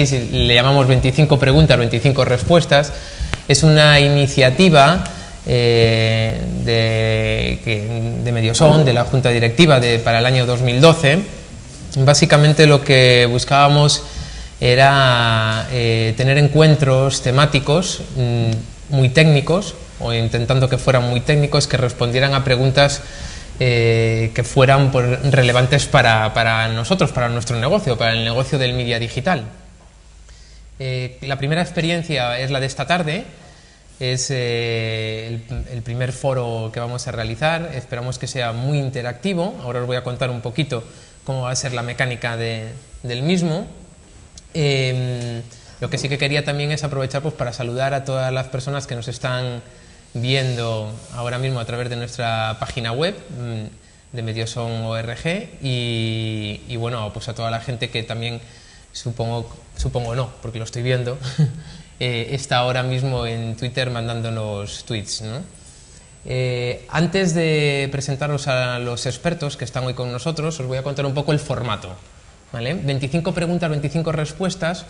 le llamamos 25 preguntas, 25 respuestas. Es una iniciativa eh, de, de Mediosón, de la Junta Directiva para el año 2012. Básicamente lo que buscábamos era eh, tener encuentros temáticos mm, muy técnicos, o intentando que fueran muy técnicos, que respondieran a preguntas eh, que fueran pues, relevantes para nosotros, para nuestro negocio, para el negocio del media digital. Eh, la primera experiencia es la de esta tarde, es eh, el, primer foro que vamos a realizar, esperamos que sea muy interactivo, ahora os voy a contar un poquito cómo va a ser la mecánica del mismo. Em, lo que sí que quería también es aprovechar pues, para saludar a todas las personas que nos están viendo ahora mismo a través de nuestra página web mm, de Medioson.org y, y bueno, pues a toda la gente que también supongo, supongo no, porque lo estoy viendo, eh, está ahora mismo en Twitter mandándonos tweets. Eh, antes de presentaros a los expertos que están hoy con nosotros, os voy a contar un poco el formato. ¿vale? 25 preguntas, 25 respuestas.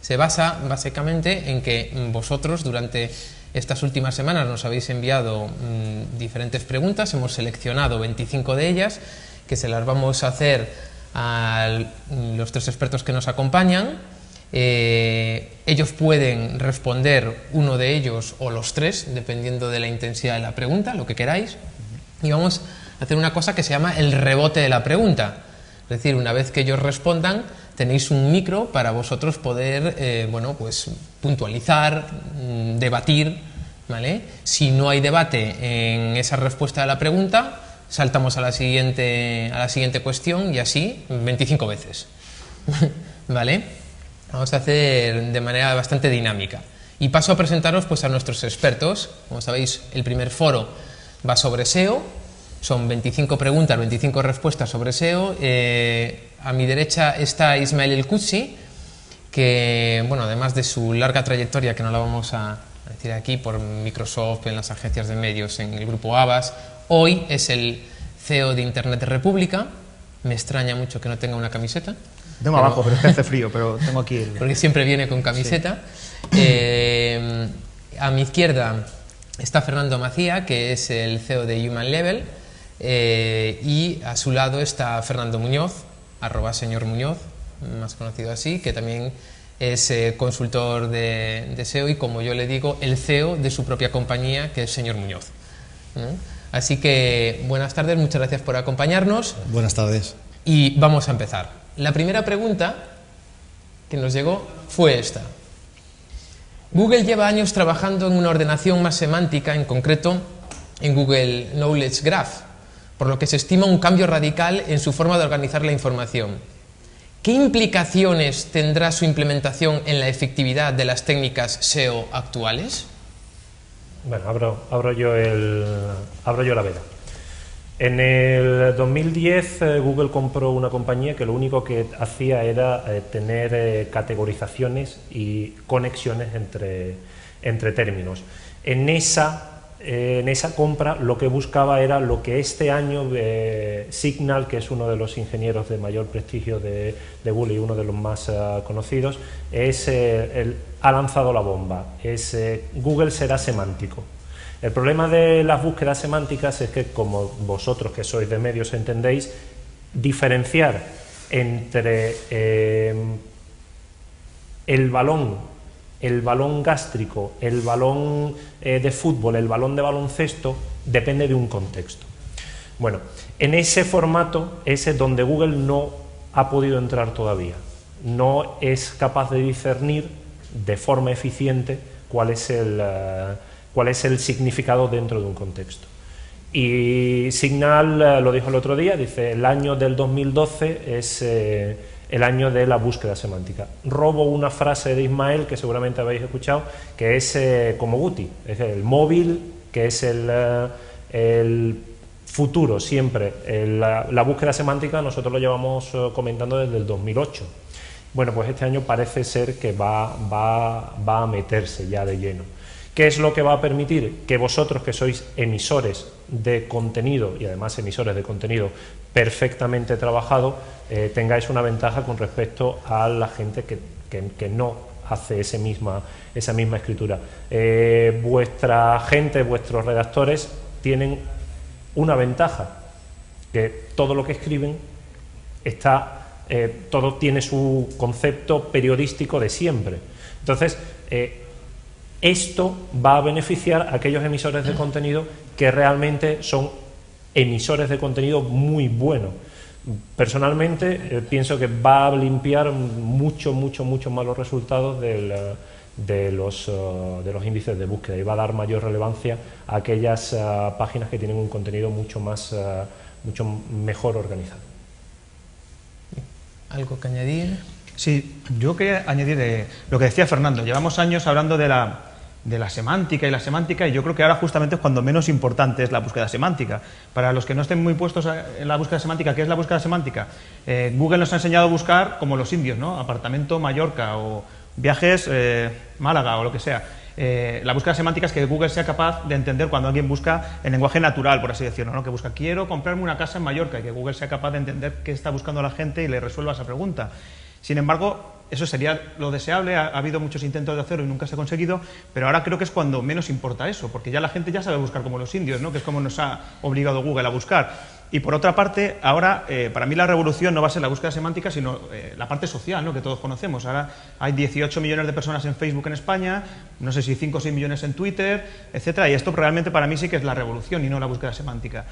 Se basa básicamente en que vosotros durante estas últimas semanas nos habéis enviado mm, diferentes preguntas, hemos seleccionado 25 de ellas, que se las vamos a hacer a los tres expertos que nos acompañan. Eh, ellos pueden responder uno de ellos o los tres, dependiendo de la intensidad de la pregunta, lo que queráis. Y vamos a hacer una cosa que se llama el rebote de la pregunta. Es decir, una vez que ellos respondan, tenéis un micro para vosotros poder eh, bueno, pues, puntualizar, mm, debatir. ¿vale? Si no hay debate en esa respuesta de la pregunta, saltamos a la siguiente, a la siguiente cuestión y así 25 veces. ¿Vale? Vamos a hacer de manera bastante dinámica. Y paso a presentaros pues, a nuestros expertos. Como sabéis, el primer foro va sobre SEO. Son 25 preguntas, 25 respuestas sobre SEO. Eh, a mi derecha está Ismael El Kutsi, que, bueno, además de su larga trayectoria, que no la vamos a decir aquí, por Microsoft, en las agencias de medios, en el grupo Abbas, Hoy es el CEO de Internet República. Me extraña mucho que no tenga una camiseta. Tengo abajo, pero es que hace frío, pero tengo aquí el... Porque siempre viene con camiseta. Eh, a mi izquierda está Fernando Macía, que es el CEO de Human Level. Eh, y a su lado está Fernando Muñoz, arroba señor Muñoz, más conocido así, que también es eh, consultor de, de, SEO y, como yo le digo, el CEO de su propia compañía, que es señor Muñoz. Así que buenas tardes, muchas gracias por acompañarnos. Buenas tardes. Y vamos a empezar. La primera pregunta que nos llegó fue esta. Google lleva años trabajando en una ordenación más semántica, en concreto en Google Knowledge Graph, por lo que se estima un cambio radical en su forma de organizar la información. ¿Qué implicaciones tendrá su implementación en la efectividad de las técnicas SEO actuales? Bueno, abro, abro, yo el, abro yo la veda. En el 2010 eh, Google compró una compañía que lo único que hacía era eh, tener eh, categorizaciones y conexiones entre, entre términos. En esa en esa compra lo que buscaba era lo que este año eh, Signal, que es uno de los ingenieros de mayor prestigio de, Google y uno de los más eh, conocidos, es, eh, ha lanzado la bomba. Es, Google será semántico. El problema de las búsquedas semánticas es que, como vosotros que sois de medios entendéis, diferenciar entre el balón el balón gástrico, el balón eh, de fútbol, el balón de baloncesto, depende de un contexto. Bueno, en ese formato es donde Google no ha podido entrar todavía. No es capaz de discernir de forma eficiente cuál es el, eh, cuál es el significado dentro de un contexto. Y Signal eh, lo dijo el otro día, dice, el año del 2012 es el año de la búsqueda semántica. Robo una frase de Ismael que seguramente habéis escuchado, que es eh, como Guti, es el móvil, que es el, eh, futuro siempre. la, búsqueda semántica nosotros lo llevamos eh, comentando desde el 2008. Bueno, pues este año parece ser que va, a meterse ya de lleno. ¿Qué es lo que va a permitir que vosotros que sois emisores de contenido y además emisores de contenido perfectamente trabajado eh, tengáis una ventaja con respecto a la gente que, no hace ese misma, esa misma escritura? Eh, vuestra gente, vuestros redactores tienen una ventaja, que todo lo que escriben está, eh, todo tiene su concepto periodístico de siempre. Entonces, esto va a beneficiar a aquellos emisores de contenido que realmente son emisores de contenido muy buenos. Personalmente eh, pienso que va a limpiar mucho, mucho, mucho malos resultados eh, de, los, eh, de los índices de búsqueda y va a dar mayor relevancia a aquellas páginas que tienen un contenido mucho, más, mucho mejor organizado. ¿Algo que añadir? Sí, yo quería añadir lo que decía Fernando. Llevamos años hablando de la, de la semántica y la semántica y yo creo que ahora justamente es cuando menos importante es la búsqueda semántica. Para los que no estén muy puestos en la búsqueda semántica, ¿qué es la búsqueda semántica? Eh, Google nos ha enseñado a buscar como los indios, ¿no? Apartamento Mallorca o viajes eh, Málaga o lo que sea. Eh, la búsqueda semántica es que Google sea capaz de entender cuando alguien busca en lenguaje natural, por así decirlo, ¿no? que busca quiero comprarme una casa en Mallorca y que Google sea capaz de entender qué está buscando la gente y le resuelva esa pregunta. Sin embargo, eso sería lo deseable, ha, habido muchos intentos de hacerlo y nunca se ha conseguido, pero ahora creo que es cuando menos importa eso, porque ya la gente ya sabe buscar como los indios, ¿no? que es como nos ha obligado Google a buscar. Y por otra parte, ahora eh, para mí la revolución no va a ser la búsqueda semántica, sino eh, la parte social, ¿no? que todos conocemos. Ahora hay 18 millones de personas en Facebook en España, no sé si 5 o 6 millones en Twitter, etcétera, y esto realmente para mí sí que es la revolución y no la búsqueda semántica.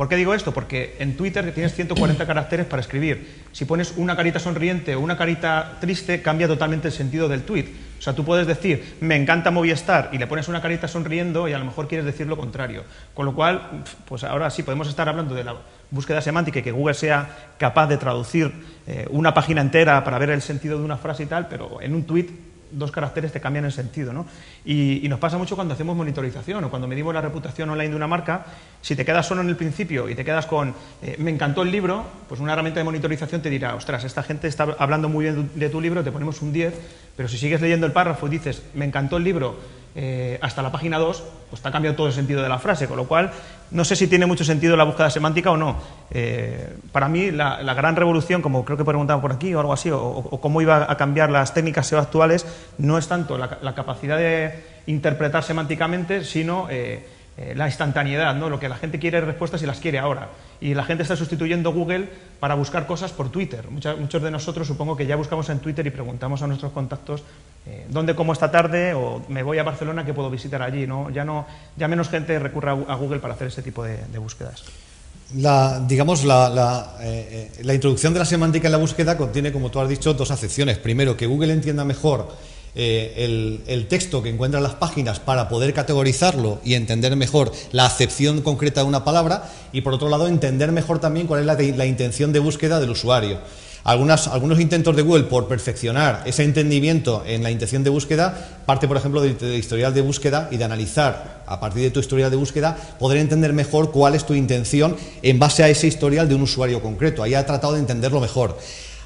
¿Por qué digo esto? Porque en Twitter tienes 140 caracteres para escribir. Si pones una carita sonriente o una carita triste, cambia totalmente el sentido del tweet. O sea, tú puedes decir, me encanta Movistar, y le pones una carita sonriendo y a lo mejor quieres decir lo contrario. Con lo cual, pues ahora sí, podemos estar hablando de la búsqueda semántica y que Google sea capaz de traducir eh, una página entera para ver el sentido de una frase y tal, pero en un tweet dos caracteres te cambian el sentido. ¿no? Y, nos pasa mucho cuando hacemos monitorización o cuando medimos la reputación online de una marca. Si te quedas solo en el principio y te quedas con eh, me encantó el libro, pues una herramienta de monitorización te dirá, ostras, esta gente está hablando muy bien de tu libro, te ponemos un 10, pero si sigues leyendo el párrafo y dices me encantó el libro, eh, hasta la página 2, pues ha cambiado todo el sentido de la frase, con lo cual no sé si tiene mucho sentido la búsqueda semántica o no. Eh, para mí, la, gran revolución, como creo que preguntaban por aquí o algo así, o, cómo iba a cambiar las técnicas SEO actuales, no es tanto la, capacidad de interpretar semánticamente, sino eh, eh, la instantaneidad, ¿no? Lo que la gente quiere respuestas y las quiere ahora. Y la gente está sustituyendo Google para buscar cosas por Twitter. muchos de nosotros supongo que ya buscamos en Twitter y preguntamos a nuestros contactos eh, dónde como esta tarde o me voy a Barcelona que puedo visitar allí. ¿no? Ya, no, ya menos gente recurre a, Google para hacer ese tipo de, búsquedas. La, digamos, la, eh, la, introducción de la semántica en la búsqueda contiene, como tú has dicho, dos acepciones. Primero, que Google entienda mejor eh, el, texto que encuentra en las páginas para poder categorizarlo y entender mejor la acepción concreta de una palabra y por otro lado entender mejor también cuál es la, intención de búsqueda del usuario. algunos intentos de Google por perfeccionar ese entendimiento en la intención de búsqueda parte, por ejemplo, del historial de búsqueda y de analizar a partir de tu historial de búsqueda, poder entender mejor cuál es tu intención en base a ese historial de un usuario concreto. Ahí ha tratado de entenderlo mejor.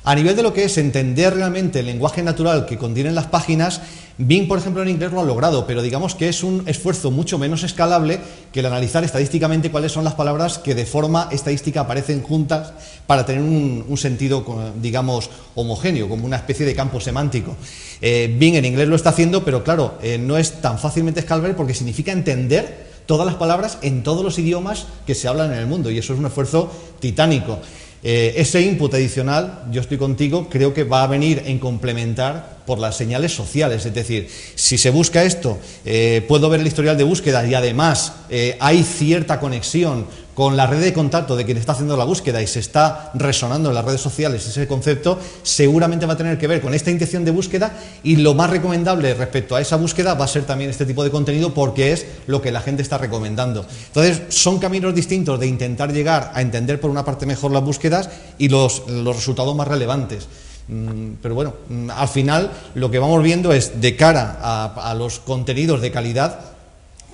A nivel de lo que es entender realmente el lenguaje natural que contienen las páginas, Bing, por ejemplo, en inglés lo ha logrado, pero digamos que es un esfuerzo mucho menos escalable que el analizar estadísticamente cuáles son las palabras que de forma estadística aparecen juntas para tener un, sentido, digamos, homogéneo, como una especie de campo semántico. Eh, Bing en inglés lo está haciendo, pero claro, eh, no es tan fácilmente escalable porque significa entender todas las palabras en todos los idiomas que se hablan en el mundo y eso es un esfuerzo titánico. Eh, ese input adicional, yo estoy contigo, creo que va a venir en complementar por las señales sociales. Es decir, si se busca esto, eh, puedo ver el historial de búsqueda y además eh, hay cierta conexión con la red de contacto de quien está haciendo la búsqueda y se está resonando en las redes sociales ese concepto, seguramente va a tener que ver con esta intención de búsqueda y lo más recomendable respecto a esa búsqueda va a ser también este tipo de contenido porque es lo que la gente está recomendando. Entonces, son caminos distintos de intentar llegar a entender por una parte mejor las búsquedas y los, resultados más relevantes. Mm, pero bueno, mm, al final lo que vamos viendo es de cara a los contenidos de calidad,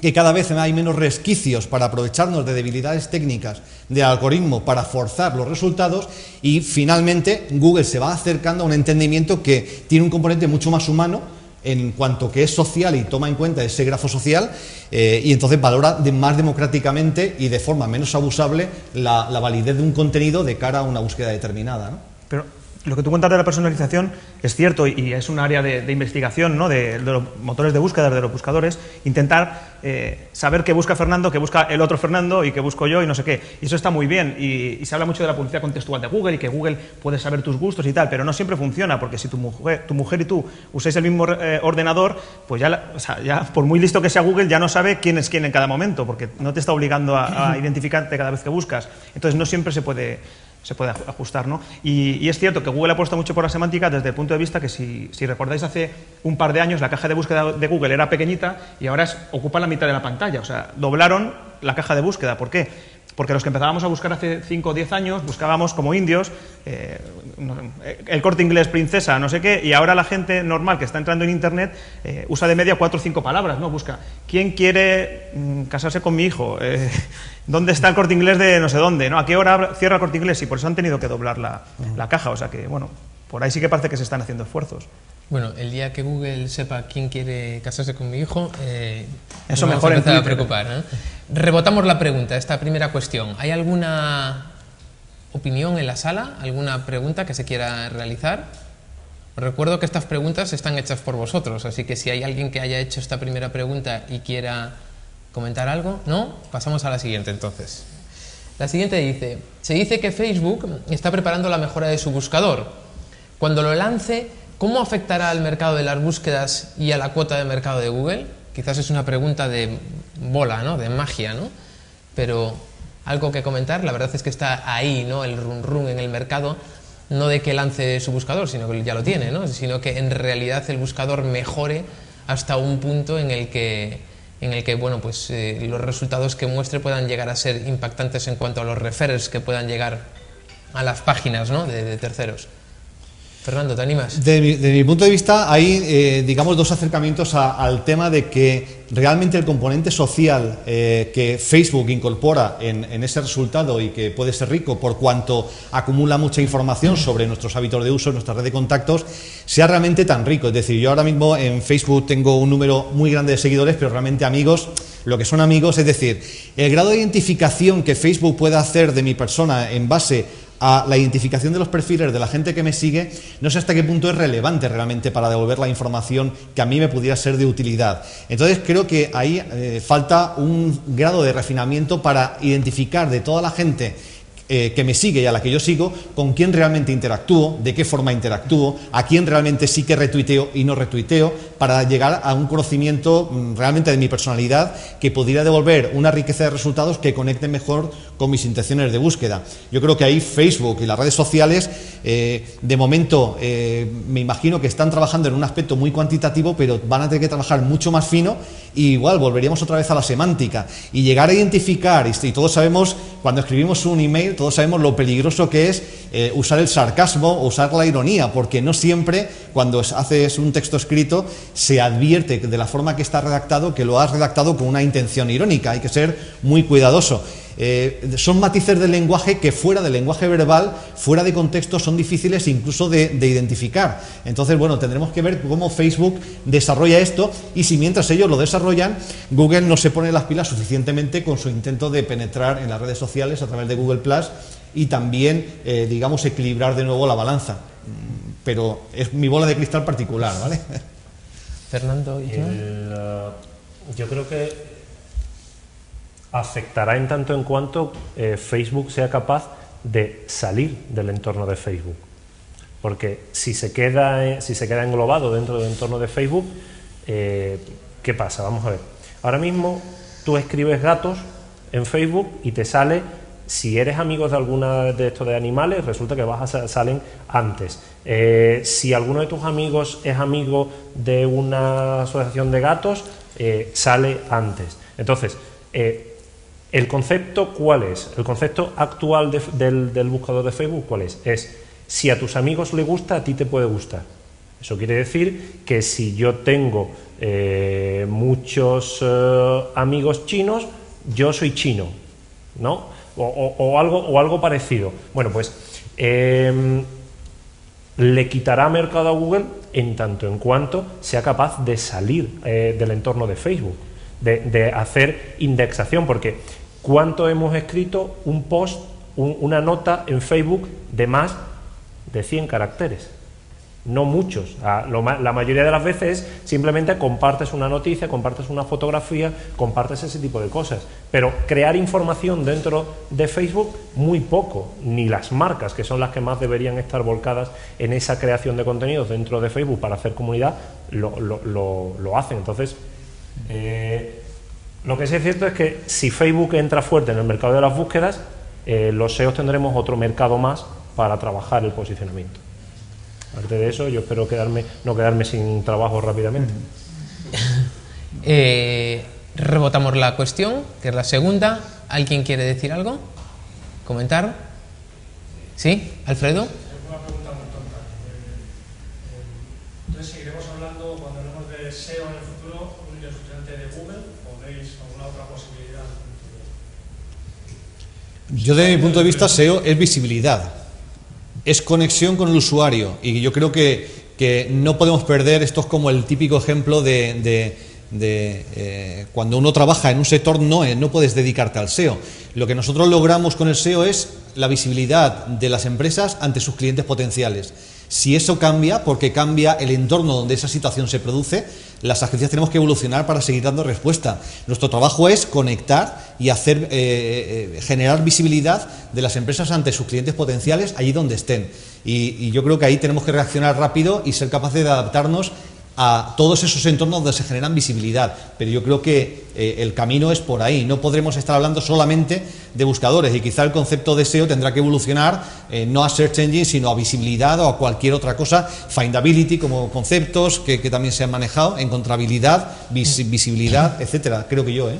que cada vez hay menos resquicios para aprovecharnos de debilidades técnicas del algoritmo para forzar los resultados y finalmente Google se va acercando a un entendimiento que tiene un componente mucho más humano en cuanto que es social y toma en cuenta ese grafo social eh, y entonces valora más democráticamente y de forma menos abusable la, validez de un contenido de cara a una búsqueda determinada. Lo que tú cuentas de la personalización es cierto y, es un área de, investigación ¿no? de, los motores de búsqueda, de los buscadores, intentar eh, saber qué busca Fernando, qué busca el otro Fernando y qué busco yo y no sé qué. Y eso está muy bien y, se habla mucho de la publicidad contextual de Google y que Google puede saber tus gustos y tal, pero no siempre funciona porque si tu mujer, tu mujer y tú usáis el mismo eh, ordenador, pues ya, ya, por muy listo que sea Google ya no sabe quién es quién en cada momento porque no te está obligando a identificarte cada vez que buscas. Entonces no siempre se puede se puede ajustar. ¿no? Y, es cierto que Google apuesta mucho por la semántica desde el punto de vista que si, recordáis hace un par de años la caja de búsqueda de Google era pequeñita y ahora ocupa la mitad de la pantalla. O sea, doblaron la caja de búsqueda. ¿Por qué? Porque los que empezábamos a buscar hace 5 o 10 años buscábamos como indios eh, el corte inglés princesa, no sé qué, y ahora la gente normal que está entrando en Internet eh, usa de media 4 o 5 palabras, ¿no? Busca, ¿quién quiere mm, casarse con mi hijo? Eh, ¿Dónde está el corte inglés de no sé dónde? ¿no? ¿A qué hora cierra el corte inglés? Y por eso han tenido que doblar la, la caja, o sea que, bueno, por ahí sí que parece que se están haciendo esfuerzos. Bueno, el día que Google sepa quién quiere casarse con mi hijo, eh, eso mejor empezar a preocupar. Rebotamos la pregunta, esta primera cuestión. ¿Hay alguna opinión en la sala? ¿Alguna pregunta que se quiera realizar? recuerdo que estas preguntas están hechas por vosotros, así que si hay alguien que haya hecho esta primera pregunta y quiera comentar algo, ¿no? Pasamos a la siguiente entonces. La siguiente dice, se dice que Facebook está preparando la mejora de su buscador. Cuando lo lance, ¿Cómo afectará al mercado de las búsquedas y a la cuota de mercado de Google? Quizás es una pregunta de bola, ¿no? de magia, ¿no? pero algo que comentar, la verdad es que está ahí ¿no? el run run en el mercado, no de que lance su buscador, sino que ya lo tiene, ¿no? sino que en realidad el buscador mejore hasta un punto en el que, en el que bueno, pues, eh, los resultados que muestre puedan llegar a ser impactantes en cuanto a los referrers que puedan llegar a las páginas ¿no? de terceros. Fernando, ¿te animas? De mi, punto de vista, hay, eh, digamos, dos acercamientos al tema de que realmente el componente social eh, que Facebook incorpora en, ese resultado y que puede ser rico por cuanto acumula mucha información sobre nuestros hábitos de uso, nuestra red de contactos, sea realmente tan rico. Es decir, yo ahora mismo en Facebook tengo un número muy grande de seguidores, pero realmente amigos, lo que son amigos, es decir, el grado de identificación que Facebook puede hacer de mi persona en base a la identificación de los perfiles de la gente que me sigue, no sé hasta qué punto es relevante realmente para devolver la información que a mí me pudiera ser de utilidad. Entonces creo que ahí eh, falta un grado de refinamiento para identificar de toda la gente eh, que me sigue y a la que yo sigo, con quién realmente interactúo, de qué forma interactúo, a quién realmente sí que retuiteo y no retuiteo, para llegar a un conocimiento mm, realmente de mi personalidad que pudiera devolver una riqueza de resultados que conecte mejor con mis intenciones de búsqueda. Yo creo que ahí Facebook y las redes sociales, eh, de momento, eh, me imagino que están trabajando en un aspecto muy cuantitativo, pero van a tener que trabajar mucho más fino y igual volveríamos otra vez a la semántica y llegar a identificar, y, todos sabemos, cuando escribimos un email, todos sabemos lo peligroso que es eh, usar el sarcasmo o usar la ironía, porque no siempre cuando haces un texto escrito se advierte de la forma que está redactado que lo has redactado con una intención irónica, hay que ser muy cuidadoso. Eh, son matices del lenguaje que fuera del lenguaje verbal, fuera de contexto, son difíciles incluso de, identificar. Entonces, bueno, tendremos que ver cómo Facebook desarrolla esto y si mientras ellos lo desarrollan, Google no se pone las pilas suficientemente con su intento de penetrar en las redes sociales a través de Google Plus y también, eh, digamos, equilibrar de nuevo la balanza. Mm, pero es mi bola de cristal particular, ¿vale? Fernando, ¿y yo creo que afectará en tanto en cuanto eh, Facebook sea capaz de salir del entorno de Facebook. Porque si se queda, eh, si se queda englobado dentro del entorno de Facebook, eh, ¿qué pasa? Vamos a ver. Ahora mismo tú escribes gatos en Facebook y te sale, si eres amigo de alguna de estos de animales, resulta que vas a, salen antes. si alguno de tus amigos es amigo de una asociación de gatos, sale antes. Entonces, ¿El concepto cuál es? El concepto actual del, buscador de Facebook, ¿cuál es? Es si a tus amigos le gusta, a ti te puede gustar. Eso quiere decir que si yo tengo eh, muchos eh, amigos chinos, yo soy chino, ¿no? O, algo, o algo parecido. Bueno, pues em, le quitará mercado a Google en tanto en cuanto sea capaz de salir eh, del entorno de Facebook, de, de, hacer indexación, porque ¿cuánto hemos escrito un post, un, una nota en Facebook de más de 100 caracteres? no muchos. La mayoría de las veces simplemente compartes una noticia, compartes una fotografía, compartes ese tipo de cosas. Pero crear información dentro de Facebook, muy poco. Ni las marcas, que son las que más deberían estar volcadas en esa creación de contenidos dentro de Facebook para hacer comunidad, lo, hacen. Entonces, eh, lo que sí es cierto es que si Facebook entra fuerte en el mercado de las búsquedas, eh, los SEOs tendremos otro mercado más para trabajar el posicionamiento. Aparte de eso, yo espero quedarme, no quedarme sin trabajo rápidamente. Eh, rebotamos la cuestión, que es la segunda. ¿Alguien quiere decir algo? ¿Comentar? ¿Sí? ¿Alfredo? Una pregunta muy tonta. Entonces, seguiremos hablando, cuando hablemos de SEO en el futuro, único exclusivamente de Google o veis alguna otra posibilidad? Yo, desde mi punto de vista, SEO es visibilidad es conexión con el usuario y yo creo que, no podemos perder, esto es como el típico ejemplo de, eh, cuando uno trabaja en un sector no, eh, no puedes dedicarte al SEO. Lo que nosotros logramos con el SEO es la visibilidad de las empresas ante sus clientes potenciales. Si eso cambia, porque cambia el entorno donde esa situación se produce, las agencias tenemos que evolucionar para seguir dando respuesta. Nuestro trabajo es conectar y hacer eh, eh, generar visibilidad de las empresas ante sus clientes potenciales allí donde estén. y yo creo que ahí tenemos que reaccionar rápido y ser capaces de adaptarnos a todos esos entornos donde se generan visibilidad. Pero yo creo que eh, el camino es por ahí. No podremos estar hablando solamente de buscadores y quizá el concepto de SEO tendrá que evolucionar eh, no a Search Engine, sino a visibilidad o a cualquier otra cosa. Findability como conceptos que, también se han manejado, encontrabilidad, visibilidad, etcétera. Creo que yo, ¿eh?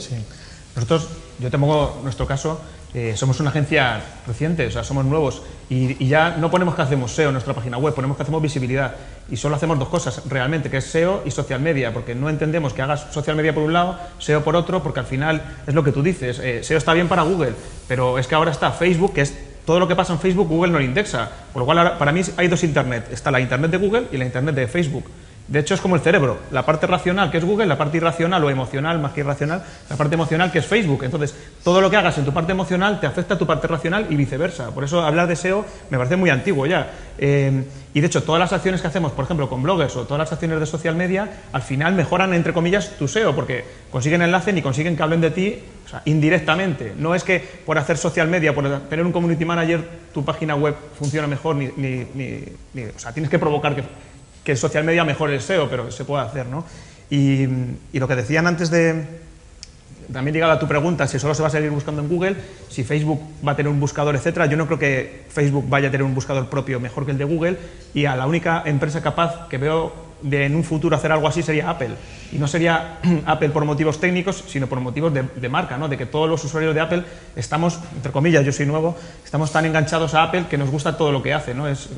Nosotros, yo te pongo nuestro caso, eh, somos una agencia reciente, o sea, somos nuevos y, ya no ponemos que hacemos SEO en nuestra página web, ponemos que hacemos visibilidad y solo hacemos dos cosas realmente, que es SEO y social media, porque no entendemos que hagas social media por un lado, SEO por otro, porque al final es lo que tú dices, eh, SEO está bien para Google, pero es que ahora está Facebook, que es todo lo que pasa en Facebook, Google no lo indexa, por lo cual para mí hay dos Internet, está la Internet de Google y la Internet de Facebook. De hecho, es como el cerebro. La parte racional, que es Google, la parte irracional o emocional, más que irracional, la parte emocional, que es Facebook. Entonces, todo lo que hagas en tu parte emocional te afecta a tu parte racional y viceversa. Por eso hablar de SEO me parece muy antiguo ya. Eh, y de hecho, todas las acciones que hacemos, por ejemplo, con bloggers o todas las acciones de social media, al final mejoran, entre comillas, tu SEO, porque consiguen enlace y consiguen que hablen de ti indirectamente. No es que por hacer social media, por tener un community manager, tu página web funciona mejor, ni, ni o sea, tienes que provocar que que el social media mejore el SEO, pero se puede hacer, ¿no? Y, lo que decían antes de, también llegado a tu pregunta, si solo se va a seguir buscando en Google, si Facebook va a tener un buscador, etcétera, yo no creo que Facebook vaya a tener un buscador propio mejor que el de Google y a la única empresa capaz que veo de en un futuro hacer algo así sería Apple. Y no sería Apple por motivos técnicos, sino por motivos de, de, marca, ¿no? de que todos los usuarios de Apple estamos, entre comillas, yo soy nuevo, estamos tan enganchados a Apple que nos gusta todo lo que hace. ¿no? Es,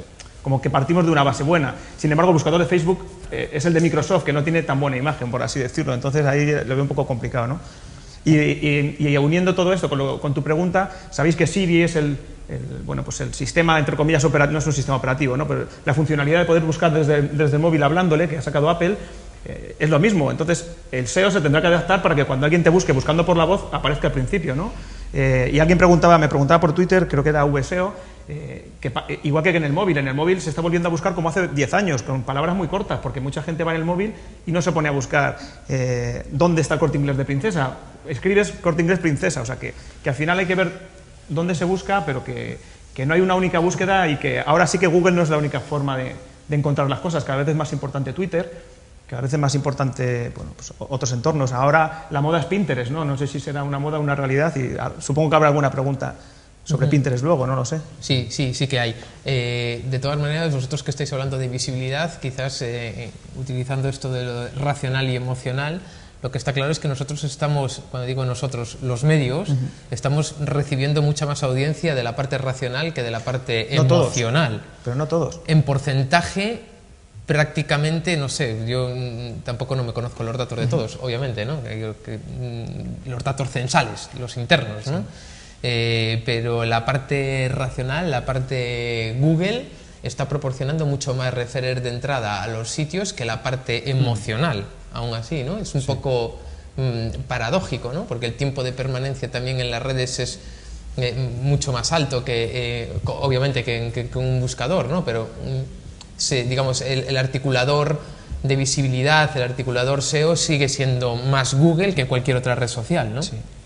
como que partimos de una base buena. Sin embargo, el buscador de Facebook eh, es el de Microsoft, que no tiene tan buena imagen, por así decirlo. Entonces ahí lo veo un poco complicado, ¿no? Y, uniendo todo esto con, tu pregunta, sabéis que Siri es el, bueno, pues el sistema, entre comillas, no es un sistema operativo, ¿no? pero la funcionalidad de poder buscar desde, desde el móvil hablándole, que ha sacado Apple, eh, es lo mismo. Entonces, el SEO se tendrá que adaptar para que cuando alguien te busque buscando por la voz, aparezca al principio. ¿no? Eh, y alguien preguntaba, me preguntaba por Twitter, creo que era VSEO, eh, que, eh, igual que en el móvil, en el móvil se está volviendo a buscar como hace 10 años, con palabras muy cortas, porque mucha gente va en el móvil y no se pone a buscar dónde está el corte inglés de princesa. Escribes corte inglés princesa, o sea que, que al final hay que ver dónde se busca, pero que, que, no hay una única búsqueda y que ahora sí que Google no es la única forma de, de encontrar las cosas, cada vez es más importante Twitter, vez es más importante bueno, pues otros entornos. Ahora la moda es Pinterest, ¿no? No sé si será una moda o una realidad y ah, supongo que habrá alguna pregunta sobre Pinterest luego, no lo sé. Sí, sí, sí que hay. Eh, de todas maneras, vosotros que estáis hablando de visibilidad, quizás eh, utilizando esto de lo racional y emocional, lo que está claro es que nosotros estamos, cuando digo nosotros, los medios, estamos recibiendo mucha más audiencia de la parte racional que de la parte emocional. pero no todos. En porcentaje, prácticamente, no sé, yo mm, tampoco no me conozco los datos de todos, obviamente, ¿no? Mm, los datos censales, los internos, ¿no? Eh, pero la parte racional, la parte Google, está proporcionando mucho más referer de entrada a los sitios que la parte emocional, aún así, ¿no? Es un poco mm, paradójico, ¿no? Porque el tiempo de permanencia también en las redes es eh, mucho más alto que, eh, obviamente, que, que- que un buscador, ¿no? Pero, mm, digamos, el, articulador de visibilidad, el articulador SEO sigue siendo más Google que cualquier otra red social, ¿no?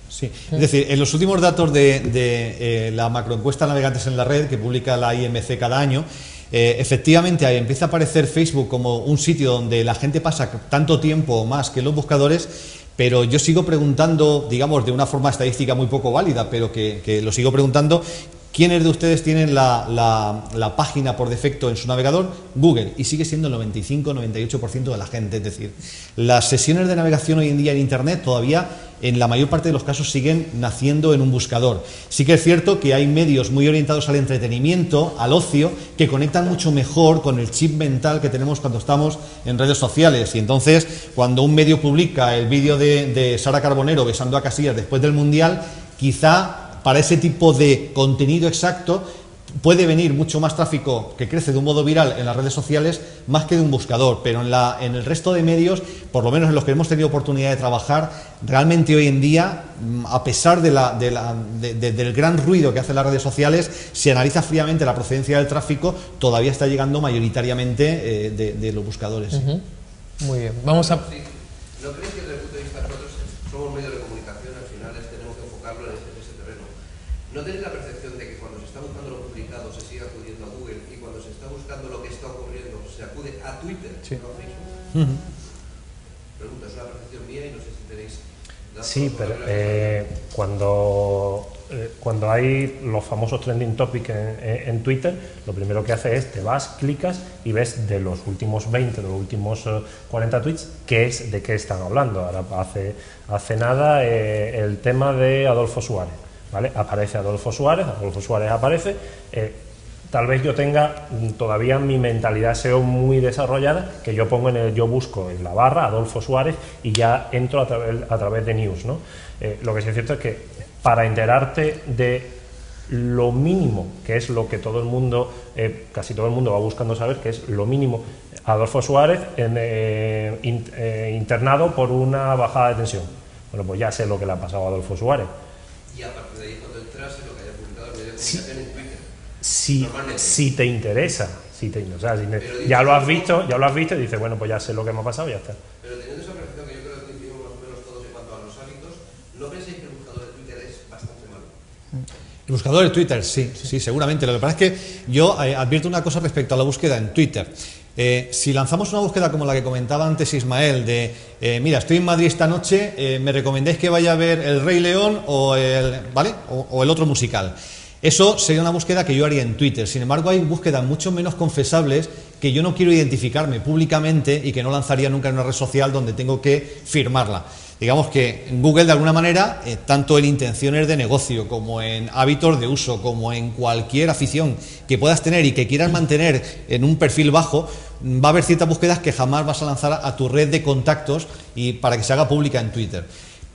Sí, es decir, en los últimos datos de, eh, la macroencuesta Navegantes en la Red que publica la IMC cada año, eh, efectivamente ahí empieza a aparecer Facebook como un sitio donde la gente pasa tanto tiempo o más que los buscadores, pero yo sigo preguntando, digamos, de una forma estadística muy poco válida, pero que lo sigo preguntando, ¿quiénes de ustedes tienen la, página por defecto en su navegador? Google, y sigue siendo el 95-98% de la gente, es decir, las sesiones de navegación hoy en día en Internet todavía en la mayor parte de los casos siguen naciendo en un buscador. Sí que es cierto que hay medios muy orientados al entretenimiento, al ocio, que conectan mucho mejor con el chip mental que tenemos cuando estamos en redes sociales. Y entonces, cuando un medio publica el vídeo de, de Sara Carbonero besando a Casillas después del Mundial, quizá para ese tipo de contenido exacto puede venir mucho más tráfico que crece de un modo viral en las redes sociales más que de un buscador, pero en, la, en el resto de medios, por lo menos en los que hemos tenido oportunidad de trabajar, realmente hoy en día, mm, a pesar de la- de la- de- de- del gran ruido que hacen las redes sociales, si analiza fríamente la procedencia del tráfico, todavía está llegando mayoritariamente eh, de, de los buscadores. Muy bien, vamos a... Sí. ¿No creéis que desde el punto de vista nosotros somos medios de comunicación, al final es- tenemos que enfocarlo en ese, en ese terreno? ¿No tenéis la percepción de que cuando se está buscando lo publicado se sigue acudiendo a Google y cuando se está buscando lo que está ocurriendo se acude a Twitter, no a Pregunta, es una percepción mía y no sé si tenéis... Sí, pero eh, cuando, eh, cuando hay los famosos trending topics en, en- Twitter, lo primero que hace es te vas, clicas y ves de los últimos 20, de los últimos eh, 40 tweets, qué es, de qué están hablando. Ahora hace, hace nada eh, el tema de Adolfo Suárez. ¿vale? Aparece Adolfo Suárez, Adolfo Suárez aparece. eh, Tal vez yo tenga mm, todavía mi mentalidad SEO muy desarrollada, que yo pongo en el, yo busco en la barra Adolfo Suárez y ya entro a, través a través de news, ¿no? Eh, lo que sí es cierto es que para enterarte de lo mínimo, que es lo que todo el mundo, eh, casi todo el mundo va buscando saber, que es lo mínimo, Adolfo Suárez en, eh, in- internado por una bajada de tensión. Bueno, pues ya sé lo que le ha pasado a Adolfo Suárez. Y a partir de ahí, cuando entras en lo que haya publicado el medio de Sí. Si, Normalmente. si te interesa, si te, o sea, si te- Pero ya lo has visto, ya lo has visto y dices, bueno, pues ya sé lo que me ha pasado y ya está. Pero teniendo esa percepción que yo creo que coincidimos más o menos todos en cuanto a los hábitos, ¿no pensáis que el buscador de Twitter es bastante malo? El buscador de Twitter, sí, sí, seguramente. Lo que pasa es que yo eh, advierto una cosa respecto a la búsqueda en Twitter. Eh, si lanzamos una búsqueda como la que comentaba antes Ismael, de eh, mira, estoy en Madrid esta noche, eh, me recomendáis que vaya a ver El Rey León o el, ¿vale? o, o el otro musical. Eso sería una búsqueda que yo haría en Twitter. Sin embargo, hay búsquedas mucho menos confesables que yo no quiero identificarme públicamente y que no lanzaría nunca en una red social donde tengo que firmarla. Digamos que en Google, de alguna manera, eh, tanto en intenciones de negocio, como en hábitos de uso, como en cualquier afición que puedas tener y que quieras mantener en un perfil bajo, mm, va a haber ciertas búsquedas que jamás vas a lanzar a, a tu red de contactos y para que se haga pública en Twitter.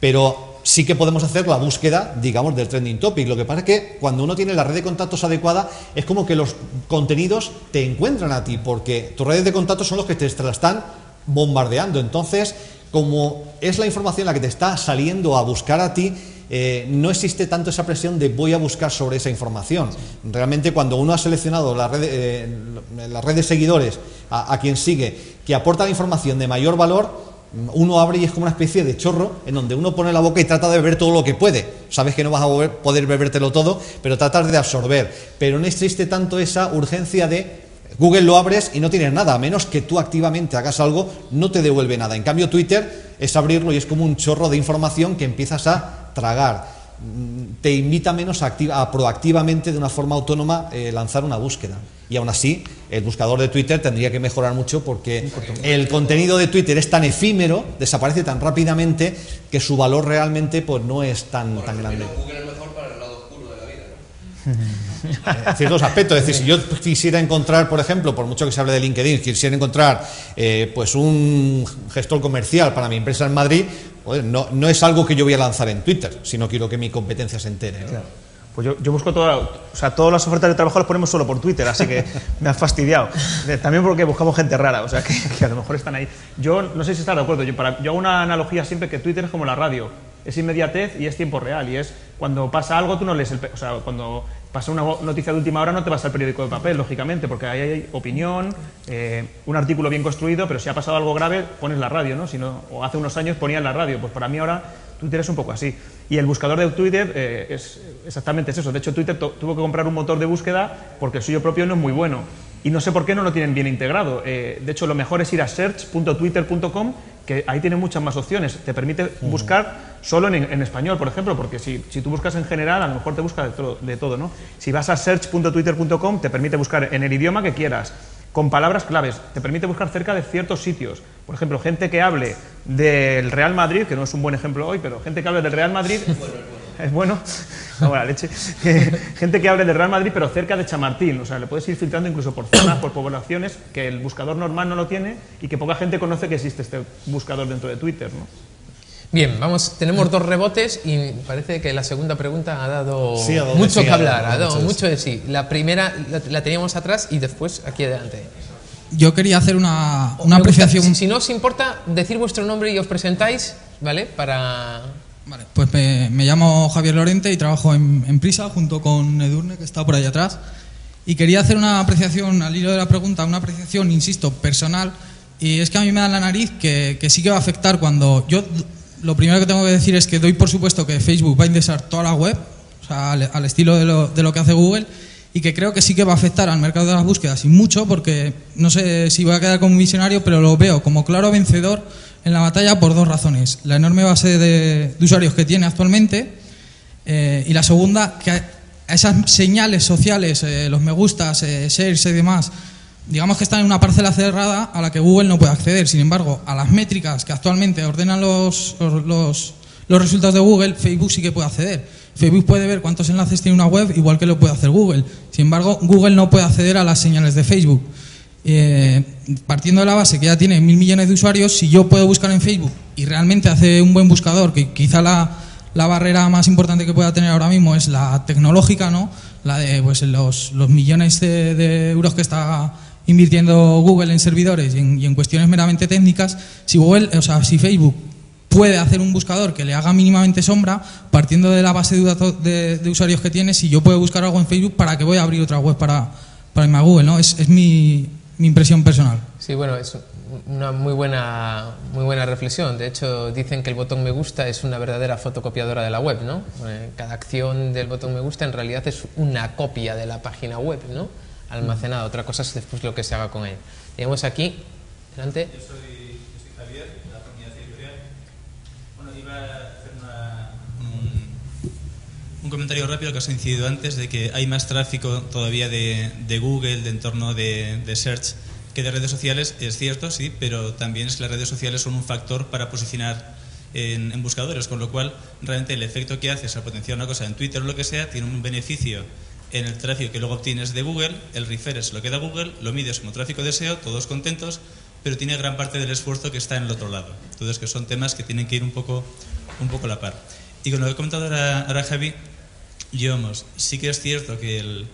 Pero sí que podemos hacer la búsqueda, digamos, del trending topic. Lo que pasa es que cuando uno tiene la red de contactos adecuada, es como que los contenidos te encuentran a ti, porque tus redes de contactos son los que te, la están bombardeando. Entonces, como es la información la que te está saliendo a buscar a ti, eh, no existe tanto esa presión de voy a buscar sobre esa información. Realmente cuando uno ha seleccionado la red, eh, de seguidores a, a quien sigue que aporta la información de mayor valor, uno abre y es como una especie de chorro en donde uno pone la boca y trata de beber todo lo que puede. Sabes que no vas a poder bebértelo todo, pero tratas de absorber. Pero no existe tanto esa urgencia de Google lo abres y no tienes nada, a menos que tú activamente hagas algo, no te devuelve nada. En cambio, Twitter es abrirlo y es como un chorro de información que empiezas a tragar. Mm, Te invita menos a, a proactivamente, de una forma autónoma, eh, lanzar una búsqueda. Y aún así, el buscador de Twitter tendría que mejorar mucho porque el contenido de Twitter es tan efímero, desaparece tan rápidamente, que su valor realmente pues, no es tan, tan grande. Google es mejor para el lado oscuro de la vida, ciertos aspectos. Es decir, si yo quisiera encontrar, por ejemplo, por mucho que se hable de LinkedIn, quisiera encontrar eh, pues un gestor comercial para mi empresa en Madrid, pues no, no es algo que yo voy a lanzar en Twitter, si no quiero que mi competencia se entere. ¿no? Pues yo, yo busco toda, o sea, todas las ofertas de trabajo las ponemos solo por Twitter, así que me ha fastidiado. También porque buscamos gente rara, o sea, que, a lo mejor están ahí. Yo no sé si estás de acuerdo, yo, para, yo hago una analogía siempre que Twitter es como la radio, es inmediatez y es tiempo real, y es cuando pasa algo tú no lees el... O sea, cuando pasa una noticia de última hora no te vas al periódico de papel, lógicamente, porque ahí hay opinión, eh, un artículo bien construido, pero si ha pasado algo grave pones la radio, ¿no? Si no o hace unos años ponían la radio, pues para mí ahora Twitter es un poco así. Y el buscador de Twitter eh, es exactamente es eso. De hecho, Twitter tu- tuvo que comprar un motor de búsqueda porque el suyo propio no es muy bueno. Y no sé por qué no lo tienen bien integrado. Eh, de hecho, lo mejor es ir a search.twitter.com, que ahí tiene muchas más opciones. Te permite buscar solo en, en español, por ejemplo, porque si, si tú buscas en general, a lo mejor te busca de, todo- de todo. ¿no? Si vas a search.twitter.com, te permite buscar en el idioma que quieras con palabras claves. Te permite buscar cerca de ciertos sitios. Por ejemplo, gente que hable del Real Madrid, que no es un buen ejemplo hoy, pero gente que hable del Real Madrid. Es bueno. No, buena leche. gente que hable del Real Madrid, pero cerca de Chamartín. O sea, le puedes ir filtrando incluso por zonas, por poblaciones, que el buscador normal no lo tiene y que poca gente conoce que existe este buscador dentro de Twitter. ¿no? Bien, vamos, tenemos dos rebotes y parece que la segunda pregunta ha dado, Sí, mucho sí, que ha hablar, ha dado mucho de mucho de sí. La primera la, la teníamos atrás y después aquí adelante. Yo quería hacer una, una gusta, apreciación. si, si no os importa, decir vuestro nombre y os presentáis, ¿vale? Para... Vale, pues me, me llamo Javier Lorente y trabajo en, en Prisa junto con Edurne, que está por ahí atrás. Y quería hacer una apreciación, al hilo de la pregunta, una apreciación, insisto, personal. Y es que a mí me da la nariz que, que sí que va a afectar cuando. Yo lo primero que tengo que decir es que doy por supuesto que Facebook va a indexar toda la web, o sea, al, al estilo de lo, de lo que hace Google, y que creo que sí que va a afectar al mercado de las búsquedas, y mucho, porque no sé si voy a quedar como visionario, pero lo veo como claro vencedor en la batalla por dos razones. La enorme base de, usuarios que tiene actualmente, eh, y la segunda, que a esas señales sociales, eh, los me gustas, eh, shares y demás, digamos que están en una parcela cerrada a la que Google no puede acceder. Sin embargo, a las métricas que actualmente ordenan los, los- los resultados de Google, Facebook sí que puede acceder. Facebook puede ver cuántos enlaces tiene una web, igual que lo puede hacer Google. Sin embargo, Google no puede acceder a las señales de Facebook. Eh, partiendo de la base que ya tiene mil millones de usuarios, si yo puedo buscar en Facebook y realmente hace un buen buscador, que quizá la, la barrera más importante que pueda tener ahora mismo es la tecnológica, ¿no? La de pues, los, los millones de, euros que está invirtiendo Google en servidores y en, y en cuestiones meramente técnicas. Si Google, o sea, si Facebook puede hacer un buscador que le haga mínimamente sombra, partiendo de la base de, datos- de- de usuarios que tiene, si yo puedo buscar algo en Facebook, ¿para qué voy a abrir otra web para, para irme a Google? ¿no? Es, es mi, mi impresión personal. Sí, bueno, es una muy buena, muy buena reflexión. De hecho, dicen que el botón me gusta es una verdadera fotocopiadora de la web, ¿no? Eh, Cada acción del botón me gusta en realidad es una copia de la página web, ¿no? Almacenada. Otra cosa es después lo que se haga con él. Tenemos aquí, delante. Yo soy Javier, de la comunidad editorial. Bueno, iba a hacer una- un, comentario rápido que he incidido antes de que hay más tráfico todavía de, Google, de entorno de, de Search, que de redes sociales. Es cierto, sí, pero también es que las redes sociales son un factor para posicionar en, buscadores, con lo cual realmente el efecto que haces al potenciar una cosa en Twitter o lo que sea tiene un beneficio en el tráfico que luego obtienes de Google, el refer se lo queda Google, lo mides como tráfico de SEO, todos contentos, pero tiene gran parte del esfuerzo que está en el otro lado. Entonces, que son temas que tienen que ir un poco, un poco a la par. Y con lo que he comentado ahora, ahora Javi, vamos, sí que es cierto que, el,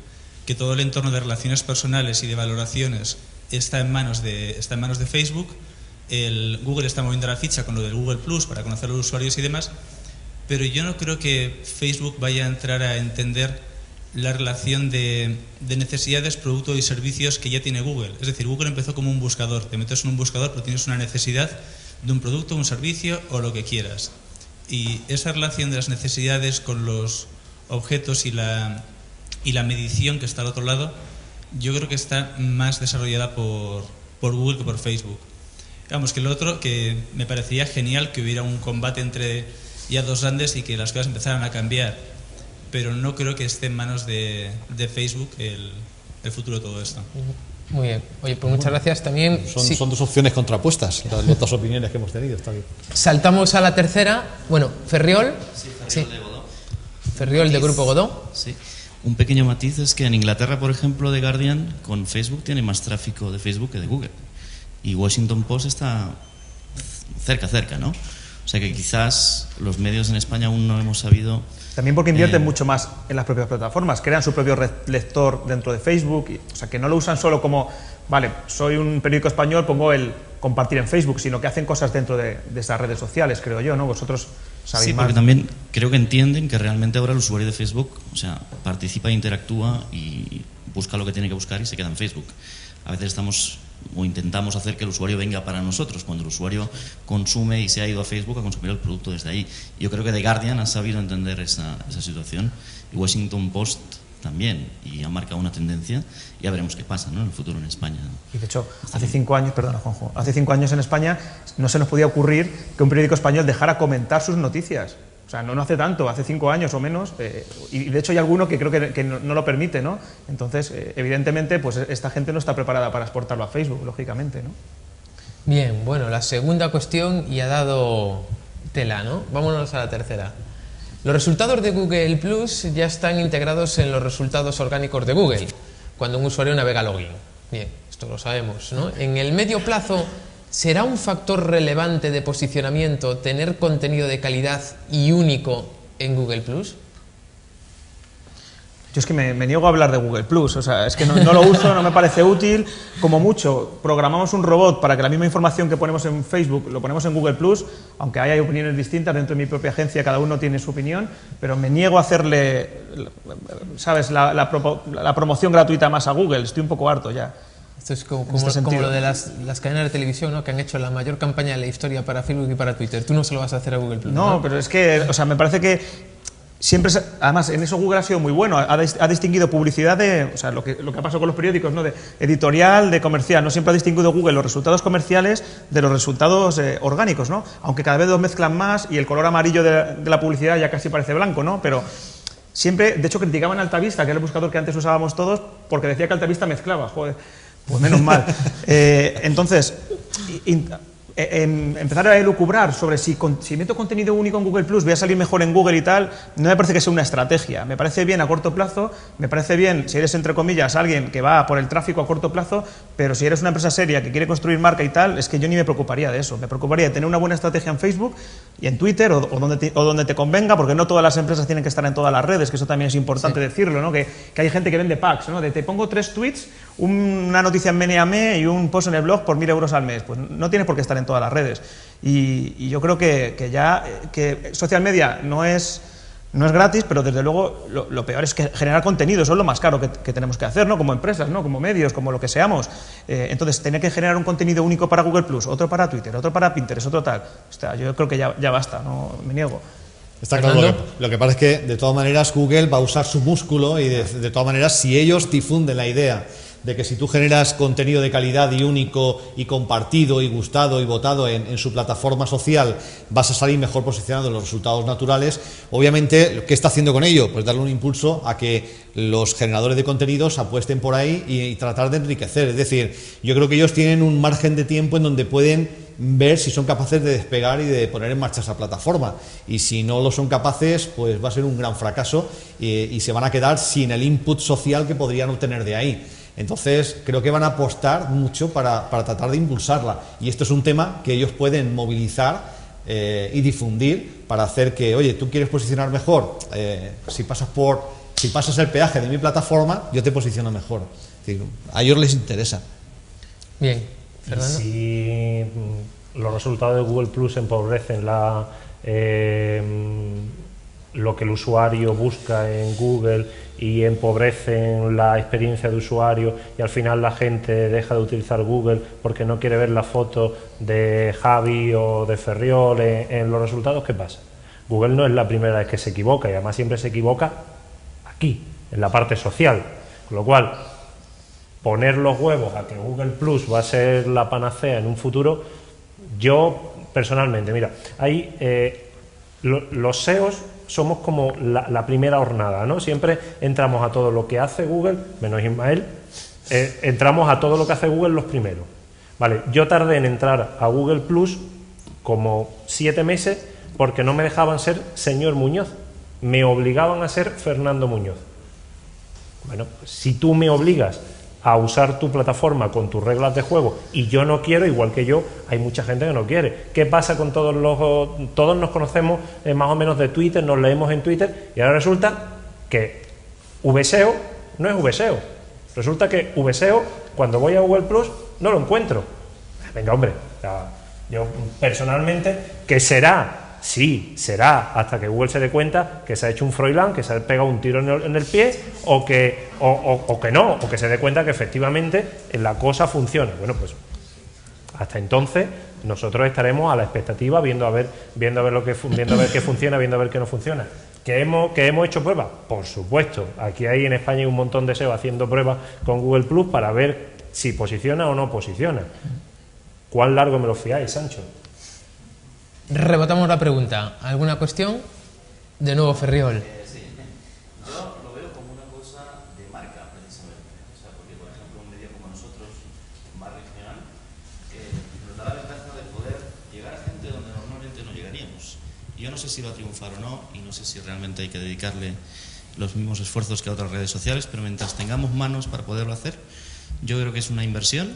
que todo el entorno de relaciones personales y de valoraciones está en manos de, está en manos de Facebook. El Google está moviendo la ficha con lo del Google Plus para conocer a los usuarios y demás, pero yo no creo que Facebook vaya a entrar a entender la relación de, de necesidades, productos y servicios que ya tiene Google. Es decir, Google empezó como un buscador. Te metes en un buscador porque tienes una necesidad de un producto, un servicio o lo que quieras. Y esa relación de las necesidades con los objetos y la, y la medición que está al otro lado, yo creo que está más desarrollada por, por Google que por Facebook. Vamos, que lo otro, que me parecería genial que hubiera un combate entre ya dos grandes y que las cosas empezaran a cambiar, pero no creo que esté en manos de, de Facebook el, el futuro de todo esto. Muy bien. Oye, pues muchas gracias también. Son, Sí. son dos opciones contrapuestas, las las dos opiniones que hemos tenido. Está bien. Saltamos a la tercera. Bueno, Ferriol. Sí. Ferriol de Grupo Godó. Sí. Un pequeño matiz es que en Inglaterra, por ejemplo, The Guardian con Facebook tiene más tráfico de Facebook que de Google. Y Washington Post está cerca, cerca, ¿no? O sea que quizás los medios en España aún no hemos sabido También porque invierten Eh. mucho más en las propias plataformas, crean su propio lector dentro de Facebook, y- o sea, que no lo usan solo como, vale, soy un periódico español, pongo el compartir en Facebook, sino que hacen cosas dentro de, de esas redes sociales, creo yo, ¿no? Vosotros Sí, más. porque también creo que entienden que realmente ahora el usuario de Facebook, o sea, participa, interactúa y busca lo que tiene que buscar y se queda en Facebook. A veces estamos o intentamos hacer que el usuario venga para nosotros, cuando el usuario consume y se ha ido a Facebook a consumir el producto desde ahí. Yo creo que The Guardian ha sabido entender esa, esa situación y Washington Post también, y ha marcado una tendencia. Ya veremos qué pasa ¿no? en el futuro en España. Y de hecho, hace cinco años, perdona Juanjo, hace cinco años en España no se nos podía ocurrir que un periódico español dejara comentar sus noticias. O sea, no, no hace tanto, hace cinco años o menos, eh, y de hecho hay alguno que creo que, que no, no lo permite, ¿no? Entonces, eh, evidentemente, pues esta gente no está preparada para exportarlo a Facebook, lógicamente, ¿no? Bien, bueno, la segunda cuestión y ha dado tela, ¿no? Vámonos a la tercera. Los resultados de Google Plus ya están integrados en los resultados orgánicos de Google, cuando un usuario navega login. Bien, esto lo sabemos, ¿no? En el medio plazo, ¿será un factor relevante de posicionamiento tener contenido de calidad y único en Google Plus? Yo es que me, me niego a hablar de Google Plus, o sea, es que no, no lo uso, no me parece útil. Como mucho, programamos un robot para que la misma información que ponemos en Facebook lo ponemos en Google Plus, aunque hay opiniones distintas dentro de mi propia agencia, cada uno tiene su opinión, pero me niego a hacerle, ¿sabes?, la, la propo- la promoción gratuita más a Google, estoy un poco harto ya. Esto es como, este como lo de las, las cadenas de televisión, ¿no? Que han hecho la mayor campaña de la historia para Facebook y para Twitter. Tú no se lo vas a hacer a Google Plus. No, pero es que, o sea, me parece que siempre, además, en eso Google ha sido muy bueno, ha, ha distinguido publicidad de, o sea, lo que, lo que ha pasado con los periódicos, ¿no? De editorial, de comercial, no siempre ha distinguido Google los resultados comerciales de los resultados eh, orgánicos, ¿no? Aunque cada vez los mezclan más y el color amarillo de, la- de la publicidad ya casi parece blanco, ¿no? Pero siempre, de hecho, criticaban Altavista, que era el buscador que antes usábamos todos, porque decía que Altavista mezclaba, joder. Pues menos mal. Eh, entonces, in- empezar a elucubrar sobre si, si meto contenido único en Google Plus voy a salir mejor en Google y tal, no me parece que sea una estrategia. Me parece bien a corto plazo, me parece bien si eres, entre comillas, alguien que va por el tráfico a corto plazo, pero si eres una empresa seria que quiere construir marca y tal, es que yo ni me preocuparía de eso. Me preocuparía de tener una buena estrategia en Facebook y en Twitter o, o donde, te, o donde te convenga, porque no todas las empresas tienen que estar en todas las redes, que eso también es importante decirlo, ¿no? que, que hay gente que vende packs, ¿no? de te pongo tres tweets, una noticia en Meneame y un post en el blog por mil euros al mes. Pues no tienes por qué estar en todas las redes. Y, y yo creo que, que ya eh, que social media no es, no es gratis, pero desde luego lo, lo peor es que generar contenido, eso es lo más caro que, que tenemos que hacer, ¿no? como empresas, ¿no? como medios, como lo que seamos. Eh, entonces, tener que generar un contenido único para Google Plus, otro para Twitter, otro para Pinterest, otro tal. O sea, yo creo que ya, ya basta, no me niego. Está claro, lo que, lo que pasa es que de todas maneras Google va a usar su músculo y de, de todas maneras si ellos difunden la idea de que si tú generas contenido de calidad y único y compartido y gustado y votado en, su plataforma social, vas a salir mejor posicionado en los resultados naturales. Obviamente, ¿qué está haciendo con ello? Pues darle un impulso a que los generadores de contenidos apuesten por ahí y, y tratar de enriquecer. Es decir, yo creo que ellos tienen un margen de tiempo en donde pueden ver si son capaces de despegar y de poner en marcha esa plataforma. Y si no lo son capaces, pues va a ser un gran fracaso eh, y se van a quedar sin el input social que podrían obtener de ahí. Entonces, creo que van a apostar mucho para, para tratar de impulsarla. Y esto es un tema que ellos pueden movilizar eh, y difundir para hacer que, oye, tú quieres posicionar mejor, eh, si pasas por, si pasas el peaje de mi plataforma, yo te posiciono mejor. Es decir, a ellos les interesa. Bien, Fernando. si mm, los resultados de Google Plus empobrecen la, eh, mm, lo que el usuario busca en Google y empobrecen la experiencia de usuario y al final la gente deja de utilizar Google porque no quiere ver la foto de Javi o de Ferriol en, los resultados, ¿qué pasa? Google no es la primera vez que se equivoca y además siempre se equivoca aquí, en la parte social. Con lo cual, poner los huevos a que Google Plus va a ser la panacea en un futuro, yo personalmente, mira, hay eh, lo- los SEOs somos como la, primera hornada, ¿no? Siempre entramos a todo lo que hace Google, menos Ismael, eh, entramos a todo lo que hace Google los primeros. Vale, yo tardé en entrar a Google Plus como siete meses porque no me dejaban ser señor Muñoz, me obligaban a ser Fernando Muñoz. Bueno, si tú me obligas a usar tu plataforma con tus reglas de juego y yo no quiero, igual que yo, hay mucha gente que no quiere. ¿Qué pasa con todos los... Todos nos conocemos eh, más o menos de Twitter, nos leemos en Twitter y ahora resulta que VSEO no es VSEO. Resulta que VSEO, cuando voy a Google Plus, no lo encuentro. Venga, hombre, yo personalmente, que será Sí, será hasta que Google se dé cuenta que se ha hecho un Froilán, que se ha pegado un tiro en el, pie, o que, o, que no, o que se dé cuenta que efectivamente la cosa funciona. Bueno, pues hasta entonces nosotros estaremos a la expectativa viendo a ver, viendo a ver lo que viendo a ver qué funciona, viendo a ver qué no funciona. ¿Que hemos, ¿Que hemos hecho pruebas? Por supuesto. Aquí hay en España hay un montón de SEO haciendo pruebas con Google Plus para ver si posiciona o no posiciona. ¿Cuán largo me lo fiáis, Sancho? Rebotamos la pregunta. ¿Alguna cuestión? De nuevo, Ferriol. Eh, sí. Yo lo veo como una cosa de marca, precisamente. O sea, porque, por ejemplo, un medio como nosotros, más regional, eh, nos da la ventaja de poder llegar a gente donde normalmente no llegaríamos. Yo no sé si va a triunfar o no, y no sé si realmente hay que dedicarle los mismos esfuerzos que a otras redes sociales, pero mientras tengamos manos para poderlo hacer, yo creo que es una inversión,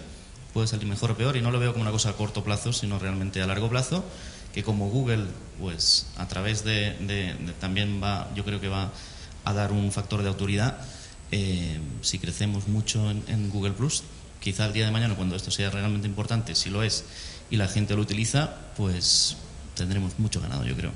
puede salir mejor o peor, y no lo veo como una cosa a corto plazo, sino realmente a largo plazo que como Google, pues a través de, también va, yo creo que va a dar un factor de autoridad, eh, si crecemos mucho en, Google Plus, quizá el día de mañana, cuando esto sea realmente importante, si lo es, y la gente lo utiliza, pues tendremos mucho ganado, yo creo.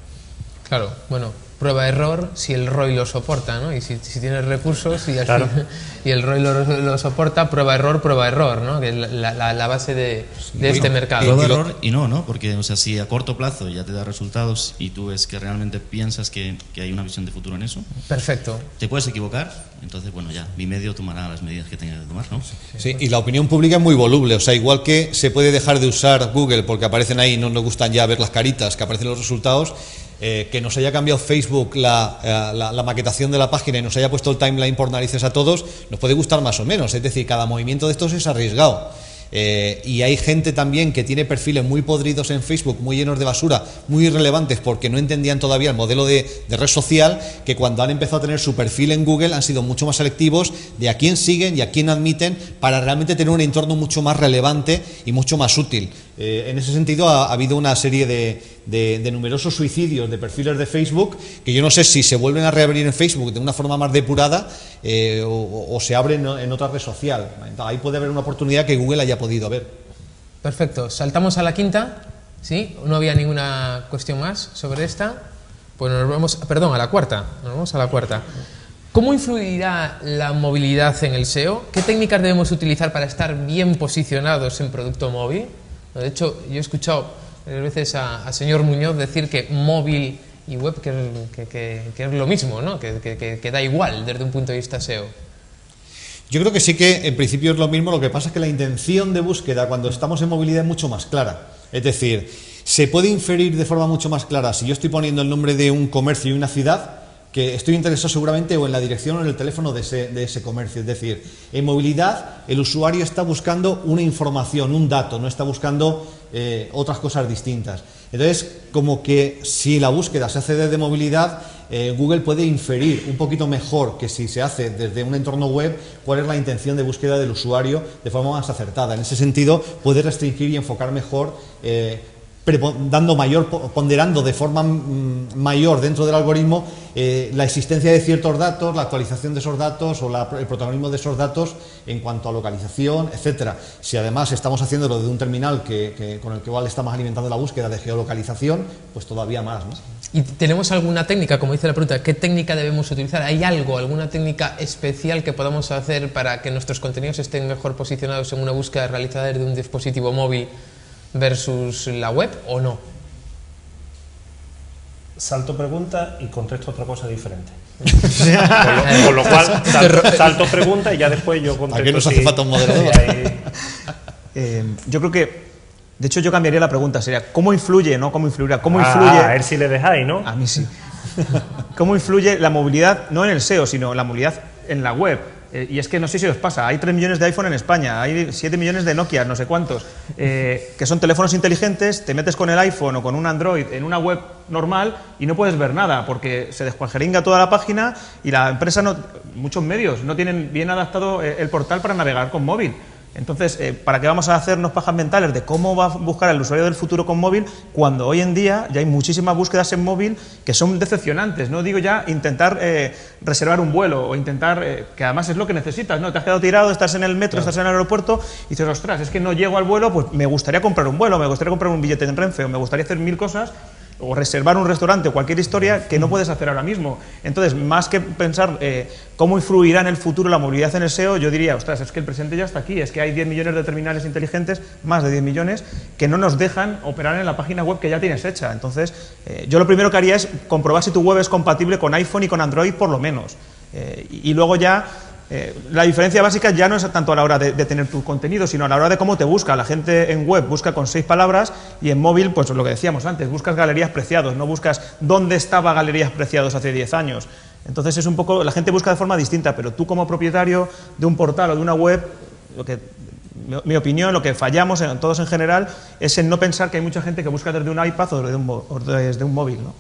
Claro, bueno, prueba-error si el ROI lo soporta, ¿no? Y si, si tienes recursos y, y el ROI lo, soporta, prueba-error, prueba-error, ¿no? Que es la, la, base de, de este mercado. Prueba-error y no, ¿no? Porque, o sea, si a corto plazo ya te da resultados y tú ves que realmente piensas que, que hay una visión de futuro en eso. Perfecto. Te puedes equivocar, entonces, bueno, ya, mi medio tomará las medidas que tenga que tomar, ¿no? Sí, y la opinión pública es muy voluble, o sea, igual que se puede dejar de usar Google porque aparecen ahí y no nos gustan ya ver las caritas que aparecen los resultados, eh, que nos haya cambiado Facebook eh, la, la, maquetación de la página y nos haya puesto el timeline por narices a todos, nos puede gustar más o menos. Es decir, cada movimiento de estos es arriesgado. Eh, y hay gente también que tiene perfiles muy podridos en Facebook, muy llenos de basura, muy irrelevantes porque no entendían todavía el modelo de, red social, que cuando han empezado a tener su perfil en Google han sido mucho más selectivos de a quién siguen y a quién admiten para realmente tener un entorno mucho más relevante y mucho más útil. En ese sentido ha, habido una serie de, numerosos suicidios de perfiles de Facebook que yo no sé si se vuelven a reabrir en Facebook de una forma más depurada eh, o, se abren en otra red social. Ahí puede haber una oportunidad que Google haya podido ver. Perfecto. Saltamos a la quinta. ¿Sí? No había ninguna cuestión más sobre esta. Pues nos vamos, perdón, a la cuarta. Nos vamos a la cuarta. ¿Cómo influirá la movilidad en el SEO? ¿Qué técnicas debemos utilizar para estar bien posicionados en producto móvil? De hecho, yo he escuchado a veces al señor Muñoz decir que móvil y web que, es lo mismo, ¿no? que, da igual desde un punto de vista SEO. Yo creo que sí que en principio es lo mismo, lo que pasa es que la intención de búsqueda cuando estamos en movilidad es mucho más clara. Es decir, se puede inferir de forma mucho más clara si yo estoy poniendo el nombre de un comercio y una ciudad, que estoy interesado seguramente o en la dirección o en el teléfono de ese, comercio. Es decir, en movilidad el usuario está buscando una información, un dato, no está buscando eh, otras cosas distintas. Entonces, como que si la búsqueda se hace desde movilidad, eh, Google puede inferir un poquito mejor que si se hace desde un entorno web cuál es la intención de búsqueda del usuario de forma más acertada. En ese sentido, puede restringir y enfocar mejor eh, dando mayor, ponderando de forma mm, mayor dentro del algoritmo eh, la existencia de ciertos datos, la actualización de esos datos o el protagonismo de esos datos en cuanto a localización, etcétera. Si además estamos haciéndolo de un terminal que, con el que igual estamos alimentando la búsqueda de geolocalización, pues todavía más. ¿Y tenemos alguna técnica, como dice la pregunta, qué técnica debemos utilizar? ¿Hay algo, alguna técnica especial que podamos hacer para que nuestros contenidos estén mejor posicionados en una búsqueda realizada desde un dispositivo móvil? Versus la web o no? Salto pregunta y contesto otra cosa diferente. con, lo, cual, salto, pregunta y ya después yo contesto. Aquí nos hace falta un moderador. Eh, yo creo que, de hecho, yo cambiaría la pregunta. Sería, ¿cómo influye, no cómo influirá? ¿Cómo ah, influye? A ver si le dejáis, ¿no? A mí sí. ¿Cómo influye la movilidad, no en el SEO, sino la movilidad en la web? Eh, y es que no sé si os pasa, hay 3 millones de iPhone en España, hay 7 millones de Nokia, no sé cuántos, eh, que son teléfonos inteligentes, te metes con el iPhone o con un Android en una web normal y no puedes ver nada porque se descuajeringa toda la página y la empresa, no, muchos medios, no tienen bien adaptado eh, el portal para navegar con móvil. Entonces, eh, ¿para qué vamos a hacernos pajas mentales de cómo va a buscar el usuario del futuro con móvil cuando hoy en día ya hay muchísimas búsquedas en móvil que son decepcionantes? No digo ya intentar eh, reservar un vuelo o intentar, eh, que además es lo que necesitas, ¿no? Te has quedado tirado, estás en el metro, estás en el aeropuerto y dices, ostras, es que no llego al vuelo, pues me gustaría comprar un vuelo, me gustaría comprar un billete en Renfe o me gustaría hacer mil cosas o reservar un restaurante o cualquier historia que no puedes hacer ahora mismo. Entonces, más que pensar eh, cómo influirá en el futuro la movilidad en el SEO, yo diría, ostras, es que el presente ya está aquí, es que hay 10 millones de terminales inteligentes, más de 10 millones, que no nos dejan operar en la página web que ya tienes hecha. Entonces, eh, yo lo primero que haría es comprobar si tu web es compatible con iPhone y con Android por lo menos. Eh, y, y luego ya eh, la diferencia básica ya no es tanto a la hora de, tener tu contenido, sino a la hora de cómo te busca. La gente en web busca con seis palabras y en móvil, pues lo que decíamos antes, buscas galerías preciados, no buscas dónde estaba galerías preciados hace 10 años. Entonces es un poco, la gente busca de forma distinta, pero tú como propietario de un portal o de una web, lo que, mi, opinión, lo que fallamos en, todos en general, es en no pensar que hay mucha gente que busca desde un iPad o desde un, móvil. ¿no?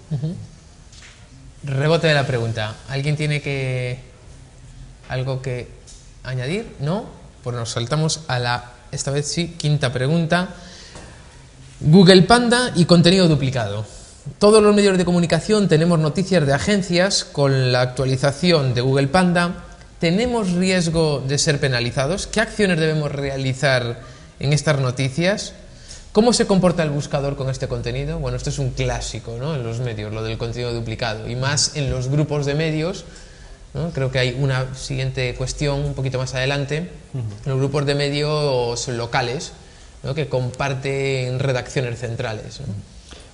Rebote de la pregunta. ¿Alguien tiene que ¿Algo que añadir? ¿No? Pues nos saltamos a la, esta vez sí, quinta pregunta. Google Panda y contenido duplicado. Todos los medios de comunicación tenemos noticias de agencias con la actualización de Google Panda. ¿Tenemos riesgo de ser penalizados? ¿Qué acciones debemos realizar en estas noticias? ¿Cómo se comporta el buscador con este contenido? Bueno, esto es un clásico ¿no? en los medios, lo del contenido duplicado, y más en los grupos de medios ¿no? Creo que hay una siguiente cuestión un poquito más adelante, uh -huh. los grupos de medios locales ¿no? que comparten redacciones centrales. ¿no?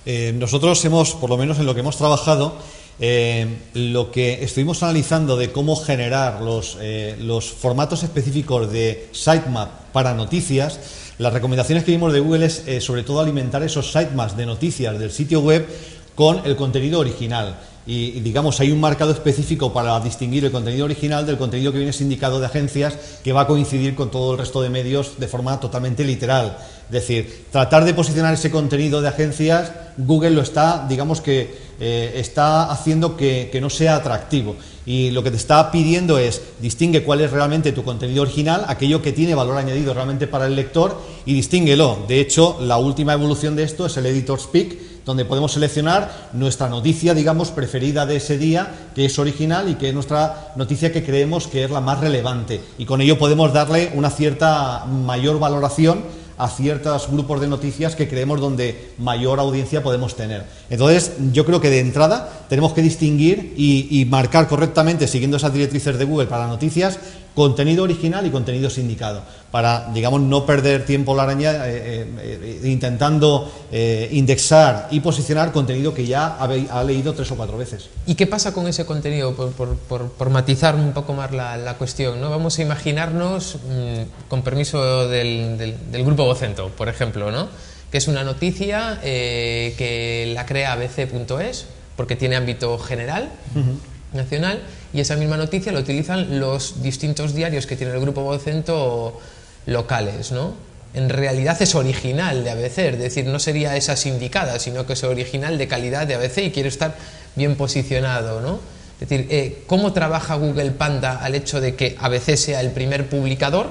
Eh, nosotros hemos, por lo menos en lo que hemos trabajado, eh, lo que estuvimos analizando de cómo generar los, eh, los formatos específicos de sitemap para noticias, las recomendaciones que vimos de Google es sobre todo alimentar esos sitemaps de noticias del sitio web con el contenido original y, digamos hay un marcado específico para distinguir el contenido original del contenido que viene sindicado de agencias que va a coincidir con todo el resto de medios de forma totalmente literal. Es decir, tratar de posicionar ese contenido de agencias, Google lo está, digamos que eh, está haciendo que, que, no sea atractivo. Y lo que te está pidiendo es distingue cuál es realmente tu contenido original, aquello que tiene valor añadido realmente para el lector y distínguelo. De hecho, la última evolución de esto es el Editor Speak, donde podemos seleccionar nuestra noticia, digamos, preferida de ese día, que es original y que es nuestra noticia que creemos que es la más relevante. Y con ello podemos darle una cierta mayor valoración a ciertos grupos de noticias que creemos donde mayor audiencia podemos tener. Entonces, yo creo que de entrada tenemos que distinguir y, y marcar correctamente, siguiendo esas directrices de Google para noticias, contenido original y contenido sindicado, para, digamos, no perder tiempo la araña eh, eh, eh, intentando eh, indexar y posicionar contenido que ya ha, ha, leído tres o cuatro veces. ¿Y qué pasa con ese contenido? Por, por, por, por matizar un poco más la, la, cuestión, ¿no? Vamos a imaginarnos, mmm, con permiso del, del, del, grupo Vocento, por ejemplo, ¿no? que es una noticia que la crea abc.es, porque tiene ámbito general, uh -huh. nacional, y esa misma noticia la utilizan los distintos diarios que tiene el grupo Vocento locales, ¿no? En realidad es original de ABC, es decir, no sería esa sindicada, sino que es original de calidad de ABC y quiere estar bien posicionado, ¿no? Es decir, eh, ¿cómo trabaja Google Panda al hecho de que ABC sea el primer publicador,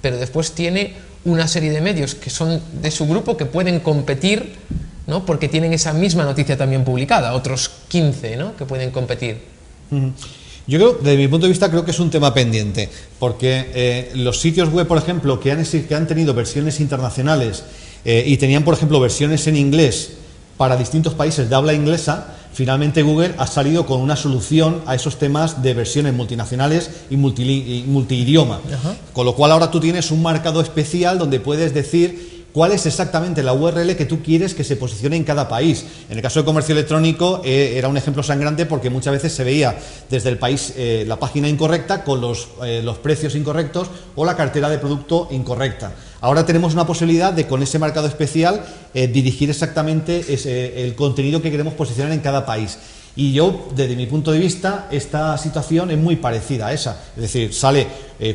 pero después tiene una serie de medios que son de su grupo que pueden competir, ¿no? Porque tienen esa misma noticia también publicada, otros 15, ¿no? Que pueden competir. Yo creo, desde mi punto de vista, creo que es un tema pendiente, porque eh, los sitios web, por ejemplo, que han, que han tenido versiones internacionales eh, y tenían, por ejemplo, versiones en inglés para distintos países de habla inglesa, finalmente Google ha salido con una solución a esos temas de versiones multinacionales y, multi, y multiidioma. Con lo cual ahora tú tienes un marcado especial donde puedes decir cuál es exactamente la URL que tú quieres que se posicione en cada país. En el caso de comercio electrónico eh, era un ejemplo sangrante porque muchas veces se veía desde el país eh, la página incorrecta con los, eh, los precios incorrectos o la cartera de producto incorrecta. Ahora tenemos una posibilidad de con ese marcado especial dirigir exactamente el contenido que queremos posicionar en cada país. Y yo, desde mi punto de vista, esta situación es muy parecida a esa. Es decir, sale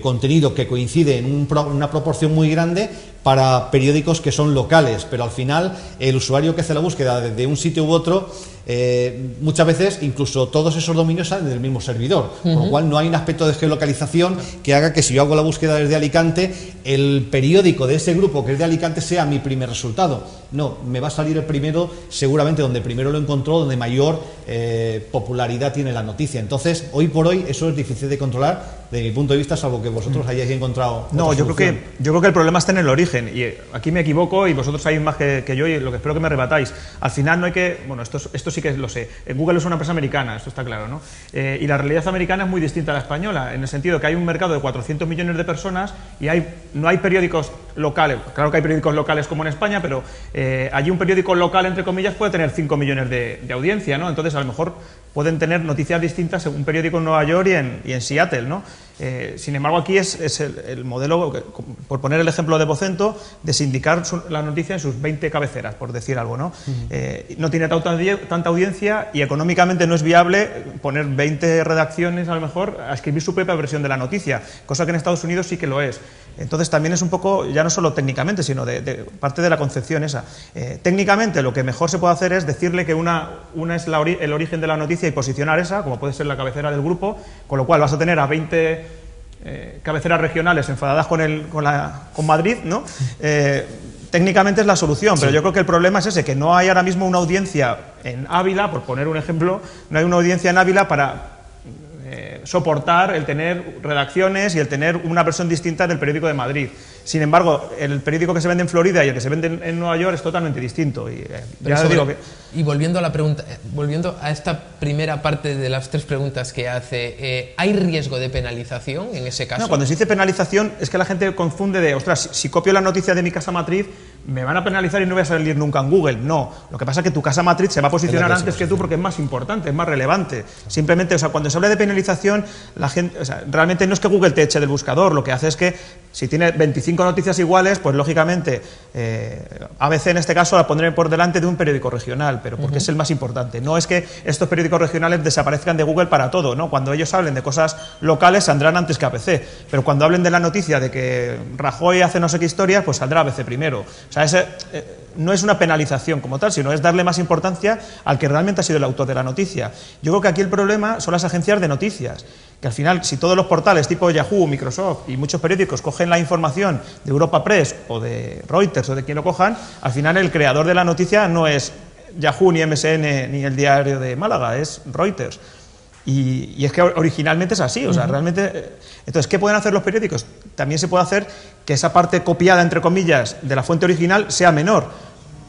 contenido que coincide en una proporción muy grande, para periódicos que son locales, pero al final el usuario que hace la búsqueda desde un sitio u otro, eh, muchas veces incluso todos esos dominios salen del mismo servidor, con lo cual no hay un aspecto de geolocalización que haga que si yo hago la búsqueda desde Alicante, el periódico de ese grupo que es de Alicante sea mi primer resultado. No, me va a salir el primero seguramente donde primero lo encontró, donde mayor eh, popularidad tiene la noticia. Entonces, hoy por hoy eso es difícil de controlar, desde mi punto de vista, salvo que vosotros mm. hayáis encontrado. No, yo creo, que, yo creo que el problema está en el origen y aquí me equivoco y vosotros sabéis más que, yo y lo que espero que me rebatáis. Al final no hay que, bueno, esto, esto sí que lo sé, Google es una empresa americana, esto está claro, ¿no? Eh, y la realidad americana es muy distinta a la española, en el sentido que hay un mercado de 400 millones de personas y hay, no hay periódicos locales, claro que hay periódicos locales como en España, pero eh, allí un periódico local, entre comillas, puede tener 5 millones de, de audiencia, ¿no? Entonces, a lo mejor pueden tener noticias distintas según un periódico en Nueva York y en, y en Seattle, ¿no? Eh, sin embargo, aquí es, el, modelo, por poner el ejemplo de Vocento, de sindicar la noticia en sus 20 cabeceras, por decir algo. No, eh, no tiene tanta, tanta, audiencia y económicamente no es viable poner 20 redacciones, a lo mejor, a escribir su propia versión de la noticia, cosa que en Estados Unidos sí que lo es. Entonces también es un poco, ya no solo técnicamente, sino de, parte de la concepción esa. Eh, técnicamente lo que mejor se puede hacer es decirle que una, una es el origen de la noticia y posicionar esa, como puede ser la cabecera del grupo, con lo cual vas a tener a 20 eh, cabeceras regionales enfadadas con, el, con, la, con Madrid, ¿no? Eh, técnicamente es la solución, pero yo creo que el problema es ese, que no hay ahora mismo una audiencia en Ávila, por poner un ejemplo, no hay una audiencia en Ávila para soportar el tener redacciones y el tener una versión distinta del periódico de Madrid. Sin embargo, el periódico que se vende en Florida y el que se vende en Nueva York es totalmente distinto. Y, eh, y volviendo a la pregunta, eh, volviendo a esta primera parte de las tres preguntas que hace, eh, ¿hay riesgo de penalización en ese caso? No, cuando se dice penalización es que la gente confunde de, ostras, si copio la noticia de mi casa matriz, me van a penalizar y no voy a salir nunca en Google. No, lo que pasa es que tu casa matriz se va a posicionar antes que tú porque es más importante, es más relevante. Simplemente, o sea, cuando se habla de penalización, la gente, o sea, realmente no es que Google te eche del buscador, lo que hace es que si tiene 25 noticias iguales, pues lógicamente eh, ABC en este caso la pondré por delante de un periódico regional, pero porque es el más importante. No es que estos periódicos regionales desaparezcan de Google para todo, ¿no? Cuando ellos hablen de cosas locales saldrán antes que ABC, pero cuando hablen de la noticia de que Rajoy hace no sé qué historia, pues saldrá ABC primero. O sea, ese, eh, no es una penalización como tal, sino es darle más importancia al que realmente ha sido el autor de la noticia. Yo creo que aquí el problema son las agencias de noticias, que al final, si todos los portales tipo Yahoo, Microsoft y muchos periódicos cogen la información de Europa Press o de Reuters o de quien lo cojan, al final el creador de la noticia no es Yahoo, ni MSN, ni el diario de Málaga, es Reuters. Y, es que originalmente es así, o sea, realmente... Eh, entonces, ¿qué pueden hacer los periódicos? También se puede hacer que esa parte copiada, entre comillas, de la fuente original sea menor.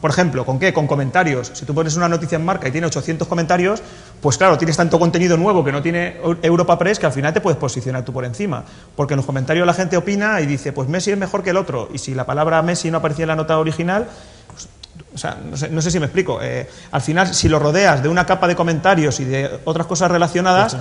Por ejemplo, ¿con qué? Con comentarios. Si tú pones una noticia en marca y tiene 800 comentarios, pues claro, tienes tanto contenido nuevo que no tiene Europa Press que al final te puedes posicionar tú por encima. Porque en los comentarios la gente opina y dice, pues Messi es mejor que el otro. Y si la palabra Messi no aparecía en la nota original, o sea, no sé, si me explico. Eh, al final, si lo rodeas de una capa de comentarios y de otras cosas relacionadas,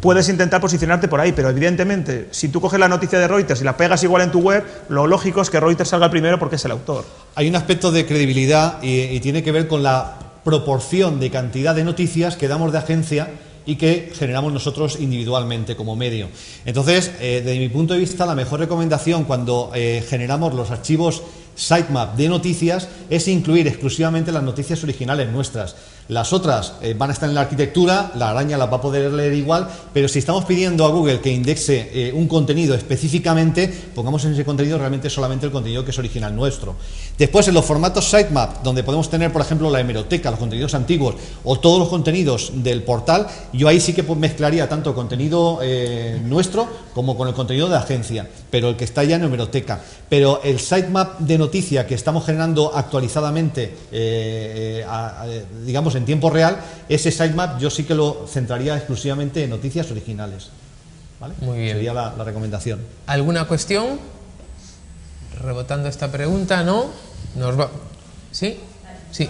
puedes intentar posicionarte por ahí, pero evidentemente, si tú coges la noticia de Reuters y la pegas igual en tu web, lo lógico es que Reuters salga primero porque es el autor. Hay un aspecto de credibilidad y, tiene que ver con la proporción de cantidad de noticias que damos de agencia y que generamos nosotros individualmente como medio. Entonces, eh, desde mi punto de vista, la mejor recomendación cuando eh, generamos los archivos sitemap de noticias es incluir exclusivamente las noticias originales nuestras. Las otras eh, van a estar en la arquitectura, la araña las va a poder leer igual, pero si estamos pidiendo a Google que indexe eh, un contenido específicamente, pongamos en ese contenido realmente solamente el contenido que es original nuestro. Después, en los formatos sitemap, donde podemos tener, por ejemplo, la hemeroteca, los contenidos antiguos o todos los contenidos del portal, yo ahí sí que mezclaría tanto contenido eh, nuestro como con el contenido de agencia, pero el que está ya en hemeroteca. Pero el sitemap de noticia que estamos generando actualizadamente, digamos, en tiempo real, ese sitemap yo sí que lo centraría exclusivamente en noticias originales. Muy bien. Sería la, recomendación. ¿Alguna cuestión? Rebotando esta pregunta, ¿no? Nos va... ¿Sí? Sí.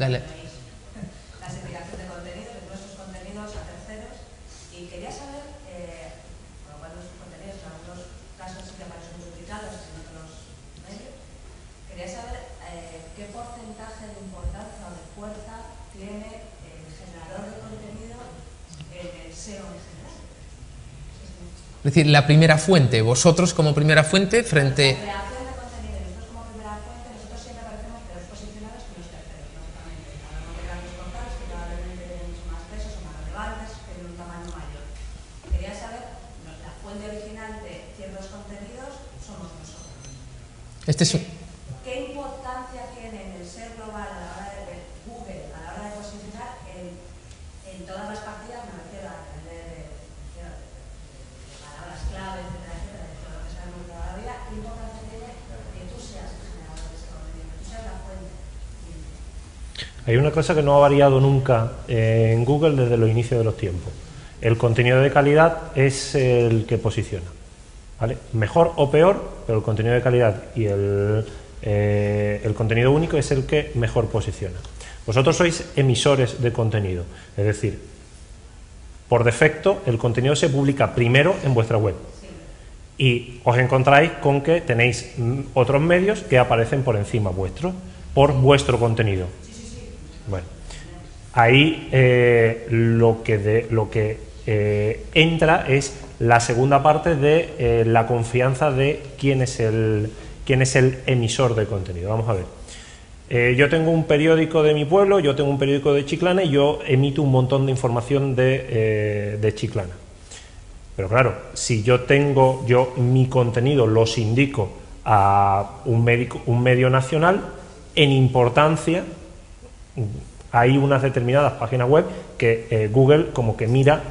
Dale. La segregación de contenidos, de nuestros contenidos a terceros. Y quería saber, eh, bueno, cuál de sus contenidos, en algunos casos sí que aparecen duplicados en otros medios. Quería saber eh, qué porcentaje de importancia o de fuerza tiene el generador de contenido en el SEO en general. Es decir, la primera fuente, vosotros como primera fuente frente... La creación de contenido y nosotros como primera fuente, nosotros siempre aparecemos peor posicionados que los terceros, básicamente. Hablamos de grandes portales que probablemente tienen mucho más peso, son más relevantes, tienen un tamaño mayor. Quería saber, no, la fuente original de ciertos contenidos somos nosotros. Este es un- ¿Qué importancia tiene en el ser global a la hora de, Google, a la hora de posicionar en, en todas las partidas, me refiero a de, de- de- de palabras clave, etcétera, etcétera, de todo lo que sabemos de la vida, qué importancia tiene que tú seas el generador de ese contenido, que tú seas la fuente. Hay una cosa que no ha variado nunca eh, en Google desde los inicios de los tiempos. El contenido de calidad es el que posiciona. ¿vale? Mejor o peor, pero el contenido de calidad y el, eh, el contenido único es el que mejor posiciona. Vosotros sois emisores de contenido, es decir, por defecto el contenido se publica primero en vuestra web y os encontráis con que tenéis mm, otros medios que aparecen por encima vuestro, por vuestro contenido. Bueno, ahí eh, lo que, de- lo que eh, entra es la segunda parte de eh, la confianza de quién es, el, quién es el emisor de contenido. Vamos a ver. Eh, yo tengo un periódico de mi pueblo, yo tengo un periódico de Chiclana y yo emito un montón de información de, eh, de Chiclana. Pero claro, si yo tengo, yo mi contenido los indico a un, médico, un medio nacional, en importancia hay unas determinadas páginas web que Google como que mira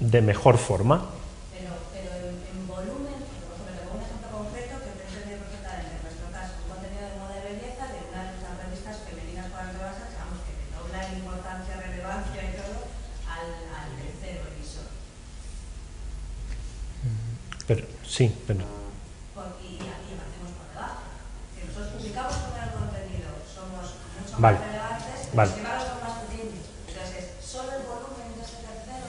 de mejor forma. Pero, pero en, en volumen, por ejemplo, tengo un ejemplo concreto que te entendí perfectamente. En nuestro caso, un contenido de moda y belleza de una de nuestras revistas femeninas por las que basas, digamos que dobla en importancia, relevancia y todo al, al tercero emisor. Pero, sí, pero Por- y, y aquí hacemos por debajo. Si nosotros publicamos primero el contenido, somos mucho más Vale. relevantes, Vale. sin embargo son más pequeños. Entonces, solo el volumen de ese tercero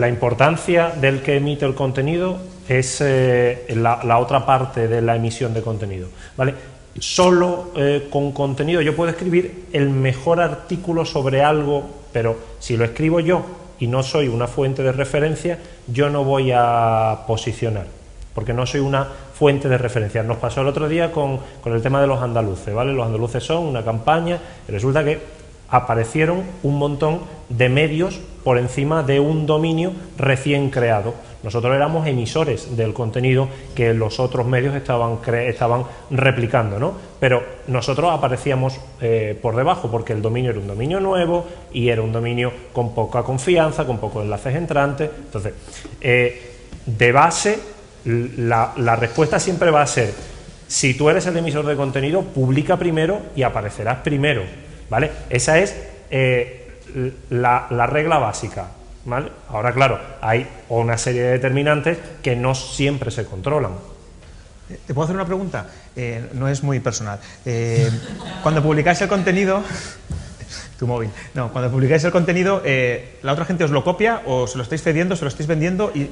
la importancia del que emite el contenido es eh, la, la otra parte de la emisión de contenido. ¿vale? Solo eh, con contenido yo puedo escribir el mejor artículo sobre algo, pero si lo escribo yo y no soy una fuente de referencia, yo no voy a posicionar, porque no soy una fuente de referencia. Nos pasó el otro día con, con el tema de los andaluces, ¿vale? Los andaluces son una campaña, y resulta que aparecieron un montón de medios por encima de un dominio recién creado. Nosotros éramos emisores del contenido que los otros medios estaban, replicando, ¿no? Pero nosotros aparecíamos eh, por debajo porque el dominio era un dominio nuevo y era un dominio con poca confianza, con pocos enlaces entrantes. Entonces, eh, de base, la, respuesta siempre va a ser, si tú eres el emisor de contenido, publica primero y aparecerás primero, ¿vale? Esa es eh, la regla básica, Ahora, claro, hay una serie de determinantes que no siempre se controlan. Eh, ¿Te puedo hacer una pregunta? Eh, no es muy personal. Eh, cuando publicáis el contenido, tu móvil, no, cuando publicáis el contenido, eh, ¿la otra gente os lo copia o se lo estáis cediendo, se lo estáis vendiendo y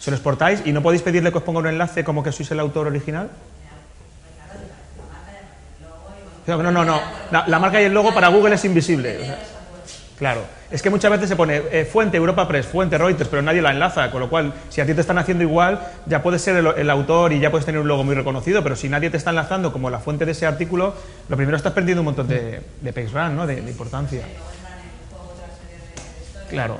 se lo exportáis y no podéis pedirle que os ponga un enlace como que sois el autor original? No, no, no. La, marca y el logo para Google es invisible. claro. Es que muchas veces se pone eh, fuente Europa Press, fuente Reuters, pero nadie la enlaza, con lo cual, si a ti te están haciendo igual, ya puedes ser el, autor y ya puedes tener un logo muy reconocido, pero si nadie te está enlazando como la fuente de ese artículo, lo primero estás perdiendo un montón de, de page run, ¿no? de, importancia. Claro.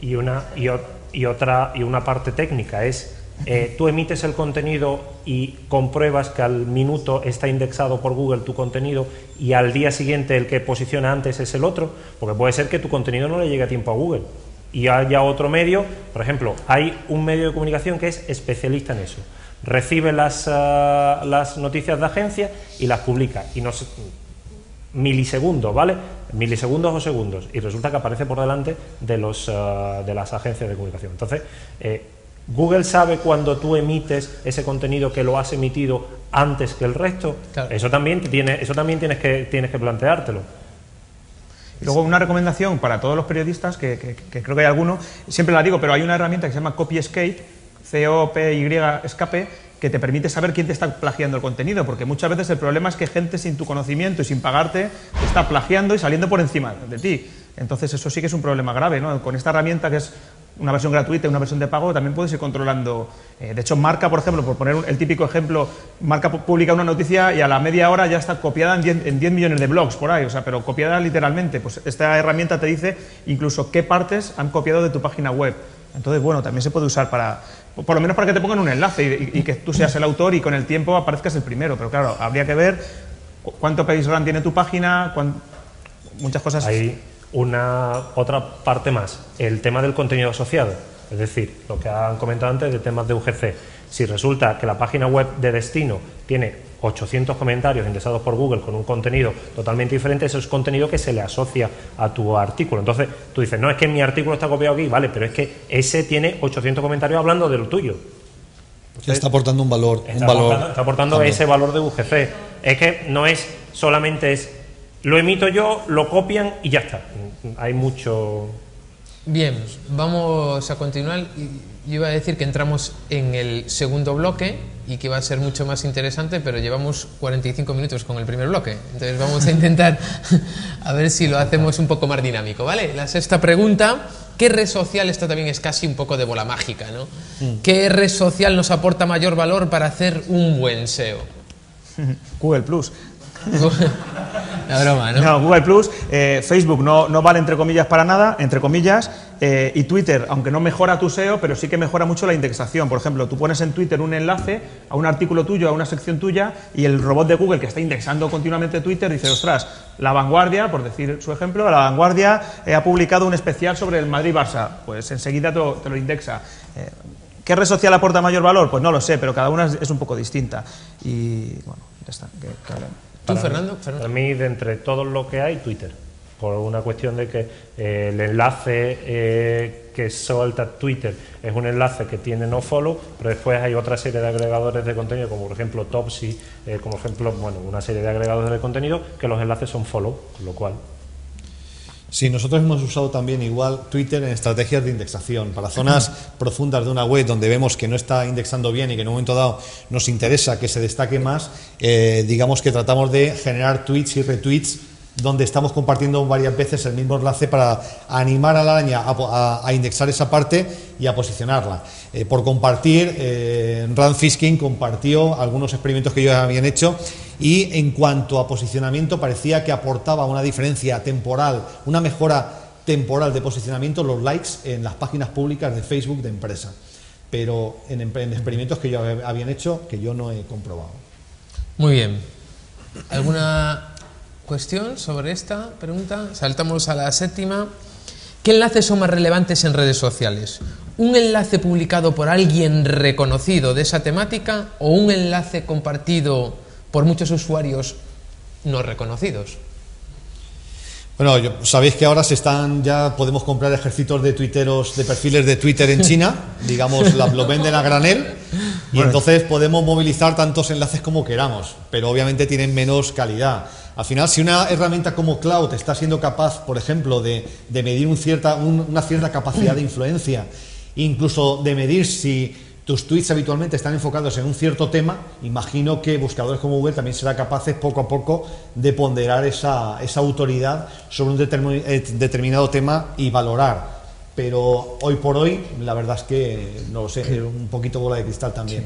Y una, y, y otra, y una parte técnica es, eh, tú emites el contenido y compruebas que al minuto está indexado por Google tu contenido y al día siguiente el que posiciona antes es el otro, porque puede ser que tu contenido no le llegue a tiempo a Google y haya otro medio, por ejemplo, hay un medio de comunicación que es especialista en eso, recibe las, ah, las noticias de agencia y las publica y no se- milisegundos, ¿vale? Milisegundos o segundos. Y resulta que aparece por delante de, los, eh, de las agencias de comunicación. Entonces, eh, Google sabe cuando tú emites ese contenido que lo has emitido antes que el resto. Eso también tiene, eso también tienes que tienes que planteártelo. Y luego una recomendación para todos los periodistas, que, que- que creo que hay alguno, siempre la digo, pero hay una herramienta que se llama Copy Escape, C-O-P-Y escape, que te permite saber quién te está plagiando el contenido, porque muchas veces el problema es que gente sin tu conocimiento y sin pagarte te está plagiando y saliendo por encima de ti. Entonces eso sí que es un problema grave, ¿no? Con esta herramienta que es una versión gratuita y una versión de pago, también puedes ir controlando. eh, de hecho, Marca, por ejemplo, por poner un- el típico ejemplo, Marca pu- publica una noticia y a la media hora ya está copiada en 10, en 10 millones de blogs por ahí, o sea, pero copiada literalmente. Pues esta herramienta te dice incluso qué partes han copiado de tu página web. Entonces, bueno, también se puede usar para, por lo menos para que te pongan un enlace y, y- que tú seas el autor y con el tiempo aparezcas el primero. Pero claro, habría que ver cu- cuánto page run tiene tu página, cuán- muchas cosas. Hay una otra parte más, el tema del contenido asociado, es decir, lo que han comentado antes de temas de UGC. Si resulta que la página web de destino tiene 800 comentarios indexados por Google con un contenido totalmente diferente, eso es contenido que se le asocia a tu artículo. Entonces tú dices, no, es que mi artículo está copiado aquí, vale, pero es que ese tiene 800 comentarios hablando de lo tuyo. está aportando un valor. Está un valor aportando, está aportando ese valor de UGC. Es que no es solamente es lo emito yo, lo copian y ya está. Hay mucho. Bien, vamos a continuar. Yo iba a decir que entramos en el segundo bloque y que va a ser mucho más interesante, pero llevamos 45 minutos con el primer bloque. Entonces vamos a intentar a ver si lo hacemos un poco más dinámico, ¿vale? La sexta pregunta, ¿qué red social, esto también es casi un poco de bola mágica, ¿no? ¿Qué red social nos aporta mayor valor para hacer un buen SEO? Google Plus. La broma, ¿no? Google Plus, eh, Facebook no, no vale entre comillas para nada, entre comillas, eh, y Twitter, aunque no mejora tu SEO, pero sí que mejora mucho la indexación. Por ejemplo, tú pones en Twitter un enlace a un artículo tuyo, a una sección tuya, y el robot de Google que está indexando continuamente Twitter dice, ostras, La Vanguardia, por decir su ejemplo, La Vanguardia eh, ha publicado un especial sobre el Madrid-Barça, pues enseguida te lo, te lo indexa. ¿Qué red social aporta mayor valor? Pues no lo sé, pero cada una es, un poco distinta. Y bueno, ya está. ¿Tú, Fernando? mí- Fernando. Para mí, de entre todo lo que hay, Twitter. Por una cuestión de que eh, el enlace eh, que suelta Twitter es un enlace que tiene no follow, pero después hay otra serie de agregadores de contenido, como por ejemplo Topsy, eh, como por ejemplo, bueno, una serie de agregadores de contenido que los enlaces son follow, con lo cual. Sí, nosotros hemos usado también igual Twitter en estrategias de indexación. Para zonas profundas de una web donde vemos que no está indexando bien y que en un momento dado nos interesa que se destaque más, eh, digamos que tratamos de generar tweets y retweets donde estamos compartiendo varias veces el mismo enlace para animar a la araña a, indexar esa parte y a posicionarla. Eh, por compartir, eh, Rand Fishkin compartió algunos experimentos que ellos habían hecho y en cuanto a posicionamiento parecía que aportaba una diferencia temporal, una mejora temporal de posicionamiento los likes en las páginas públicas de Facebook de empresa. Pero en, en experimentos que hab- habían hecho que yo no he comprobado. Muy bien. ¿Alguna cuestión sobre esta pregunta? Saltamos a la séptima. ¿Qué enlaces son más relevantes en redes sociales? ¿Un enlace publicado por alguien reconocido de esa temática o un enlace compartido por muchos usuarios no reconocidos? Bueno, yo- sabéis que ahora se están ya podemos comprar ejércitos de tuiteros, de perfiles de Twitter en China, digamos, la- lo venden a granel y entonces podemos movilizar tantos enlaces como queramos, pero obviamente tienen menos calidad. Al final, si una herramienta como Cloud está siendo capaz, por ejemplo, de, de medir un cierta, un- una cierta capacidad de influencia, incluso de medir si tus tweets habitualmente están enfocados en un cierto tema, imagino que buscadores como Google también será capaces poco a poco de ponderar esa, esa autoridad sobre un eh, determinado tema y valorar. Pero hoy por hoy, la verdad es que no lo sé, es un poquito bola de cristal también.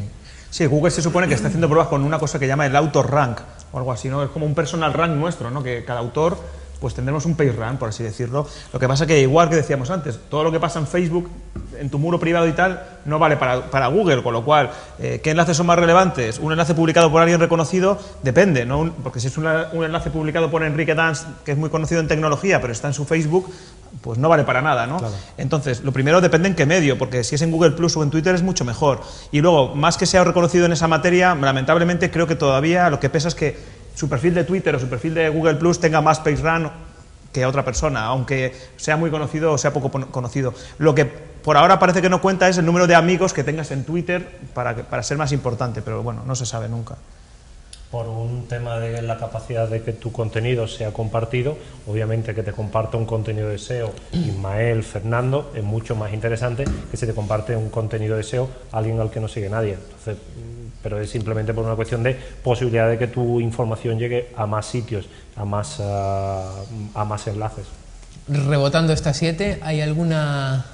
Sí, Google se supone que está haciendo pruebas con una cosa que llama el auto rank o algo así, ¿no? Es como un personal rank nuestro, ¿no? Que cada autor, pues tendremos un page rank, por así decirlo. Lo que pasa que, igual que decíamos antes, todo lo que pasa en Facebook, en tu muro privado y tal, no vale para, para Google, con lo cual, eh, ¿qué enlaces son más relevantes? Un enlace publicado por alguien reconocido depende, ¿no? Un- porque si es una- un enlace publicado por Enrique Dance, que es muy conocido en tecnología, pero está en su Facebook, pues no vale para nada, ¿no? Entonces, lo primero depende en qué medio, porque si es en Google Plus o en Twitter es mucho mejor. Y luego, más que sea reconocido en esa materia, lamentablemente creo que todavía lo que pesa es que su perfil de Twitter o su perfil de Google Plus tenga más PageRank que otra persona, aunque sea muy conocido o sea poco conocido. Lo que por ahora parece que no cuenta es el número de amigos que tengas en Twitter para, para ser más importante, pero bueno, no se sabe nunca. Por un tema de la capacidad de que tu contenido sea compartido, obviamente que te comparta un contenido de SEO Ismael, Fernando, es mucho más interesante que si te comparte un contenido de SEO alguien al que no sigue nadie. Pero es simplemente por una cuestión de posibilidad de que tu información llegue a más sitios, a más, ah, a más enlaces. Rebotando esta 7, ¿hay alguna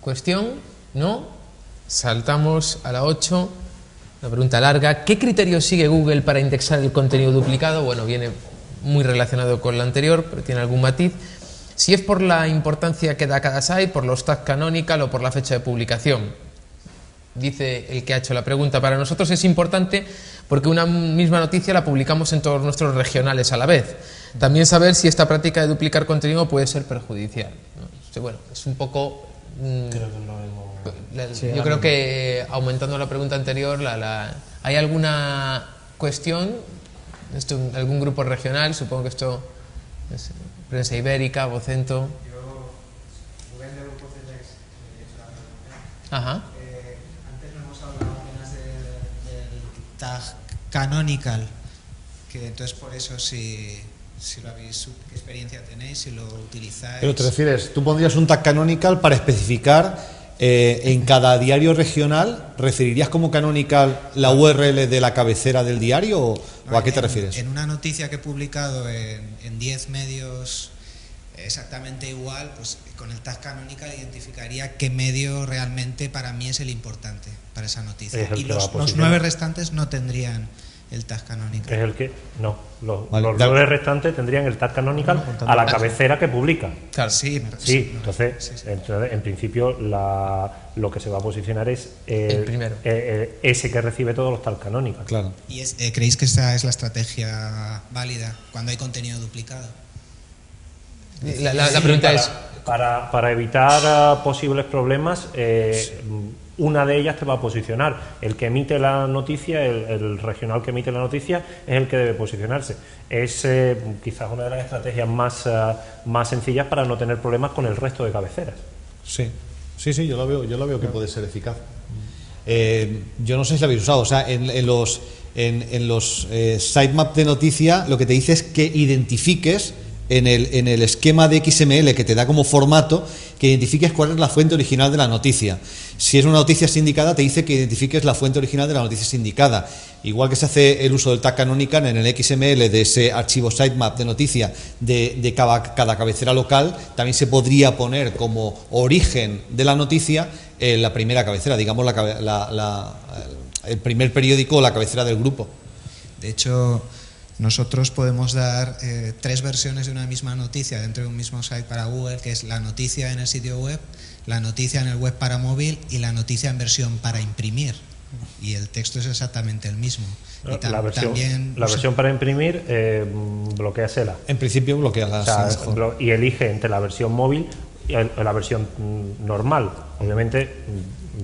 cuestión? ¿No? Saltamos a la 8. Una pregunta larga. ¿Qué criterios sigue Google para indexar el contenido duplicado? Bueno, viene muy relacionado con la anterior, pero tiene algún matiz. Si es por la importancia que da cada site, por los tags canonical o por la fecha de publicación. Dice el que ha hecho la pregunta. Para nosotros es importante porque una misma noticia la publicamos en todos nuestros regionales a la vez. También saber si esta práctica de duplicar contenido puede ser perjudicial. ¿no? Bueno, es un poco. mm, la- Sí, yo creo que eh, aumentando la pregunta anterior, la, la- ¿hay alguna cuestión? Esto, ¿Algún grupo regional? Supongo que esto es prensa ibérica, vocento. Rubén de Grupo CELEX, he hecho la pregunta. Ajá. Tag canonical, que entonces por eso si, si lo habéis, qué experiencia tenéis, si lo utilizáis. Pero te refieres, tú pondrías un tag canonical para especificar eh, en cada diario regional, ¿referirías como canonical la URL de la cabecera del diario o, o a qué te En- refieres? En una noticia que he publicado en en 10 medios exactamente igual, pues con el tag canonical identificaría qué medio realmente para mí es el importante para esa noticia. Es Y los, nueve restantes no tendrían el tag canonical. Es el que. No, los, Vale, los da- nueve restantes tendrían el tag canonical a la cabecera que publica. Claro. Sí, me- Sí, entonces, entonces, en principio la- lo que se va a posicionar es el, El primero. eh, eh, ese que recibe todos los tag canónicos. Claro. ¿Y es- eh, creéis que esa es la estrategia válida cuando hay contenido duplicado? La, la- la pregunta para, es, Para, para evitar ah, posibles problemas, eh, una de ellas te va a posicionar. El que emite la noticia, el, el regional que emite la noticia, es el que debe posicionarse. Es eh, quizás una de las estrategias más, ah, más sencillas para no tener problemas con el resto de cabeceras. Sí, sí, sí, yo lo veo, yo lo veo que puede ser eficaz. Eh, yo no sé si lo habéis usado, o sea, en, en los, en, en los eh, sitemap de noticia lo que te dice es que identifiques en el, esquema de XML que te da como formato, que identifiques cuál es la fuente original de la noticia. Si es una noticia sindicada, te dice que identifiques la fuente original de la noticia sindicada. Igual que se hace el uso del tag canonical en el XML de ese archivo sitemap de noticia de, cada, cabecera local, también se podría poner como origen de la noticia eh, la primera cabecera, digamos la la- la- el primer periódico o la cabecera del grupo. De hecho, nosotros podemos dar eh, tres versiones de una misma noticia dentro de un mismo site para Google, que es la noticia en el sitio web, la noticia en el web para móvil y la noticia en versión para imprimir. Y el texto es exactamente el mismo. Y tam- La versión, también la versión para imprimir eh, bloquea SELA. En principio bloquea la O sea, y elige entre la versión móvil y la versión normal. Obviamente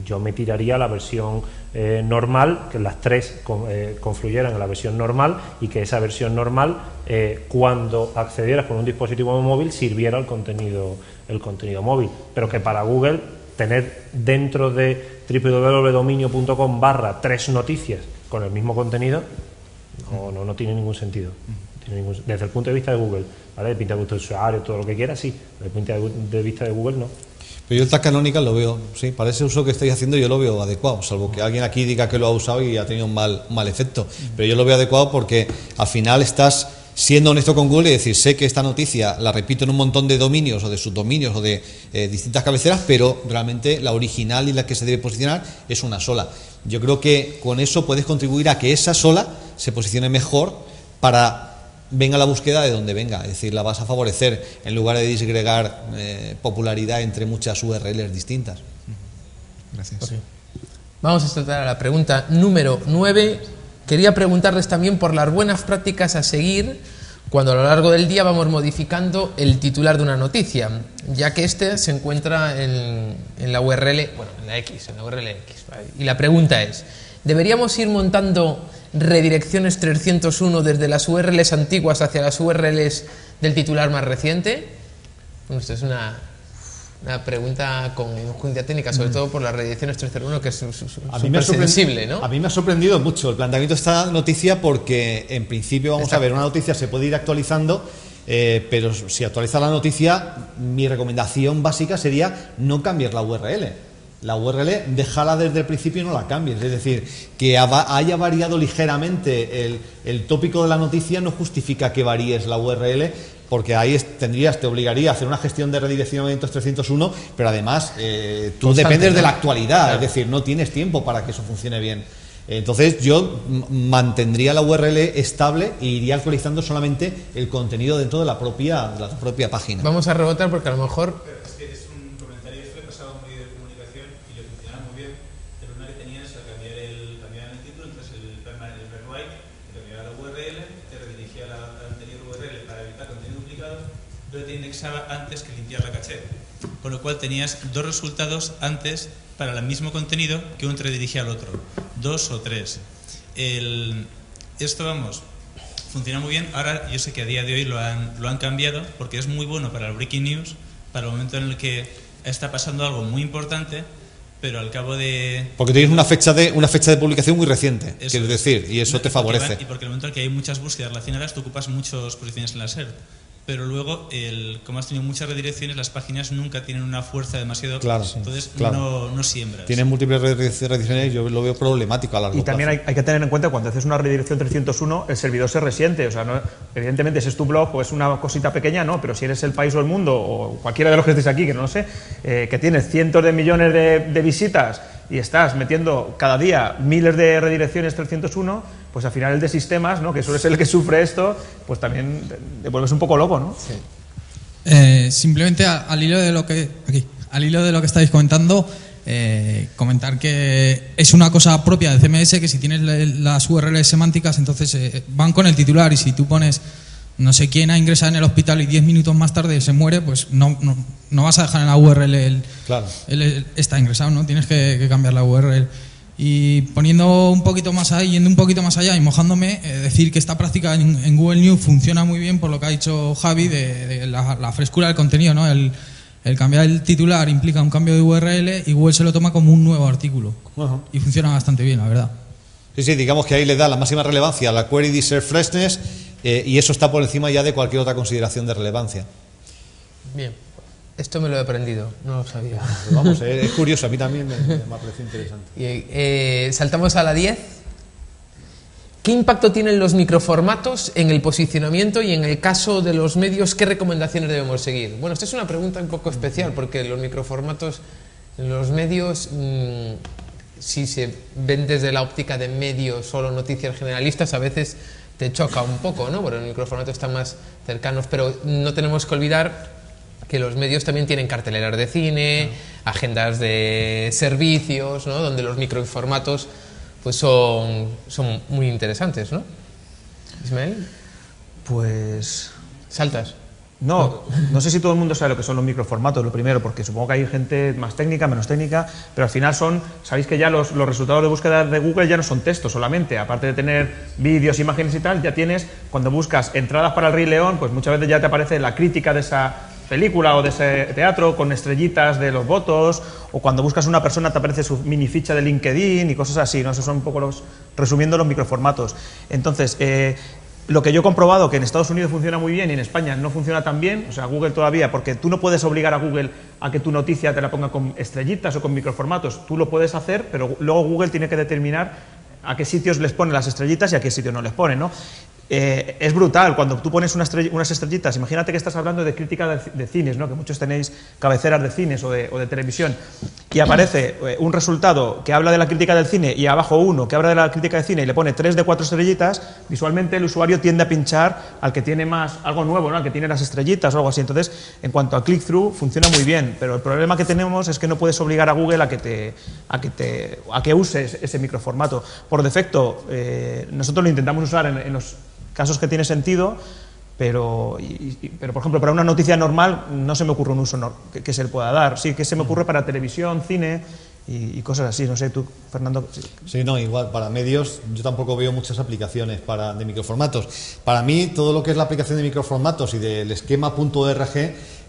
yo me tiraría la versión eh, normal, que las tres con- eh, confluyeran en la versión normal y que esa versión normal, eh, cuando accedieras con un dispositivo móvil, sirviera el contenido, el contenido móvil. Pero que para Google tener dentro de www.dominio.com barra tres noticias con el mismo contenido no, no, no tiene ningún sentido. Desde el punto de vista de Google, ¿vale? Desde de usuario, todo lo que quiera, sí. Desde el punto de vista de Google, no. Pero yo el tag canonical lo veo, sí, para ese uso que estáis haciendo yo lo veo adecuado, salvo que alguien aquí diga que lo ha usado y ha tenido un mal, mal efecto. Pero yo lo veo adecuado porque al final estás siendo honesto con Google y decir, sé que esta noticia la repito en un montón de dominios o de subdominios o de eh, distintas cabeceras, pero realmente la original y la que se debe posicionar es una sola. Yo creo que con eso puedes contribuir a que esa sola se posicione mejor para venga la búsqueda de donde venga, es decir, la vas a favorecer en lugar de disgregar eh, popularidad entre muchas URLs distintas. Gracias. Vamos a saltar a la pregunta número 9. Quería preguntarles también por las buenas prácticas a seguir cuando a lo largo del día vamos modificando el titular de una noticia, ya que este se encuentra en, en la URL, bueno, en la X, en la URL X. ¿vale? Y la pregunta es, ¿deberíamos ir montando redirecciones 301 desde las URLs antiguas hacia las URLs del titular más reciente? Bueno, esto es una, una pregunta con enjundia técnica, sobre Mm. todo por las redirecciones 301, que es su- A mí, me ha sorprendido, sensible, ¿no? a mí me ha sorprendido mucho el planteamiento de esta noticia porque en principio vamos a ver, una noticia se puede ir actualizando, eh, pero si actualiza la noticia, mi recomendación básica sería no cambies la URL. La URL déjala desde el principio y no la cambies. Es decir, que haya variado ligeramente el, el tópico de la noticia no justifica que varíes la URL porque ahí es- tendrías, te obligaría a hacer una gestión de redireccionamientos 301, pero además eh, tú Constante, dependes de la actualidad, Claro. es decir, no tienes tiempo para que eso funcione bien. Entonces yo mantendría la URL estable e iría actualizando solamente el contenido dentro de la propia, de la propia página. Vamos a rebotar porque a lo mejor Pero es que es un comentario, esto le pasaba a un medio de comunicación y le funcionaba muy bien. El problema que tenías al cambiar el, cambiar el título, entonces el, perma- el rewrite te cambiaba la URL, te redirigía a la, a la anterior URL para evitar contenido duplicado, pero te indexaba antes que limpiar la caché. Con lo cual tenías dos resultados antes para el mismo contenido que uno te redirigía al otro. Dos o tres. El, esto, vamos, funciona muy bien. Ahora yo sé que a día de hoy lo han, lo han cambiado porque es muy bueno para el breaking news, para el momento en el que está pasando algo muy importante, pero al cabo de... Porque tienes una fecha de una fecha de publicación muy reciente, Eso quiero decir, y eso te favorece. y porque en el momento en que hay muchas búsquedas relacionadas, tú ocupas muchas posiciones en la SERP. Pero luego, el, como has tenido muchas redirecciones, las páginas nunca tienen una fuerza demasiado... Claro, entonces claro. no, no siembras. Tienes múltiples redirecciones, yo lo veo problemático a largo Y también hay que tener en cuenta cuando haces una redirección 301, el servidor se resiente. O sea, no- evidentemente, si es tu blog o es una cosita pequeña, no, pero si eres el país o el mundo, o cualquiera de los que estéis aquí, que no lo sé, eh, que tienes cientos de millones de, de visitas y estás metiendo cada día miles de redirecciones 301, pues al final el de sistemas, ¿no? que suele ser el que sufre esto, pues también te, vuelves un poco loco, ¿no? Eh, simplemente a- al hilo de lo que aquí, al hilo de lo que estáis comentando, eh, comentar que es una cosa propia del CMS que si tienes las URLs semánticas, entonces eh, van con el titular y si tú pones no sé quién ha ingresado en el hospital y 10 minutos más tarde se muere, pues no, no, no vas a dejar en la URL el, Claro. está ingresado, ¿no? Tienes que, que cambiar la URL. Y poniendo un poquito más ahí, yendo un poquito más allá y mojándome, eh, decir que esta práctica en, en Google News funciona muy bien por lo que ha dicho Javi de, de la, la frescura del contenido, ¿no? El, el cambiar el titular implica un cambio de URL y Google se lo toma como un nuevo artículo. Ajá. Y funciona bastante bien, la verdad. Sí, sí, digamos que ahí le da la máxima relevancia a la query deserve freshness eh, y eso está por encima ya de cualquier otra consideración de relevancia. Bien, esto me lo he aprendido, no lo sabía. Vamos, eh, es curioso, a mí también me, me ha parecido interesante. Y, eh, saltamos a la 10. ¿Qué impacto tienen los microformatos en el posicionamiento y en el caso de los medios, qué recomendaciones debemos seguir? Bueno, esta es una pregunta un poco especial porque los microformatos los medios, mm, si se ven desde la óptica de medios solo noticias generalistas, a veces te choca un poco, ¿no? Porque los microformatos están más cercanos, pero no tenemos que olvidar que los medios también tienen carteleras de cine, agendas de servicios, ¿no? donde los microformatos pues son, son muy interesantes, ¿no? Ismael, Pues saltas. No, no sé si todo el mundo sabe lo que son los microformatos, lo primero, porque supongo que hay gente más técnica, menos técnica, pero al final son, sabéis que ya los, los resultados de búsqueda de Google ya no son texto solamente, aparte de tener vídeos, imágenes y tal, ya tienes, cuando buscas entradas para el Rey León, pues muchas veces ya te aparece la crítica de esa película o de ese teatro con estrellitas de los votos, o cuando buscas una persona te aparece su mini ficha de LinkedIn y cosas así, ¿no? Esos son un poco los, resumiendo los microformatos. Entonces, eh, lo que yo he comprobado que en Estados Unidos funciona muy bien y en España no funciona tan bien, o sea, Google todavía, porque tú no puedes obligar a Google a que tu noticia te la ponga con estrellitas o con microformatos, tú lo puedes hacer, pero luego Google tiene que determinar a qué sitios les pone las estrellitas y a qué sitios no les pone, ¿no? Eh, es brutal cuando tú pones una estrell- unas estrellitas. Imagínate que estás hablando de crítica de, cines, ¿no? que muchos tenéis cabeceras de cines o de, televisión, y aparece eh, un resultado que habla de la crítica del cine y abajo uno que habla de la crítica de cine y le pone tres de cuatro estrellitas, visualmente el usuario tiende a pinchar al que tiene más algo nuevo, ¿no? al que tiene las estrellitas o algo así. Entonces, en cuanto a click-through, funciona muy bien, pero el problema que tenemos es que no puedes obligar a Google a que, te, a que, uses ese microformato. Por defecto, eh, nosotros lo intentamos usar en, casos que tiene sentido, pero, y- y- pero por ejemplo, para una noticia normal no se me ocurre un uso que, que se le pueda dar. Sí que se me ocurre para televisión, cine, y, y cosas así. No sé, tú, Fernando. sí. Sí, no, igual, para medios yo tampoco veo muchas aplicaciones para, de microformatos. Para mí, todo lo que es la aplicación de microformatos y del esquema.org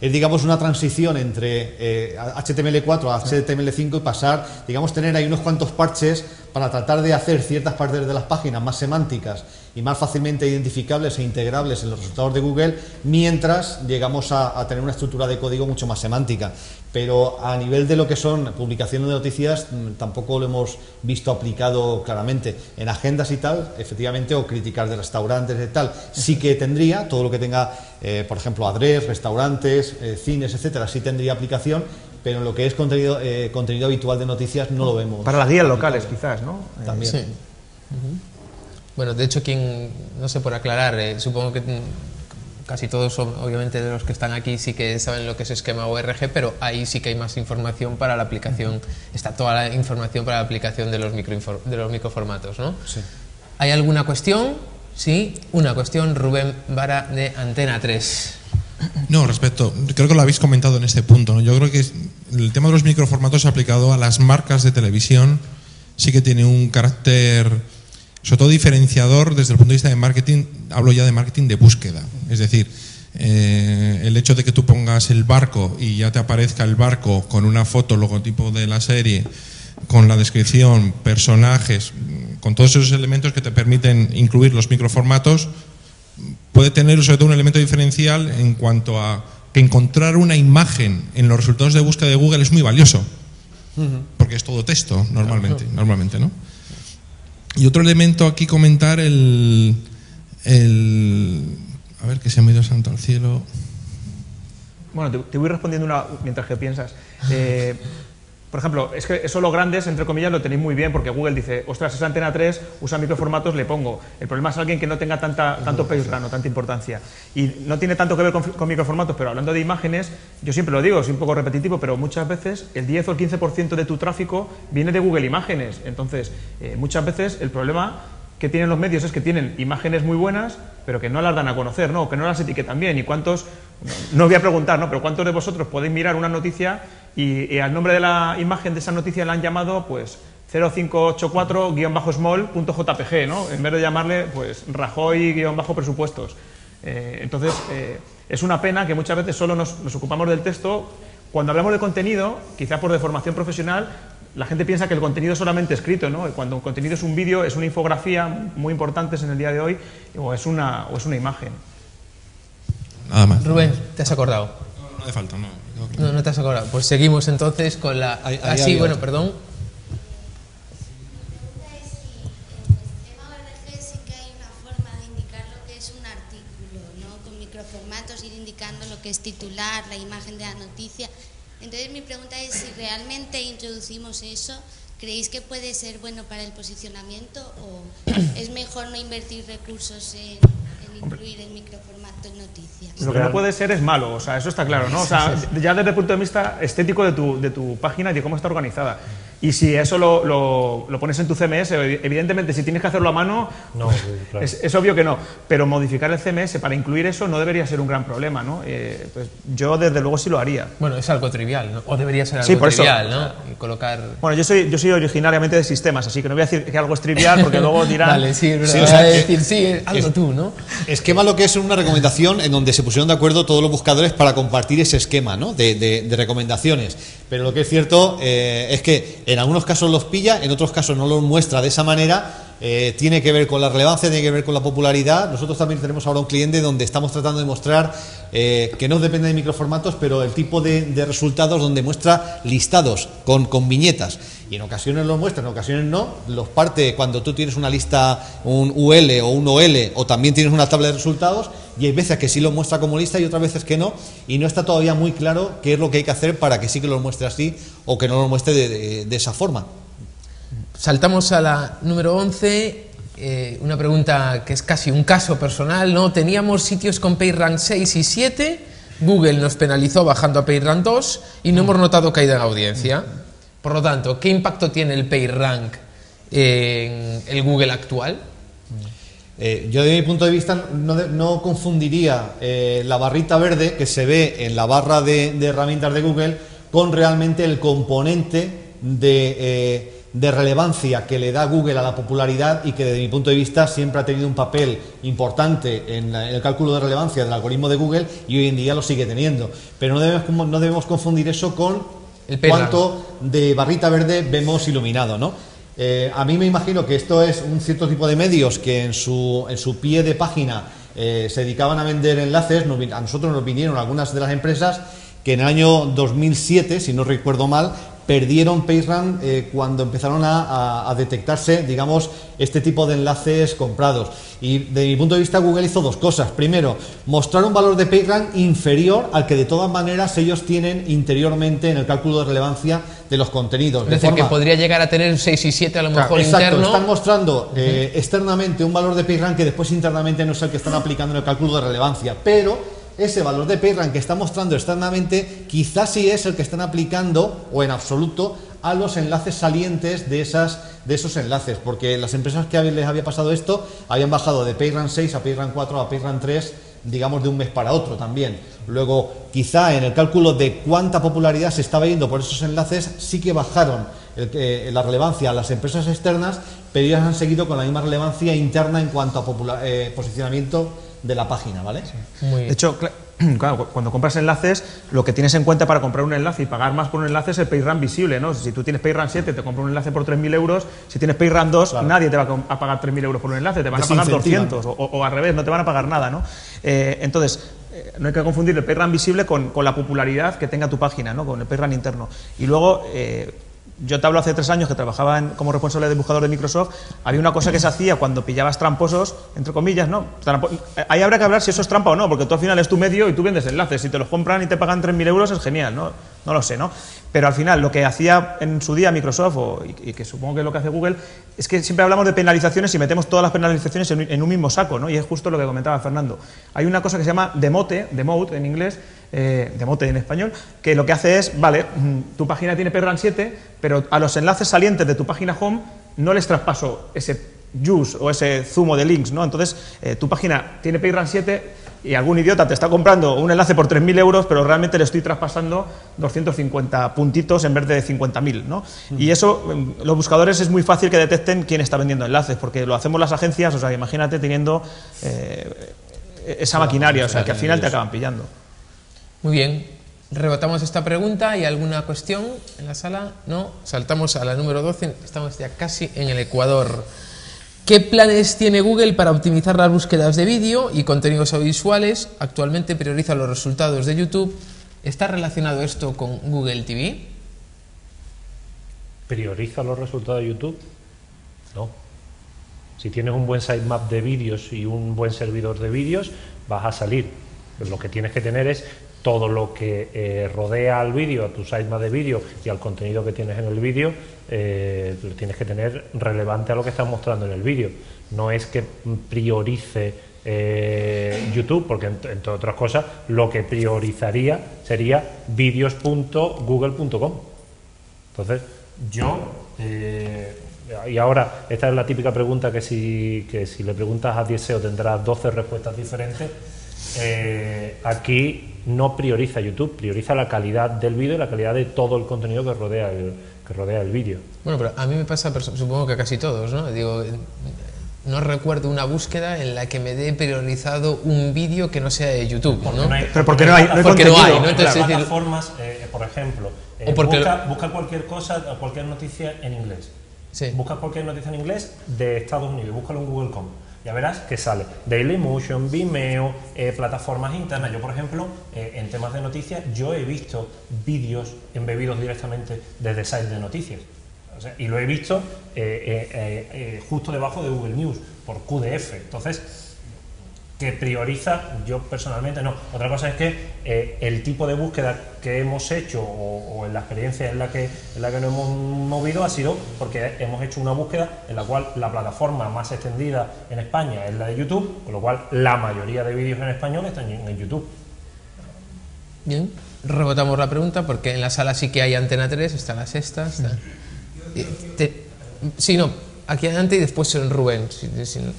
es, digamos, una transición entre eh, HTML4 a HTML5 y pasar, digamos, tener ahí unos cuantos parches para tratar de hacer ciertas partes de las páginas más semánticas y más fácilmente identificables e integrables en los resultados de Google, mientras llegamos a, tener una estructura de código mucho más semántica. Pero a nivel de lo que son publicaciones de noticias, mm, tampoco lo hemos visto aplicado claramente. En agendas y tal, efectivamente, o críticas de restaurantes y tal, sí que tendría, todo lo que tenga, eh, por ejemplo, adres, restaurantes, eh, cines, etcétera, sí tendría aplicación, pero en lo que es contenido, eh, contenido habitual de noticias no lo vemos. Para las guías locales, quizás, ¿no? También. Sí. Bueno, de hecho, quien, no sé por aclarar, eh, supongo que mm, casi todos, son, obviamente, de los que están aquí sí que saben lo que es esquema ORG, pero ahí sí que hay más información para la aplicación, está toda la información para la aplicación de los, de los microformatos, ¿no? Sí. ¿Hay alguna cuestión? Sí, una cuestión, Rubén Vara de Antena 3. No, respecto, creo que lo habéis comentado en este punto. ¿no? Yo creo que el tema de los microformatos aplicado a las marcas de televisión sí que tiene un carácter, sobre todo diferenciador desde el punto de vista de marketing. Hablo ya de marketing de búsqueda. Es decir, eh, el hecho de que tú pongas el barco y ya te aparezca el barco con una foto, logotipo de la serie, con la descripción, personajes, con todos esos elementos que te permiten incluir los microformatos, puede tener sobre todo un elemento diferencial en cuanto a que encontrar una imagen en los resultados de búsqueda de Google es muy valioso, porque es todo texto normalmente, normalmente, ¿no? Y otro elemento aquí comentar el, el a ver que se me ha ido santo al cielo. Bueno, te, te voy respondiendo una mientras que piensas. Eh, por ejemplo, es que eso los grandes, entre comillas, lo tenéis muy bien porque Google dice, ostras, esa antena 3 usa microformatos, le pongo. El problema es alguien que no tenga tanta, tanto PageRun o tanta importancia. Y no tiene tanto que ver con, con microformatos, pero hablando de imágenes, yo siempre lo digo, soy un poco repetitivo, pero muchas veces el 10 o el 15% de tu tráfico viene de Google Imágenes. Entonces, eh, muchas veces el problema que tienen los medios es que tienen imágenes muy buenas, pero que no las dan a conocer, ¿no? O que no las etiquetan bien. ¿Y cuántos, no voy a preguntar, ¿no? Pero cuántos de vosotros podéis mirar una noticia y, y al nombre de la imagen de esa noticia la han llamado, pues, 0584-small.jpg, ¿no? En vez de llamarle, pues, Rajoy-presupuestos. Eh, entonces, eh, es una pena que muchas veces solo nos, nos ocupamos del texto. Cuando hablamos de contenido, quizá por deformación profesional, la gente piensa que el contenido es solamente escrito, ¿no? Cuando un contenido es un vídeo, es una infografía muy importante en el día de hoy, o es una, o es una imagen. Nada más. Rubén, ¿te has acordado? No hace falta, no. No, no te has acordado. Pues seguimos entonces con la... Ahí- ah, ahí sí, había bueno, otra. perdón. En sí que hay una forma de indicar lo que es un artículo, ¿no? Con microformatos ir indicando lo que es titular, la imagen de la noticia. Entonces mi pregunta es si realmente introducimos eso, ¿creéis que puede ser bueno para el posicionamiento o es mejor no invertir recursos en, en incluir el microformato en noticias? Lo que no puede ser es malo, o sea, eso está claro, ¿no? O sea, ya desde el punto de vista estético de tu, de tu página y de cómo está organizada. Y si eso lo, lo- lo pones en tu CMS, evidentemente si tienes que hacerlo a mano, No, pues, claro. es, es obvio que no. Pero modificar el CMS para incluir eso no debería ser un gran problema, ¿no? Eh, pues yo desde luego sí lo haría. Bueno, es algo trivial, ¿no? O debería ser algo Sí, por eso. trivial, ¿no? Y colocar... Bueno, yo soy, yo soy originariamente de sistemas, así que no voy a decir que algo es trivial porque luego dirán... Vale, sí. Sí, o vas sea, a eh, decir, sí, hazlo tú, ¿no? Esquema lo que es una recomendación en donde se pusieron de acuerdo todos los buscadores para compartir ese esquema ¿no? de, de- de recomendaciones. Pero lo que es cierto eh, es que en algunos casos los pilla, en otros casos no los muestra de esa manera. eh, tiene que ver con la relevancia, tiene que ver con la popularidad. Nosotros también tenemos ahora un cliente donde estamos tratando de mostrar eh, que no depende de microformatos, pero el tipo de, resultados donde muestra listados con, con viñetas. Y en ocasiones los muestra, en ocasiones no. Los parte cuando tú tienes una lista, un UL o un OL, o también tienes una tabla de resultados, y hay veces que sí lo muestra como lista y otras veces que no, y no está todavía muy claro qué es lo que hay que hacer para que sí que lo muestre así o que no lo muestre de, esa forma. Saltamos a la número 11, eh, una pregunta que es casi un caso personal, ¿no? Teníamos sitios con PageRank 6 y 7, Google nos penalizó bajando a PageRank 2 y no hemos notado caída en audiencia. Por lo tanto, ¿qué impacto tiene el PageRank en el Google actual? Eh, yo, de mi punto de vista, no, confundiría eh, la barrita verde que se ve en la barra de, de herramientas de Google con realmente el componente de, eh, de relevancia que le da Google a la popularidad y que desde mi punto de vista siempre ha tenido un papel importante en, la- en el cálculo de relevancia del algoritmo de Google y hoy en día lo sigue teniendo. Pero no debemos, no debemos confundir eso con El cuánto de barrita verde vemos iluminado, ¿no? Eh, a mí me imagino que esto es un cierto tipo de medios que en su, en su pie de página eh, se dedicaban a vender enlaces. A nosotros nos vinieron algunas de las empresas que en el año 2007, si no recuerdo mal, perdieron PageRank eh, cuando empezaron a, a- a detectarse, digamos, este tipo de enlaces comprados. Y de mi punto de vista, Google hizo dos cosas. Primero, mostrar un valor de PageRank inferior al que de todas maneras ellos tienen interiormente en el cálculo de relevancia de los contenidos. Es de decir, que podría llegar a tener 6 y 7 a lo mejor Exacto, interno. están mostrando eh, externamente un valor de PageRank que después internamente no es el que están aplicando en el cálculo de relevancia, pero ese valor de PageRank que está mostrando externamente quizás sí es el que están aplicando o en absoluto a los enlaces salientes de esos enlaces, porque las empresas que les había pasado esto habían bajado de PageRank 6 a PageRank 4 a PageRank 3 digamos de un mes para otro también. Luego, quizá en el cálculo de cuánta popularidad se estaba yendo por esos enlaces, sí que bajaron que- la relevancia a las empresas externas, pero ellas han seguido con la misma relevancia interna en cuanto a eh, posicionamiento de la página, ¿vale? De hecho, cla- claro, cu- cuando compras enlaces, lo que tienes en cuenta para comprar un enlace y pagar más por un enlace es el PayRAN visible, ¿no? Si tú tienes PayRAN 7, te compras un enlace por 3.000 euros, si tienes PayRAN 2, nadie te va a pagar 3.000 euros por un enlace, te van a pagar Desincentivan. 200 o, o al revés, no te van a pagar nada, ¿no? Eh, entonces, eh, no hay que confundir el PayRAN visible con, con la popularidad que tenga tu página, ¿no? Con el PayRAN interno. Y luego... eh, yo te hablo hace tres años que trabajaba como responsable de buscador de Microsoft. Había una cosa que se hacía cuando pillabas tramposos, entre comillas, ¿no? Trampo- Ahí habrá que hablar si eso es trampa o no, porque tú al final es tu medio y tú vendes enlaces. Si te los compran y te pagan 3.000 euros es genial, ¿no? No lo sé, ¿no? Pero al final lo que hacía en su día Microsoft, o- y, que supongo que es lo que hace Google, es que siempre hablamos de penalizaciones y metemos todas las penalizaciones en, en un mismo saco, ¿no? Y es justo lo que comentaba Fernando. Hay una cosa que se llama demote, demote en inglés, eh, demote en español, que lo que hace es, vale, mm, tu página tiene PayRAN 7, pero a los enlaces salientes de tu página home no les traspaso ese juice o ese zumo de links, ¿no? Entonces, eh, tu página tiene PayRAN 7 y algún idiota te está comprando un enlace por 3.000 euros, pero realmente le estoy traspasando 250 puntitos en vez de 50.000, ¿no? Y eso, mm, los buscadores es muy fácil que detecten quién está vendiendo enlaces, porque lo hacemos las agencias, o sea, imagínate teniendo eh, esa maquinaria, o sea, que al final te acaban pillando. Muy bien. Rebotamos esta pregunta. ¿Hay alguna cuestión en la sala? No. Saltamos a la número 12. Estamos ya casi en el Ecuador. ¿Qué planes tiene Google para optimizar las búsquedas de vídeo y contenidos audiovisuales? Actualmente prioriza los resultados de YouTube. ¿Está relacionado esto con Google TV? ¿Prioriza los resultados de YouTube? No. Si tienes un buen sitemap de vídeos y un buen servidor de vídeos, vas a salir. Lo que tienes que tener es todo lo que eh, rodea al vídeo, a tu sitemap de vídeo y al contenido que tienes en el vídeo, eh, lo tienes que tener relevante a lo que estás mostrando en el vídeo. No es que priorice eh, YouTube, porque ent- entre otras cosas, lo que priorizaría sería vídeos.google.com. Entonces, yo, y ahora, esta es la típica pregunta que si, que si le preguntas a 10 SEO tendrás 12 respuestas diferentes. Eh, aquí no prioriza YouTube, prioriza la calidad del vídeo y la calidad de todo el contenido que rodea el, que rodea el vídeo. Bueno, pero a mí me pasa, supongo que a casi todos, ¿no? Digo, no recuerdo una búsqueda en la que me dé priorizado un vídeo que no sea de YouTube, ¿no? Pero porque no hay- no hay Porque no hay. ¿no? Entonces, Las es decir, plataformas, eh, por ejemplo, eh, O porque- busca, busca cualquier cosa, cualquier noticia en inglés. Busca cualquier noticia en inglés de Estados Unidos, búscalo en Google.com. Ya verás que sale Dailymotion, Vimeo, eh, plataformas internas. Yo, por ejemplo, eh, en temas de noticias, yo he visto vídeos embebidos directamente desde sites de noticias. Y lo he visto eh, eh, eh, justo debajo de Google News, por QDF. Entonces, que prioriza, yo personalmente no. Otra cosa es que eh, el tipo de búsqueda que hemos hecho o, o en la experiencia en la, que, en la que nos hemos movido ha sido porque hemos hecho una búsqueda en la cual la plataforma más extendida en España es la de YouTube, con lo cual la mayoría de vídeos en español están en, en YouTube. Bien, rebotamos la pregunta porque en la sala sí que hay antena 3, está la sexta. Está... Te- Sí, no, aquí adelante y después en Rubén. si- si- no.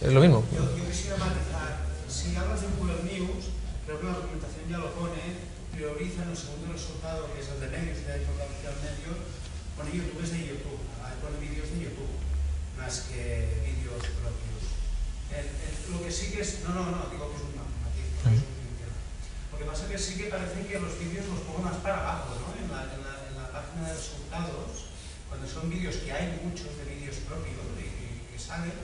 Es lo mismo. Yo, yo quisiera matizar, si hablas de Google News, creo que la documentación ya lo pone, prioriza en el segundo resultado, que es el de medios, de social medios, pone YouTube es de YouTube, ahí pone vídeos de YouTube, más que vídeos propios. El- el- lo que sí que es, no, no, no, digo que es un matiz, no es un. Lo que pasa es que sí que parece que los vídeos los pongo más para abajo, ¿no? En la, en la, en la página de resultados, cuando son vídeos que hay muchos de vídeos propios y, y que salen,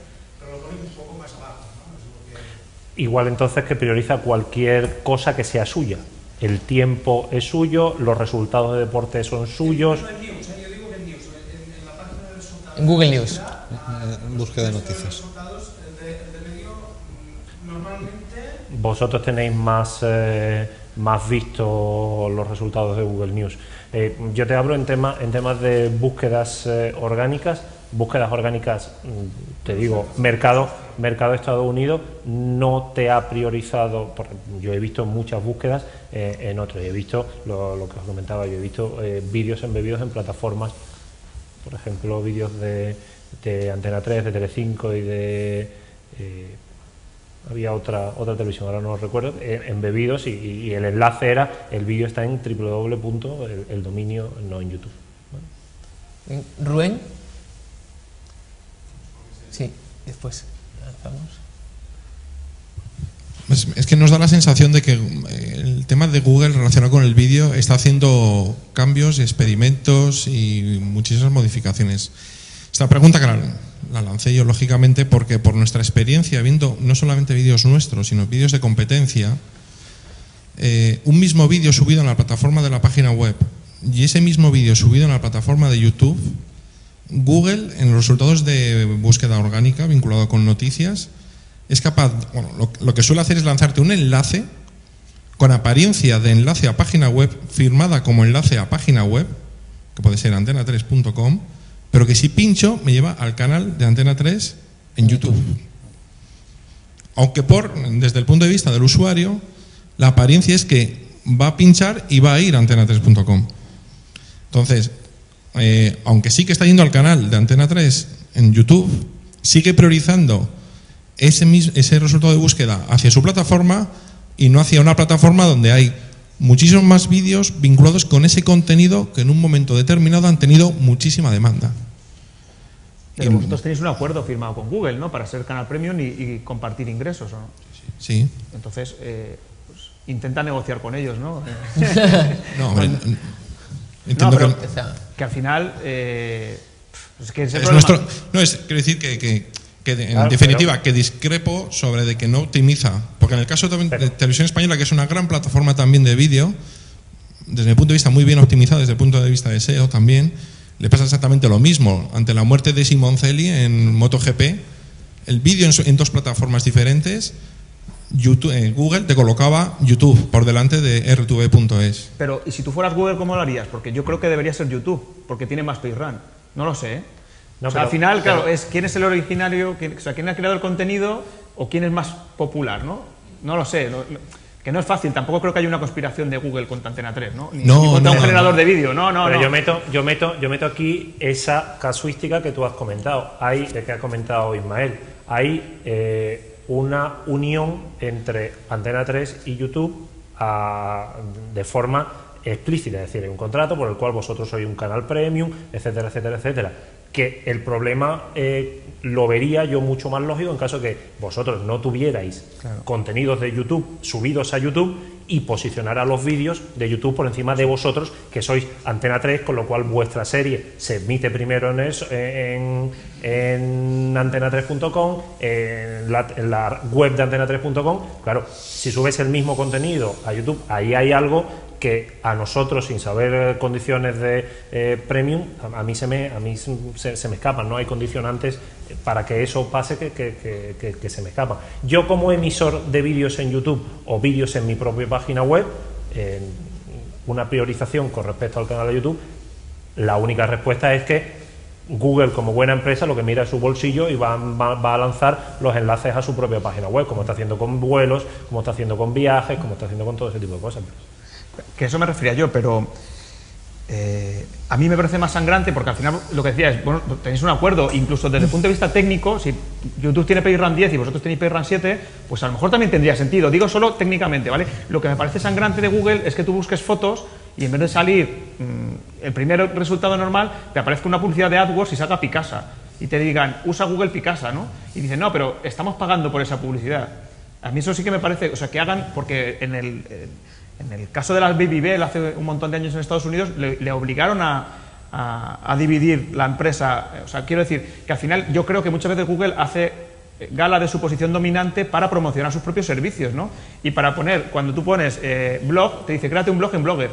pero lo ponen un poco más abajo, ¿no? Es lo que- Igual entonces que prioriza cualquier cosa que sea suya. El tiempo es suyo, los resultados de deporte son suyos. No en news, ¿eh? yo digo que en news, en, en la página de resultados. En Google News. Eh, Búsqueda de noticias. mm, normalmente Vosotros tenéis más, eh, más visto los resultados de Google News. Eh, yo te hablo en, tema, en temas de búsquedas eh, orgánicas. Búsquedas orgánicas, mm, te digo, mercado, mercado Estados Unidos no te ha priorizado. por- yo he visto muchas búsquedas eh, en otros. He visto lo, lo que os comentaba. Yo he visto eh, vídeos embebidos en plataformas por ejemplo, vídeos de, de Antena 3, de Telecinco y de... eh, había otra otra televisión, ahora no lo recuerdo, eh, embebidos y, y el enlace era, el vídeo está en www. El, el dominio, no en YouTube. Rubén. Después lanzamos. Es, es que nos da la sensación de que eh, el tema de Google relacionado con el vídeo está haciendo cambios, experimentos y muchísimas modificaciones. Esta pregunta la, la lancé yo lógicamente porque por nuestra experiencia viendo no solamente vídeos nuestros, sino vídeos de competencia, eh, un mismo vídeo subido en la plataforma de la página web y ese mismo vídeo subido en la plataforma de YouTube, Google en los resultados de búsqueda orgánica vinculado con noticias es capaz, bueno, lo, que suele hacer es lanzarte un enlace con apariencia de enlace a página web, firmada como enlace a página web, que puede ser antena3.com, pero que si pincho me lleva al canal de Antena 3 en YouTube. Aunque por, desde el punto de vista del usuario, la apariencia es que va a pinchar y va a ir a antena3.com. Entonces, eh, aunque sí que está yendo al canal de Antena 3 en YouTube, sigue priorizando ese, mis- ese resultado de búsqueda hacia su plataforma y no hacia una plataforma donde hay muchísimos más vídeos vinculados con ese contenido que en un momento determinado han tenido muchísima demanda. Pero vosotros tenéis un acuerdo firmado con Google, ¿no? Para ser canal premium y, y compartir ingresos, ¿o no? Sí. Entonces, eh, pues, intenta negociar con ellos, ¿no? No, hombre, N- no, entiendo pero que- que, al final, eh, es que Es nuestro, no, es, quiero decir que, que- que de- en Claro, definitiva, que discrepo sobre de que no optimiza. Porque en el caso de Televisión Española, que es una gran plataforma también de vídeo, desde mi punto de vista muy bien optimizada, desde el punto de vista de SEO también, le pasa exactamente lo mismo. Ante la muerte de Simoncelli en MotoGP, el vídeo en dos plataformas diferentes, YouTube, eh, Google te colocaba YouTube por delante de rtv.es. Pero, ¿y si tú fueras Google, cómo lo harías? Porque yo creo que debería ser YouTube, porque tiene más PageRank. No lo sé, ¿eh? No, o sea, pero- al final, claro, pero- es quién es el originario, quién, o sea, quién ha creado el contenido o quién es más popular, ¿no? No lo sé. no- no- que no es fácil, tampoco creo que haya una conspiración de Google contra Antena 3, ¿no? Ni, No, ni contra no, un no, generador no. de vídeo, no, no, Pero no. yo meto, yo meto, yo meto aquí esa casuística que tú has comentado. Hay, que ha comentado Ismael. Hay eh, una unión entre Antena 3 y YouTube a- de forma explícita, es decir, hay un contrato por el cual vosotros sois un canal premium, etcétera, etcétera, etcétera. Que el problema eh, lo vería yo mucho más lógico en caso de que vosotros no tuvierais contenidos de YouTube subidos a YouTube y posicionar a los vídeos de YouTube por encima de vosotros, que sois Antena 3, con lo cual vuestra serie se emite primero en, eso, en, en antena3.com, en la, en la web de antena3.com. Claro, si subes el mismo contenido a YouTube, ahí hay algo que a nosotros, sin saber eh, condiciones de eh, premium, a, a mí, se me, a mí se, se me escapan, no hay condicionantes para que eso pase que, que- que- que- se me escapan. Yo como emisor de vídeos en YouTube o vídeos en mi propia página web, una priorización con respecto al canal de YouTube, la única respuesta es que Google, como buena empresa, lo que mira es su bolsillo y va, va- va a lanzar los enlaces a su propia página web, como está haciendo con vuelos, como está haciendo con viajes, como está haciendo con todo ese tipo de cosas. Que eso me refería yo, pero eh, a mí me parece más sangrante porque al final lo que decía es, bueno, tenéis un acuerdo, incluso desde el punto de vista técnico, si YouTube tiene PageRank 10 y vosotros tenéis PageRank 7, pues a lo mejor también tendría sentido. Digo solo técnicamente, ¿vale? Lo que me parece sangrante de Google es que tú busques fotos y en vez de salir mm, el primer resultado normal, te aparezca una publicidad de AdWords y salga Picasa y te digan, usa Google Picasa, ¿no? Y dicen, no, pero estamos pagando por esa publicidad. A mí eso sí que me parece, o sea, que hagan, porque en el, el caso de las Baby Bell hace un montón de años en Estados Unidos, le, le obligaron a, a, a dividir la empresa. O sea, quiero decir que al final yo creo que muchas veces Google hace gala de su posición dominante para promocionar sus propios servicios, ¿no? Y para poner, cuando tú pones eh, blog, te dice, créate un blog en Blogger.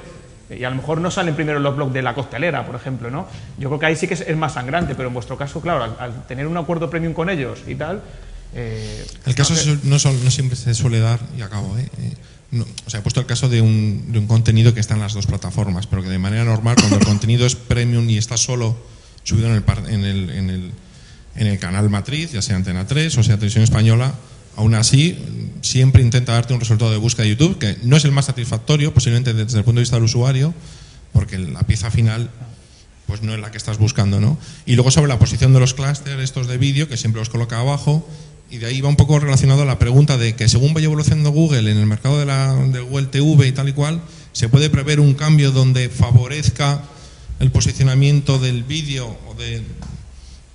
Y a lo mejor no salen primero los blogs de la costelera, por ejemplo, ¿no? Yo creo que ahí sí que es, es más sangrante, pero en vuestro caso, claro, al, al tener un acuerdo premium con ellos y tal... eh, El caso no no, siempre se suele dar, y acabo, ¿eh? No, o sea, he puesto el caso de un, de un contenido que está en las dos plataformas, pero que de manera normal, cuando el contenido es premium y está solo subido en el, en el, en el, en el canal matriz, ya sea Antena 3 o sea Televisión Española, aún así siempre intenta darte un resultado de búsqueda de YouTube que no es el más satisfactorio, posiblemente desde el punto de vista del usuario, porque la pieza final pues no es la que estás buscando, ¿no? Y luego sobre la posición de los clústeres estos de vídeo, que siempre los coloca abajo, y de ahí va un poco relacionado a la pregunta de que según vaya evolucionando Google en el mercado de la, del Google TV y tal y cual, se puede prever un cambio donde favorezca el posicionamiento del vídeo o de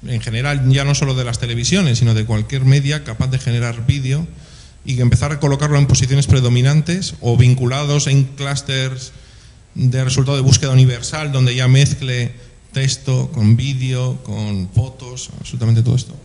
en general ya no solo de las televisiones, sino de cualquier media capaz de generar vídeo y empezar a colocarlo en posiciones predominantes o vinculados en clústeres de resultado de búsqueda universal donde ya mezcle texto con vídeo, con fotos, absolutamente todo esto.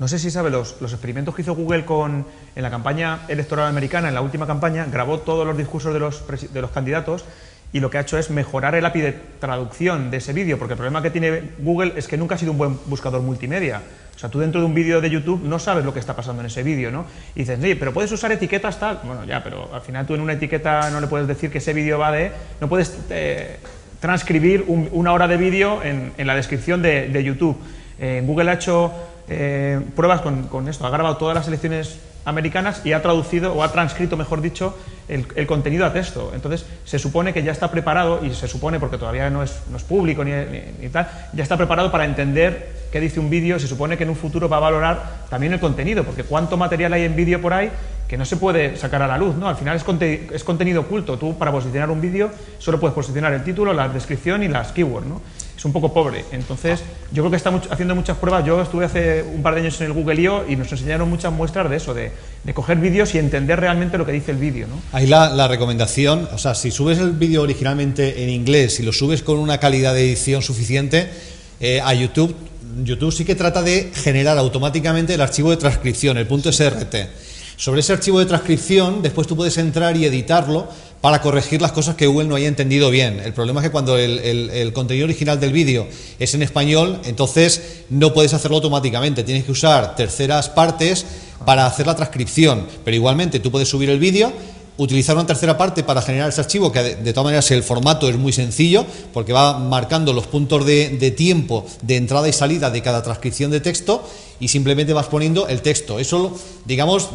No sé si sabe los, los experimentos que hizo Google con, en la campaña electoral americana, en la última campaña, grabó todos los discursos de los, de los candidatos y lo que ha hecho es mejorar el API de traducción de ese vídeo, porque el problema que tiene Google es que nunca ha sido un buen buscador multimedia. O sea, tú dentro de un vídeo de YouTube no sabes lo que está pasando en ese vídeo, ¿no? Y dices, sí, pero puedes usar etiquetas tal. Bueno, ya, pero al final tú en una etiqueta no le puedes decir que ese vídeo va de. No puedes eh, transcribir un- una hora de vídeo en, en la descripción de, de YouTube. Eh, Google ha hecho eh, pruebas con, esto, ha grabado todas las elecciones americanas y ha traducido o ha transcrito, mejor dicho, el, contenido a texto. Entonces, se supone que ya está preparado, y se supone porque todavía no es, público ni, tal, ya está preparado para entender qué dice un vídeo. Se supone que en un futuro va a valorar también el contenido, porque cuánto material hay en vídeo por ahí que no se puede sacar a la luz, ¿no? Al final es, es contenido oculto. Tú, para posicionar un vídeo, solo puedes posicionar el título, la descripción y las keywords, ¿no? Es un poco pobre. Entonces, yo creo que está mucho- haciendo muchas pruebas. Yo estuve hace un par de años en el Google I.O. y nos enseñaron muchas muestras de eso, de, de coger vídeos y entender realmente lo que dice el vídeo, ¿no? Ahí la, la recomendación, o sea, si subes el vídeo originalmente en inglés y lo subes con una calidad de edición suficiente eh, a YouTube, YouTube sí que trata de generar automáticamente el archivo de transcripción, el punto SRT. Sobre ese archivo de transcripción, después tú puedes entrar y editarlo para corregir las cosas que Google no haya entendido bien. El problema es que cuando el, contenido original del vídeo es en español, entonces no puedes hacerlo automáticamente. Tienes que usar terceras partes para hacer la transcripción. Pero igualmente tú puedes subir el vídeo, utilizar una tercera parte para generar ese archivo, que de, todas maneras el formato es muy sencillo, porque va marcando los puntos de, tiempo de entrada y salida de cada transcripción de texto y simplemente vas poniendo el texto. Eso, digamos,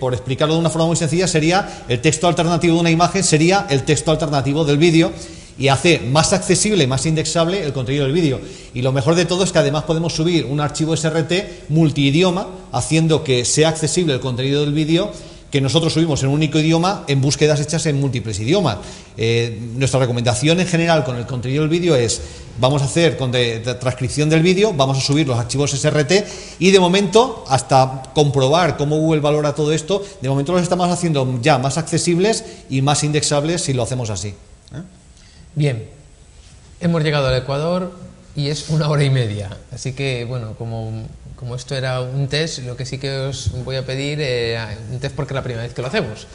por explicarlo de una forma muy sencilla, sería el texto alternativo de una imagen, sería el texto alternativo del vídeo y hace más accesible, más indexable el contenido del vídeo. Y lo mejor de todo es que además podemos subir un archivo SRT multiidioma, haciendo que sea accesible el contenido del vídeo que nosotros subimos en un único idioma en búsquedas hechas en múltiples idiomas. Eh, nuestra recomendación en general con el contenido del vídeo es, vamos a hacer con de- transcripción del vídeo, vamos a subir los archivos SRT y de momento, hasta comprobar cómo Google valora todo esto, de momento los estamos haciendo ya más accesibles y más indexables si lo hacemos así. ¿eh? Bien, hemos llegado al Ecuador y es una hora y media. Así que, bueno, como, como esto era un test, lo que sí que os voy a pedir, eh, un test porque es la primera vez que lo hacemos.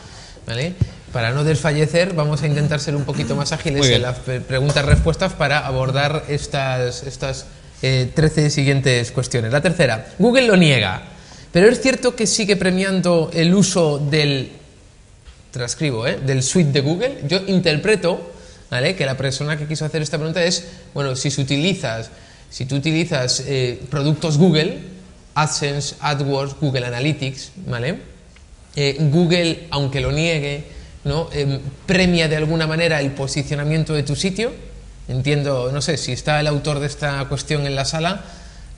¿vale? Para no desfallecer, vamos a intentar ser un poquito más ágiles en las pre- preguntas-respuestas para abordar estas, estas eh, 13 siguientes cuestiones. La tercera, Google lo niega, pero es cierto que sigue premiando el uso del transcribo, ¿eh? del suite de Google, yo interpreto ¿vale? que la persona que quiso hacer esta pregunta es, bueno, si, se utilizas, si tú utilizas eh, productos Google, AdSense, AdWords, Google Analytics, ¿vale? Eh, Google, aunque lo niegue, ¿no? Em, premia de alguna manera el posicionamiento de tu sitio. Entiendo, no sé, si está el autor de esta cuestión en la sala,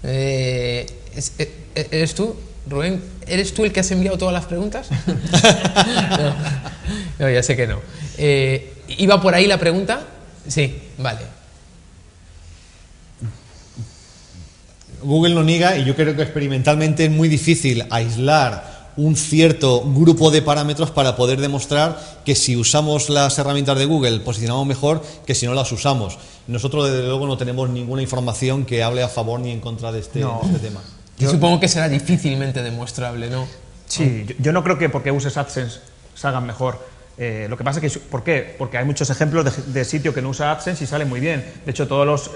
eh, eh, eh, ¿eres tú, Rubén? ¿Eres tú el que has enviado todas las preguntas? no, ya sé que no. Eh, ¿Iba por ahí la pregunta? Sí, vale. Google lo niega y yo creo que experimentalmente es muy difícil aislar un cierto grupo de parámetros para poder demostrar que si usamos las herramientas de Google posicionamos mejor que si no las usamos. Nosotros desde luego no tenemos ninguna información que hable a favor ni en contra de este, No. de este tema. Yo supongo que será difícilmente demostrable, ¿no? Sí, yo, yo no creo que porque uses AdSense salgan mejor. Eh, lo que pasa es que, ¿por qué? Porque hay muchos ejemplos de, de sitio que no usa AdSense y sale muy bien. De hecho, todos los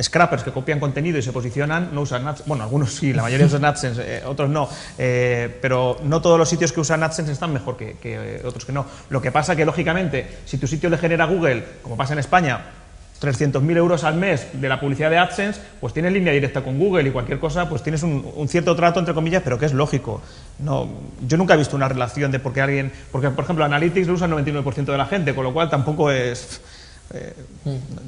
scrappers que copian contenido y se posicionan no usan AdSense. Bueno, algunos sí, la mayoría usan AdSense, eh, otros no. Eh, pero no todos los sitios que usan AdSense están mejor que, que, eh, otros que no. Lo que pasa que, lógicamente, si tu sitio le genera a Google, como pasa en España, 300.000 euros al mes de la publicidad de AdSense, pues tienes línea directa con Google y cualquier cosa, pues tienes un, un cierto trato, entre comillas, pero que es lógico. No, yo nunca he visto una relación de por qué alguien... Porque, por ejemplo, Analytics lo usa el 99% de la gente, con lo cual tampoco es... eh,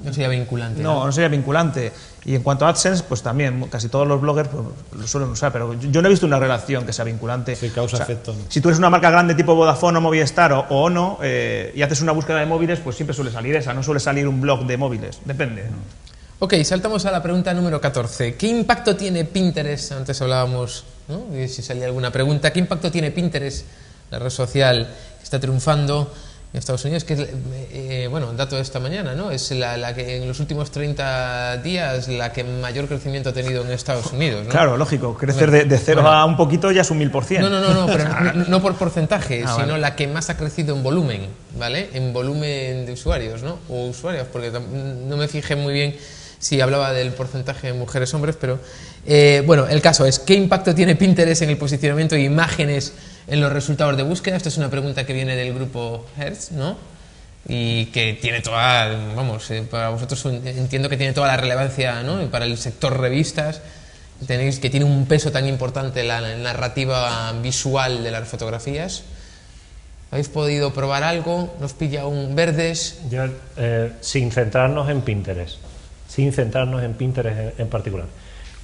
No sería vinculante. no, no sería vinculante. Y en cuanto a AdSense, pues también casi todos los bloggers pues, lo suelen usar, pero yo, yo no he visto una relación que sea vinculante. Sí, causa efecto, ¿no? Si tú eres una marca grande tipo Vodafone o Movistar o, o Ono eh, y haces una búsqueda de móviles, pues siempre suele salir esa, no suele salir un blog de móviles, depende. Ok, saltamos a la pregunta número 14. ¿Qué impacto tiene Pinterest? Antes hablábamos, ¿no? Si salía alguna pregunta. ¿Qué impacto tiene Pinterest, la red social que está triunfando en Estados Unidos? Que es, eh, bueno, dato de esta mañana, ¿no? Es la, la que en los últimos 30 días la que mayor crecimiento ha tenido en Estados Unidos, ¿no? Claro, lógico, crecer de, de cero Bueno. a un poquito ya es un mil por cien. No, no, no, no, pero no, no por porcentaje, Ah, sino vale. la que más ha crecido en volumen, ¿vale? En volumen de usuarios, ¿no? O usuarios, porque no me fijé muy bien si hablaba del porcentaje de mujeres-hombres, pero eh, bueno, el caso es, ¿qué impacto tiene Pinterest en el posicionamiento de imágenes en los resultados de búsqueda? Esta es una pregunta que viene del grupo Hertz, ¿no? Y que tiene toda, vamos, eh, para vosotros entiendo que tiene toda la relevancia, ¿no? Y para el sector revistas, tenéis que tiene un peso tan importante la narrativa visual de las fotografías. ¿Habéis podido probar algo? ¿Nos pilla un verdes? Eh, sin centrarnos en Pinterest, sin centrarnos en Pinterest en, en particular.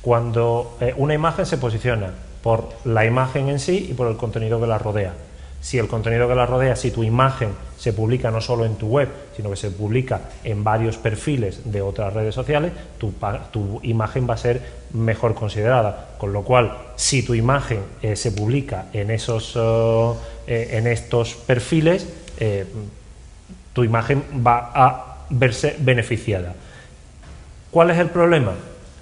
Cuando eh, una imagen se posiciona por la imagen en sí y por el contenido que la rodea. Si el contenido que la rodea, si tu imagen se publica no solo en tu web, sino que se publica en varios perfiles de otras redes sociales, tu, imagen va a ser mejor considerada. Con lo cual, si tu imagen eh, se publica en, esos, eh, eh, en estos perfiles, tu imagen va a verse beneficiada. ¿Cuál es el problema?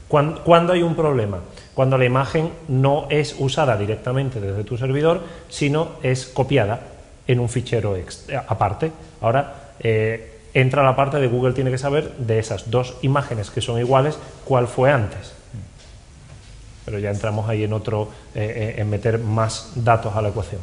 ¿Cuándo, cuándo hay un problema? Cuando la imagen no es usada directamente desde tu servidor, sino es copiada en un fichero eh, aparte. Ahora eh, entra la parte de Google tiene que saber de esas dos imágenes que son iguales, cuál fue antes. Pero ya entramos ahí en otro, eh, eh, en meter más datos a la ecuación.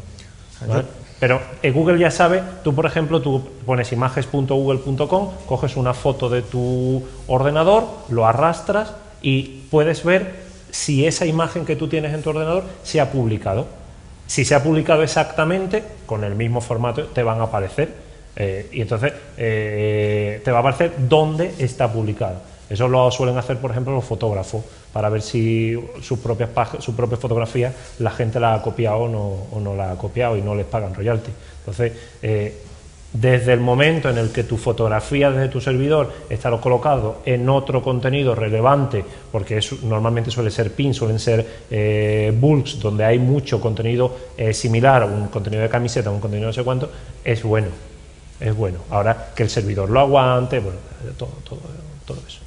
¿vale? Pero eh, Google ya sabe, tú por ejemplo, tú pones images.google.com, coges una foto de tu ordenador, lo arrastras y puedes ver si esa imagen que tú tienes en tu ordenador se ha publicado. Si se ha publicado exactamente, con el mismo formato te van a aparecer. eh, y entonces eh, te va a aparecer dónde está publicado. Eso lo suelen hacer, por ejemplo, los fotógrafos, para ver si sus propias pag- su propia fotografía la gente la ha copiado o no, o no la ha copiado y no les pagan royalty. Entonces, eh, desde el momento en el que tu fotografía desde tu servidor está colocado en otro contenido relevante, porque es- normalmente suele ser pins, suelen ser eh, bulks, donde hay mucho contenido eh, similar, un contenido de camiseta, un contenido no sé cuánto, es bueno. Es bueno. Ahora que el servidor lo aguante, bueno, todo, todo, todo eso.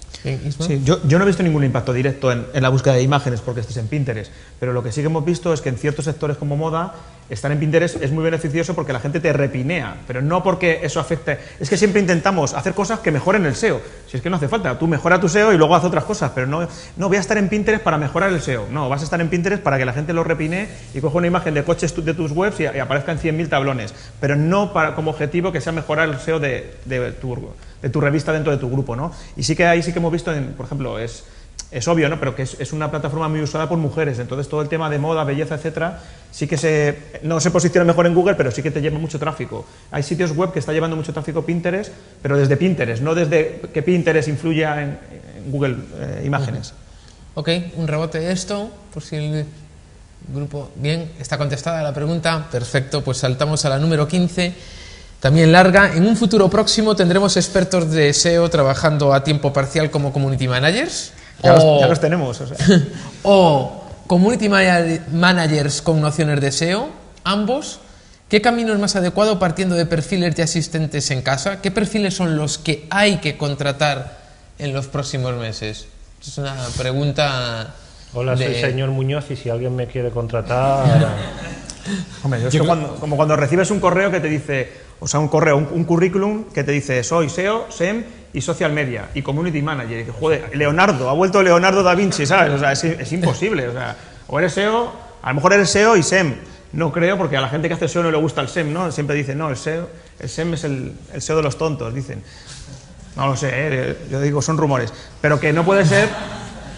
Yo, no he visto ningún impacto directo en, la búsqueda de imágenes porque estés en Pinterest, pero lo que sí que hemos visto es que en ciertos sectores como moda, estar en Pinterest es muy beneficioso porque la gente te repinea, pero no porque eso afecte. Es que siempre intentamos hacer cosas que mejoren el SEO. Si es que no hace falta, tú mejora tu SEO y luego haz otras cosas, pero no, no voy a estar en Pinterest para mejorar el SEO. No, vas a estar en Pinterest para que la gente lo repine y coja una imagen de coches de tus webs y, y aparezca en 100.000 tablones, pero no para, como objetivo que sea mejorar el SEO de, de tu, de tu revista dentro de tu grupo, ¿no? Y sí que ahí sí que hemos visto, en, por ejemplo, es, es obvio, ¿no? Pero que es, una plataforma muy usada por mujeres, entonces todo el tema de moda, belleza, etcétera, sí que se, no se posiciona mejor en Google, pero sí que te lleva mucho tráfico. Hay sitios web que está llevando mucho tráfico Pinterest, pero desde Pinterest, no desde que Pinterest influya en, en Google eh, Imágenes. Ok, un rebote de esto, por si el grupo... Bien, está contestada la pregunta, perfecto, pues saltamos a la número 15. También larga, en un futuro próximo tendremos expertos de SEO trabajando a tiempo parcial como community managers. Ya, los, o, ya los tenemos. O sea. o community mana- managers con nociones de SEO, ambos. ¿Qué camino es más adecuado partiendo de perfiles de asistentes en casa? ¿Qué perfiles son los que hay que contratar en los próximos meses? Es una pregunta. Hola, soy de- señor Muñoz y si alguien me quiere contratar... Hombre, yo es que cuando- como cuando recibes un correo que te dice, o sea, un correo, un, un currículum que te dice soy SEO, SEM y social media y community manager. Y dices, joder, Leonardo, ha vuelto Leonardo da Vinci, ¿sabes? O sea, es, imposible. O sea, o eres SEO, a lo mejor eres SEO y SEM. No creo, porque a la gente que hace SEO no le gusta el SEM, ¿no? Siempre dicen, no, el SEO, el SEM es el, SEO de los tontos, dicen. No lo sé, ¿eh? yo digo, son rumores. Pero que no puede ser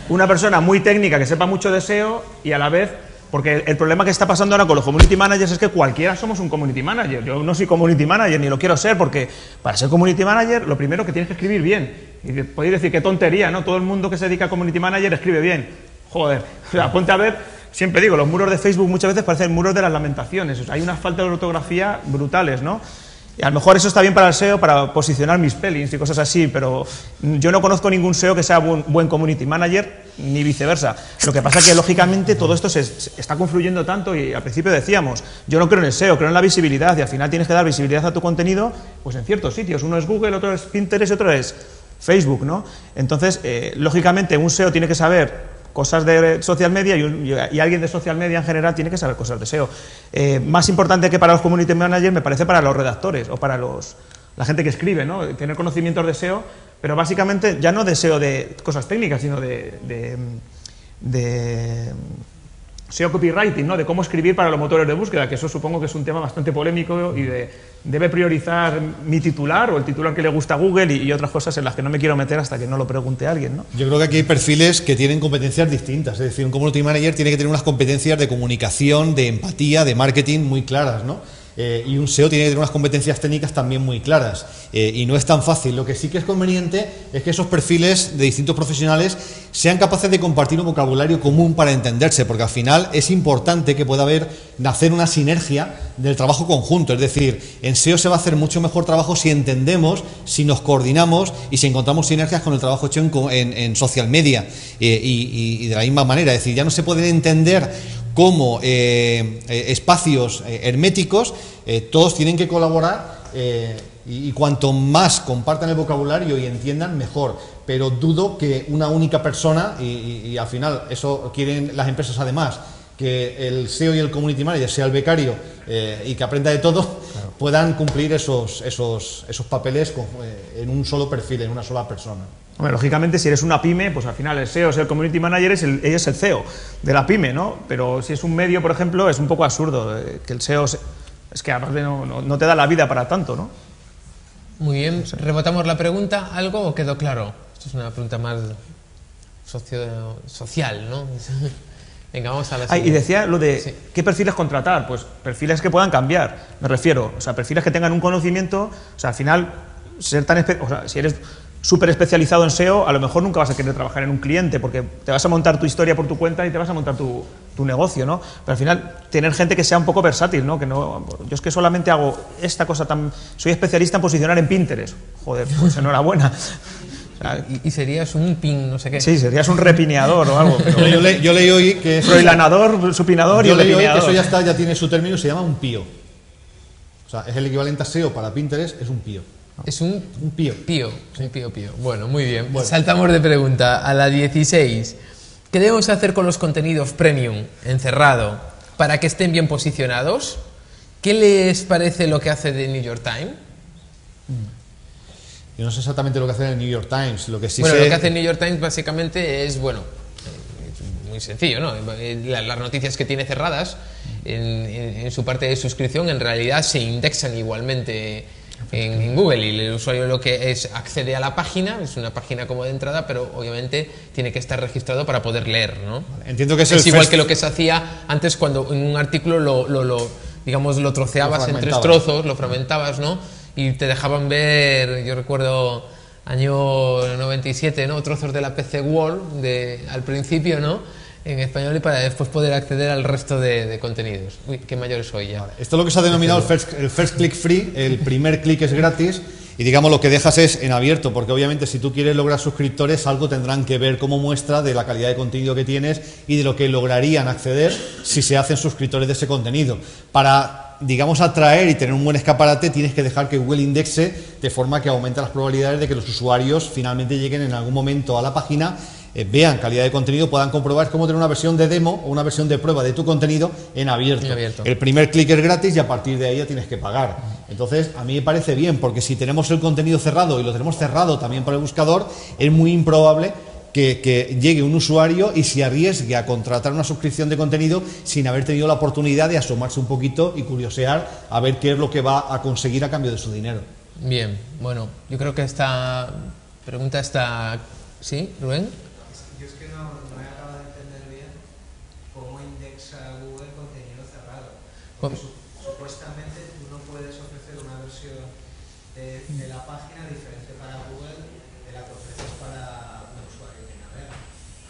una persona muy técnica que sepa mucho de SEO y a la vez, porque el problema que está pasando ahora con los community managers es que cualquiera somos un community manager. Yo no soy community manager ni lo quiero ser porque para ser community manager lo primero que tienes que escribir bien. Y podéis decir qué tontería, ¿no? Todo el mundo que se dedica a community manager escribe bien. Joder, o sea, ponte a ver, siempre digo, los muros de Facebook muchas veces parecen muros de las lamentaciones. Hay una falta de ortografía brutales, ¿no? A lo mejor eso está bien para el SEO, para posicionar mis plugins y cosas así, pero yo no conozco ningún SEO que sea buen, buen community manager, ni viceversa. Lo que pasa es que, lógicamente, todo esto se, está confluyendo tanto y al principio decíamos, yo no creo en el SEO, creo en la visibilidad y al final tienes que dar visibilidad a tu contenido pues en ciertos sitios. Uno es Google, otro es Pinterest otro es Facebook, ¿no? Entonces, eh, lógicamente, un SEO tiene que saber cosas de social media y, alguien de social media en general tiene que saber cosas de SEO. Eh, más importante que para los community managers me parece para los redactores o para los, la gente que escribe, ¿no? tener conocimientos de SEO, pero básicamente ya no de SEO de cosas técnicas, sino de SEO copywriting, ¿no? de cómo escribir para los motores de búsqueda, que eso supongo que es un tema bastante polémico y de, debe priorizar mi titular o el titular que le gusta a Google y, otras cosas en las que no me quiero meter hasta que no lo pregunte alguien. ¿no? Yo creo que aquí hay perfiles que tienen competencias distintas. Es decir, un community manager tiene que tener unas competencias de comunicación, de empatía, de marketing muy claras, ¿no? Eh, y un SEO tiene que tener unas competencias técnicas también muy claras. Eh, y no es tan fácil. Lo que sí que es conveniente es que esos perfiles de distintos profesionales sean capaces de compartir un vocabulario común para entenderse, porque al final es importante que pueda haber, nacer una sinergia del trabajo conjunto. Es decir, en SEO se va a hacer mucho mejor trabajo si entendemos, si nos coordinamos y si encontramos sinergias con el trabajo hecho en, social media. Eh, y, y- y de la misma manera, es decir, ya no se pueden entender como eh, eh, espacios eh, herméticos, eh, todos tienen que colaborar eh, y, y cuanto más compartan el vocabulario y entiendan, mejor. Pero dudo que una única persona, y, y- y al final eso quieren las empresas además, que el SEO y el Community Manager sea el becario eh, y que aprenda de todo, puedan cumplir esos, esos, esos papeles con- eh, en un solo perfil, en una sola persona. Lógicamente, si eres una pyme, pues al final el SEO es el community manager, es el, es el CEO de la pyme, ¿no? Pero si es un medio, por ejemplo, es un poco absurdo eh, que el SEO se- es que aparte no, no- no te da la vida para tanto, ¿no? Muy bien, rebotamos la pregunta. ¿Algo o quedó claro? Esto es una pregunta más socio- social, ¿no? Venga, vamos a la Ah, y decía lo de qué perfiles contratar, pues perfiles que puedan cambiar, me refiero, o sea, perfiles que tengan un conocimiento, o sea, al final, ser tan o sea, si eres súper especializado en SEO, a lo mejor nunca vas a querer trabajar en un cliente, porque te vas a montar tu historia por tu cuenta y te vas a montar tu, tu negocio, ¿no? Pero al final, tener gente que sea un poco versátil, ¿no? Que no, yo es que solamente hago esta cosa tan, soy especialista en posicionar en Pinterest, joder, pues enhorabuena. Y, y serías un pin, no sé qué. Sí, serías un repineador o algo. pero- Yo, yo le- yo leí hoy que es- Froilanador, supinador y Yo leí hoy que eso ya está, ya tiene su término, se llama un pío. O sea, es el equivalente a SEO para Pinterest, es un pío. Es un, un pío. Pío, un pío, pío. Bueno, muy bien. Saltamos de pregunta a la 16. ¿Qué debemos hacer con los contenidos premium encerrado para que estén bien posicionados? ¿Qué les parece lo que hace The New York Times? Yo no sé exactamente lo que hace el New York Times. Lo que sí bueno, sé- lo que hace el New York Times básicamente es, bueno, eh, muy sencillo, ¿no? Eh, La- Las noticias que tiene cerradas en, en- en su parte de suscripción en realidad se indexan igualmente en, Google y el usuario lo que es accede a la página, es una página como de entrada, pero obviamente tiene que estar registrado para poder leer, ¿no? Entiendo que es es el igual que lo que se hacía antes cuando en un artículo lo, lo- lo, digamos lo troceabas Lo en tres trozos, lo fragmentabas, ¿no? Y te dejaban ver, yo recuerdo año 97, ¿no? Trozos de la PC World de, al principio, ¿no? En español y para después poder acceder al resto de, de contenidos. Uy, qué mayor soy ya. Esto es lo que se ha denominado el first, el first click free, el primer clic es gratis y digamos lo que dejas es en abierto, porque obviamente si tú quieres lograr suscriptores algo tendrán que ver como muestra de la calidad de contenido que tienes y de lo que lograrían acceder si se hacen suscriptores de ese contenido. Para digamos atraer y tener un buen escaparate tienes que dejar que Google indexe de forma que aumente las probabilidades de que los usuarios finalmente lleguen en algún momento a la página eh, vean calidad de contenido, puedan comprobar cómo tener una versión de demo o una versión de prueba de tu contenido en abierto. En abierto. El primer clic es gratis y a partir de ahí ya tienes que pagar. Entonces, a mí me parece bien, porque si tenemos el contenido cerrado y lo tenemos cerrado también por el buscador, es muy improbable que, que llegue un usuario y se arriesgue a contratar una suscripción de contenido sin haber tenido la oportunidad de asomarse un poquito y curiosear a ver qué es lo que va a conseguir a cambio de su dinero. Bien, bueno, yo creo que esta pregunta está... ¿Sí, Rubén? Yo es que no, no he acabado de entender bien cómo indexa Google contenido cerrado. Porque su- supuestamente tú no puedes ofrecer una versión de, de la página diferente para Google de la que ofreces para un usuario que navega.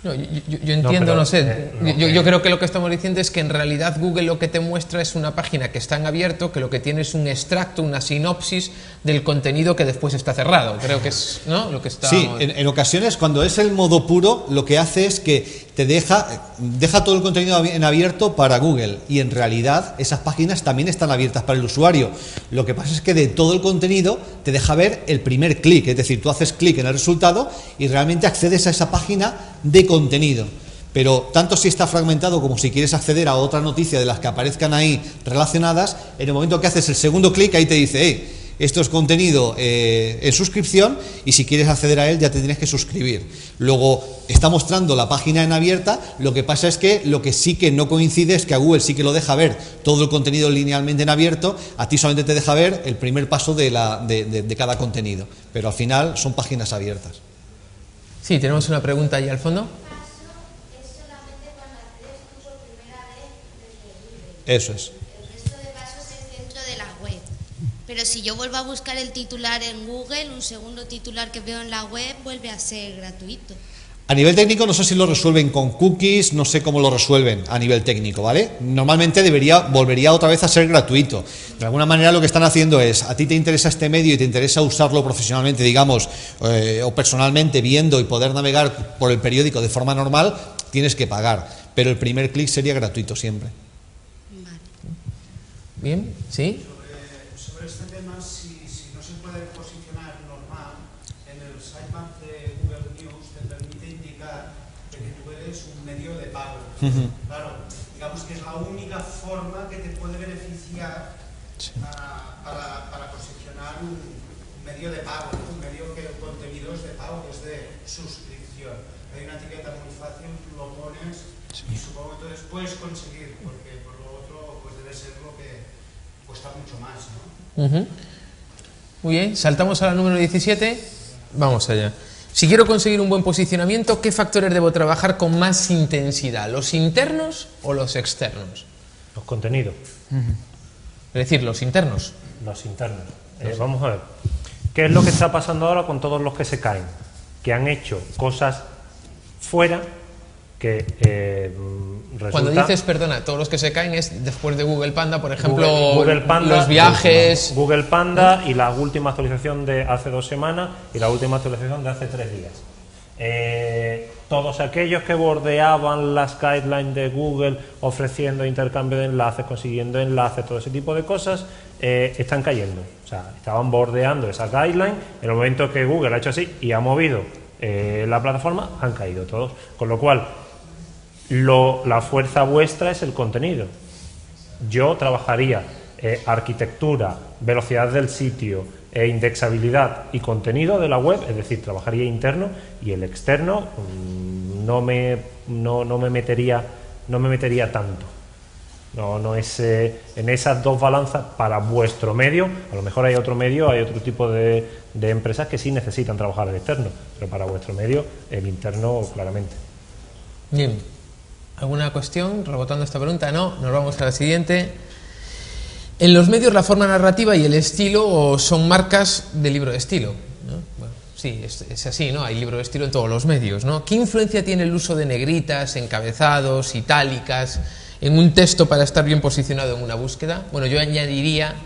No, yo, yo- yo entiendo, pero, no, sé. eh, no, yo, eh. yo creo que lo que estamos diciendo es que en realidad Google lo que te muestra es una página que está en abierto, que lo que tiene es un extracto, una sinopsis del contenido que después está cerrado. Creo que es ¿no? lo que está. Sí, en, en ocasiones cuando es el modo puro, lo que hace es que te deja, deja todo el contenido en abierto para Google y en realidad esas páginas también están abiertas para el usuario. Lo que pasa es que de todo el contenido te deja ver el primer clic, es decir, tú haces clic en el resultado y realmente accedes a esa página de contenido. Pero tanto si está fragmentado como si quieres acceder a otra noticia de las que aparezcan ahí relacionadas, en el momento que haces el segundo clic ahí te dice, hey, esto es contenido eh, en suscripción y si quieres acceder a él ya te tienes que suscribir. Luego está mostrando la página en abierta, lo que pasa es que lo que sí que no coincide es que a Google sí que lo deja ver todo el contenido linealmente en abierto, a ti solamente te deja ver el primer paso de, la, de, de- de cada contenido, pero al final son páginas abiertas. Sí, tenemos una pregunta ahí al fondo. Eso es. El resto de pasos es dentro de la web. Pero si yo vuelvo a buscar el titular en Google, un segundo titular que veo en la web vuelve a ser gratuito. A nivel técnico no sé si lo resuelven con cookies, no sé cómo lo resuelven a nivel técnico, ¿vale? Normalmente debería volvería otra vez a ser gratuito. De alguna manera lo que están haciendo es, a ti te interesa este medio y te interesa usarlo profesionalmente, digamos, eh, o personalmente viendo y poder navegar por el periódico de forma normal, tienes que pagar, pero el primer clic sería gratuito siempre. Bien, ¿sí? Sobre este tema, si, si no se puede posicionar normal, en el sitemap de Google News te permite indicar de que tú eres un medio Claro, digamos que es la única forma que te puede beneficiar ah, para, para posicionar un, un medio de pago, ¿no? un medio que el contenido es de pago, que es de suscripción. Hay una etiqueta muy fácil, tú lo pones y supongo que entonces puedes conseguir, porque por lo otro pues debe ser lo que cuesta mucho más, ¿no? Ujú. Muy bien, saltamos a la número 17. Vamos allá. Si quiero conseguir un buen posicionamiento, ¿qué factores debo trabajar con más intensidad? ¿Los internos o los externos? Los contenidos. Es decir, los internos. Los internos. Eh, vamos a ver. ¿Qué es lo que está pasando ahora con todos los que se caen? Que han hecho cosas fuera que eh, resulta... Cuando dices, perdona, todos los que se caen es después de Google Panda, por ejemplo, Google, Google Panda, los viajes. Google Panda y la última actualización de hace dos semanas y la última actualización de hace tres días. Eh, todos aquellos que bordeaban las guidelines de Google ofreciendo intercambio de enlaces, consiguiendo enlaces, todo ese tipo de cosas, eh, están cayendo. O sea, estaban bordeando esas guidelines. En el momento que Google ha hecho así y ha movido eh, la plataforma, han caído todos. Con lo cual, lo- la fuerza vuestra es el contenido. Yo trabajaría eh, arquitectura, velocidad del sitio, e indexabilidad y contenido de la web, es decir, trabajaría interno y el externo mm, no me, no, no me metería no me metería tanto. No, no es eh, en esas dos balanzas para vuestro medio, a lo mejor hay otro medio, hay otro tipo de, de empresas que sí necesitan trabajar el externo, pero para vuestro medio el interno claramente. Bien. ¿Alguna cuestión? Rebotando esta pregunta, no. Nos vamos a la siguiente. En los medios la forma narrativa y el estilo son marcas de libro de estilo. ¿no? Bueno, sí, es, es así, ¿no? Hay libro de estilo en todos los medios, ¿no? ¿Qué influencia tiene el uso de negritas, encabezados, itálicas en un texto para estar bien posicionado en una búsqueda? Bueno, yo añadiría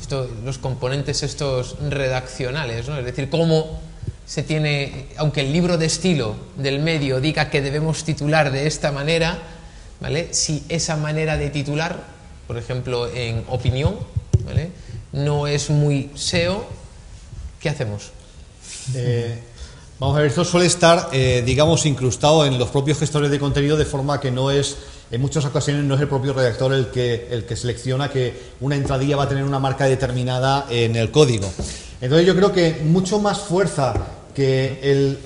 esto, los componentes estos redaccionales, ¿no? Es decir, cómo se tiene, aunque el libro de estilo del medio diga que debemos titular de esta manera, ¿vale? Si esa manera de titular, por ejemplo, en opinión, ¿vale? No es muy SEO, ¿qué hacemos? Eh, vamos a ver, esto suele estar, eh, digamos, incrustado en los propios gestores de contenido de forma que no es, en muchas ocasiones no es el propio redactor el que, el que selecciona que una entradilla va a tener una marca determinada en el código. Entonces yo creo que mucho más fuerza que el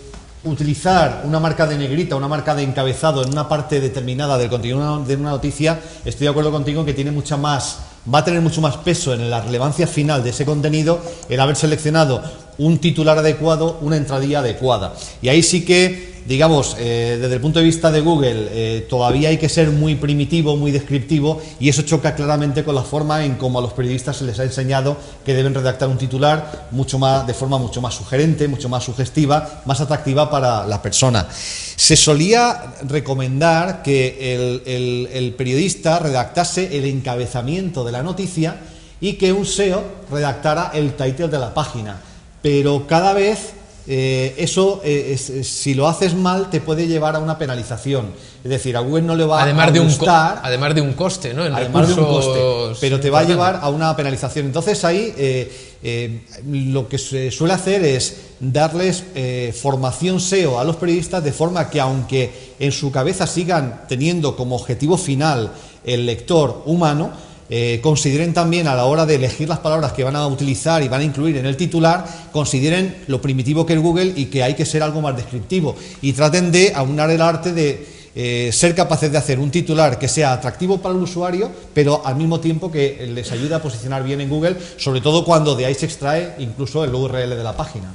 utilizar una marca de negrita, una marca de encabezado en una parte determinada del contenido de una noticia, estoy de acuerdo contigo en que tiene mucha más, va a tener mucho más peso en la relevancia final de ese contenido el haber seleccionado un titular adecuado, una entradilla adecuada. Y ahí sí que, digamos, eh, desde el punto de vista de Google, eh, todavía hay que ser muy primitivo, muy descriptivo, y eso choca claramente con la forma en cómo a los periodistas se les ha enseñado que deben redactar un titular mucho más, de forma mucho más sugerente, mucho más sugestiva, más atractiva para la persona. Se solía recomendar que el, el- el periodista redactase el encabezamiento de la noticia y que un SEO redactara el title de la página. Pero cada vez eh, eso, eh, es- es- si lo haces mal, te puede llevar a una penalización. Es decir, a Google no le va Además a de, un, gustar además de un coste, ¿no? En además de un coste, pero te va a llevar a una penalización. Entonces ahí eh, eh, lo que se suele hacer es darles eh, formación SEO a los periodistas de forma que aunque en su cabeza sigan teniendo como objetivo final el lector humano, eh, consideren también a la hora de elegir las palabras que van a utilizar y van a incluir en el titular, consideren lo primitivo que es Google y que hay que ser algo más descriptivo y traten de aunar el arte de eh, ser capaces de hacer un titular que sea atractivo para el usuario, pero al mismo tiempo que les ayude a posicionar bien en Google, sobre todo cuando de ahí se extrae incluso el URL de la página.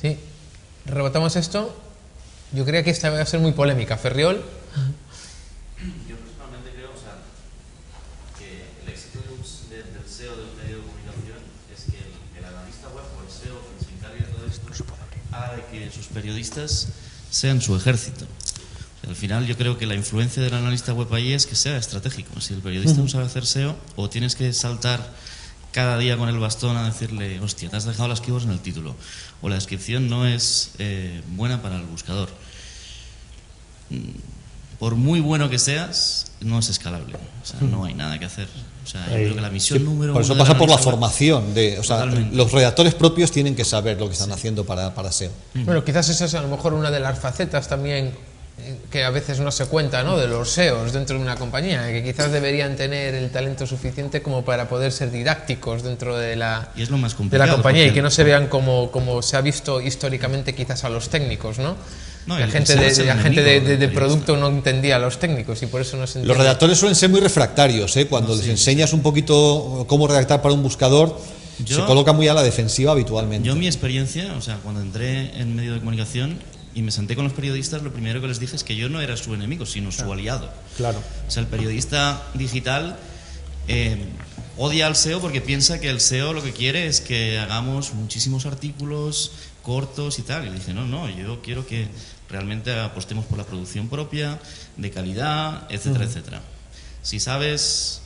Sí. Rebotamos esto. Yo creía que esta va a ser muy polémica. Ferriol. Yo personalmente creo, o sea, que el éxito de un- de- del SEO de un medio de comunicación es que el, el analista web o el SEO que se encargue de todo esto haga de que sus periodistas sean su ejército. O sea, al final yo creo que la influencia del analista web ahí es que sea estratégico. Si el periodista no sabe hacer SEO, o tienes que saltar cada día con el bastón a decirle, hostia, te has dejado las keywords en el título, o la descripción no es eh, buena para el buscador. Mm, Por muy bueno que seas, no es escalable. O sea, no hay nada que hacer. O sea, yo creo que la misión Sí, número por uno eso pasa por la formación. De, o sea, Totalmente. los redactores propios tienen que saber lo que están haciendo para, para SEO. Bueno, quizás esa es a lo mejor una de las facetas también eh, que a veces no se cuenta, ¿no? De los SEOs dentro de una compañía, que quizás deberían tener el talento suficiente como para poder ser didácticos dentro de la, Y es lo más de la compañía y que no se vean como, como se ha visto históricamente quizás a los técnicos, ¿no? No, la gente, de, la gente de, de- de producto no entendía a los técnicos y por eso no se Los redactores suelen ser muy refractarios. ¿eh? Cuando les enseñas un poquito cómo redactar para un buscador, Yo- se coloca muy a la defensiva habitualmente. Yo mi experiencia, o sea, cuando entré en medio de comunicación y me senté con los periodistas, lo primero que les dije es que yo no era su enemigo, sino su aliado. Claro. O sea, el periodista digital eh, odia al SEO porque piensa que el SEO lo que quiere es que hagamos muchísimos artículos cortos y tal. Y le dije, no, no, yo quiero que realmente apostemos por la producción propia, de calidad, etcétera, etcétera. Si sabes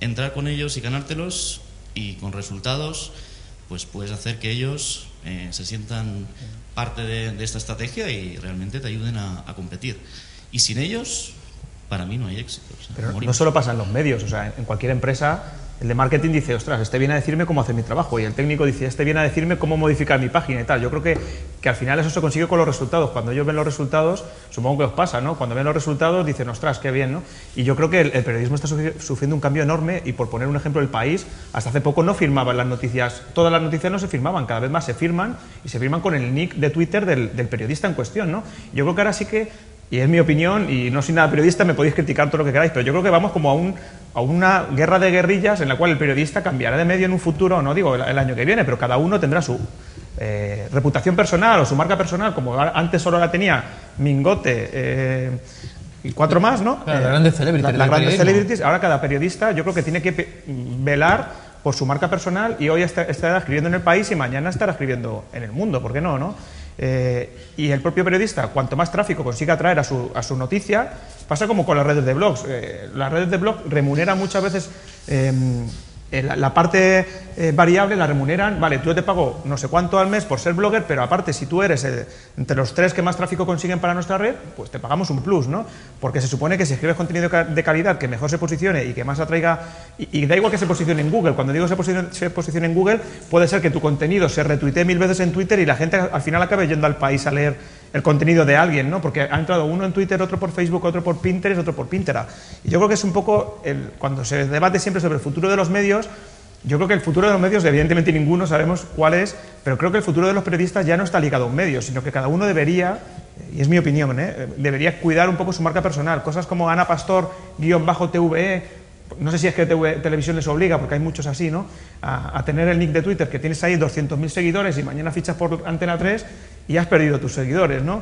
entrar con ellos y ganártelos y con resultados, pues puedes hacer que ellos eh, se sientan parte de, de esta estrategia y realmente te ayuden a, a competir. Y sin ellos, para mí no hay éxito. o sea, Pero no solo pasa en los medios, o sea, en cualquier empresa, el de marketing dice, ostras, este viene a decirme cómo hacer mi trabajo, y el técnico dice, este viene a decirme cómo modificar mi página y tal. Yo creo que, que al final eso se consigue con los resultados. Cuando ellos ven los resultados, supongo que os pasa, ¿no? Cuando ven los resultados dicen, ostras, qué bien, ¿no? Y yo creo que el, periodismo está sufri- sufriendo un cambio enorme, y por poner un ejemplo, el país, hasta hace poco no firmaban las noticias, todas las noticias no se firmaban, cada vez más se firman, y se firman con el nick de Twitter del, del periodista en cuestión, ¿no? Yo creo que ahora sí que y es mi opinión, y no soy nada periodista, me podéis criticar todo lo que queráis, pero yo creo que vamos como a, un, a una guerra de guerrillas en la cual el periodista cambiará de medio en un futuro, no digo el, el año que viene, pero cada uno tendrá su eh, reputación personal o su marca personal, como antes solo la tenía Mingote eh, y cuatro más, ¿no? Claro, Eh, las grandes celebrities la- las grandes celebrities. Ahora cada periodista yo creo que tiene que velar por su marca personal y hoy está, estará escribiendo en el país y mañana estará escribiendo en el mundo, ¿por qué no? no? Eh, y el propio periodista, cuanto más tráfico consiga atraer a su, a su noticia, pasa como con las redes de blogs. Eh, las redes de blog remuneran muchas veces em, eh, la, parte eh, variable, la remuneran, vale, yo te pago no sé cuánto al mes por ser blogger, pero aparte, si tú eres eh, entre los tres que más tráfico consiguen para nuestra red, pues te pagamos un plus, ¿no? Porque se supone que si escribes contenido de calidad que mejor se posicione y que más atraiga, y, y da igual que se posicione en Google, cuando digo se posicione, se posicione en Google, puede ser que tu contenido se retuitee mil veces en Twitter y la gente al final acabe yendo al país a leer el contenido de alguien, ¿no? Porque ha entrado uno en Twitter, otro por Facebook, otro por Pinterest, otro por Pinterest. Y yo creo que es un poco, el- cuando se debate siempre sobre el futuro de los medios, yo creo que el futuro de los medios, evidentemente ninguno sabemos cuál es, pero creo que el futuro de los periodistas ya no está ligado a un medio, sino que cada uno debería, y es mi opinión, ¿eh? debería cuidar un poco su marca personal. Cosas como Ana Pastor, guion bajo TVE, no sé si es que TV Televisión les obliga, porque hay muchos así, ¿no? A, a tener el nick de Twitter, que tienes ahí 200.000 seguidores y mañana fichas por Antena 3 y has perdido tus seguidores, ¿no?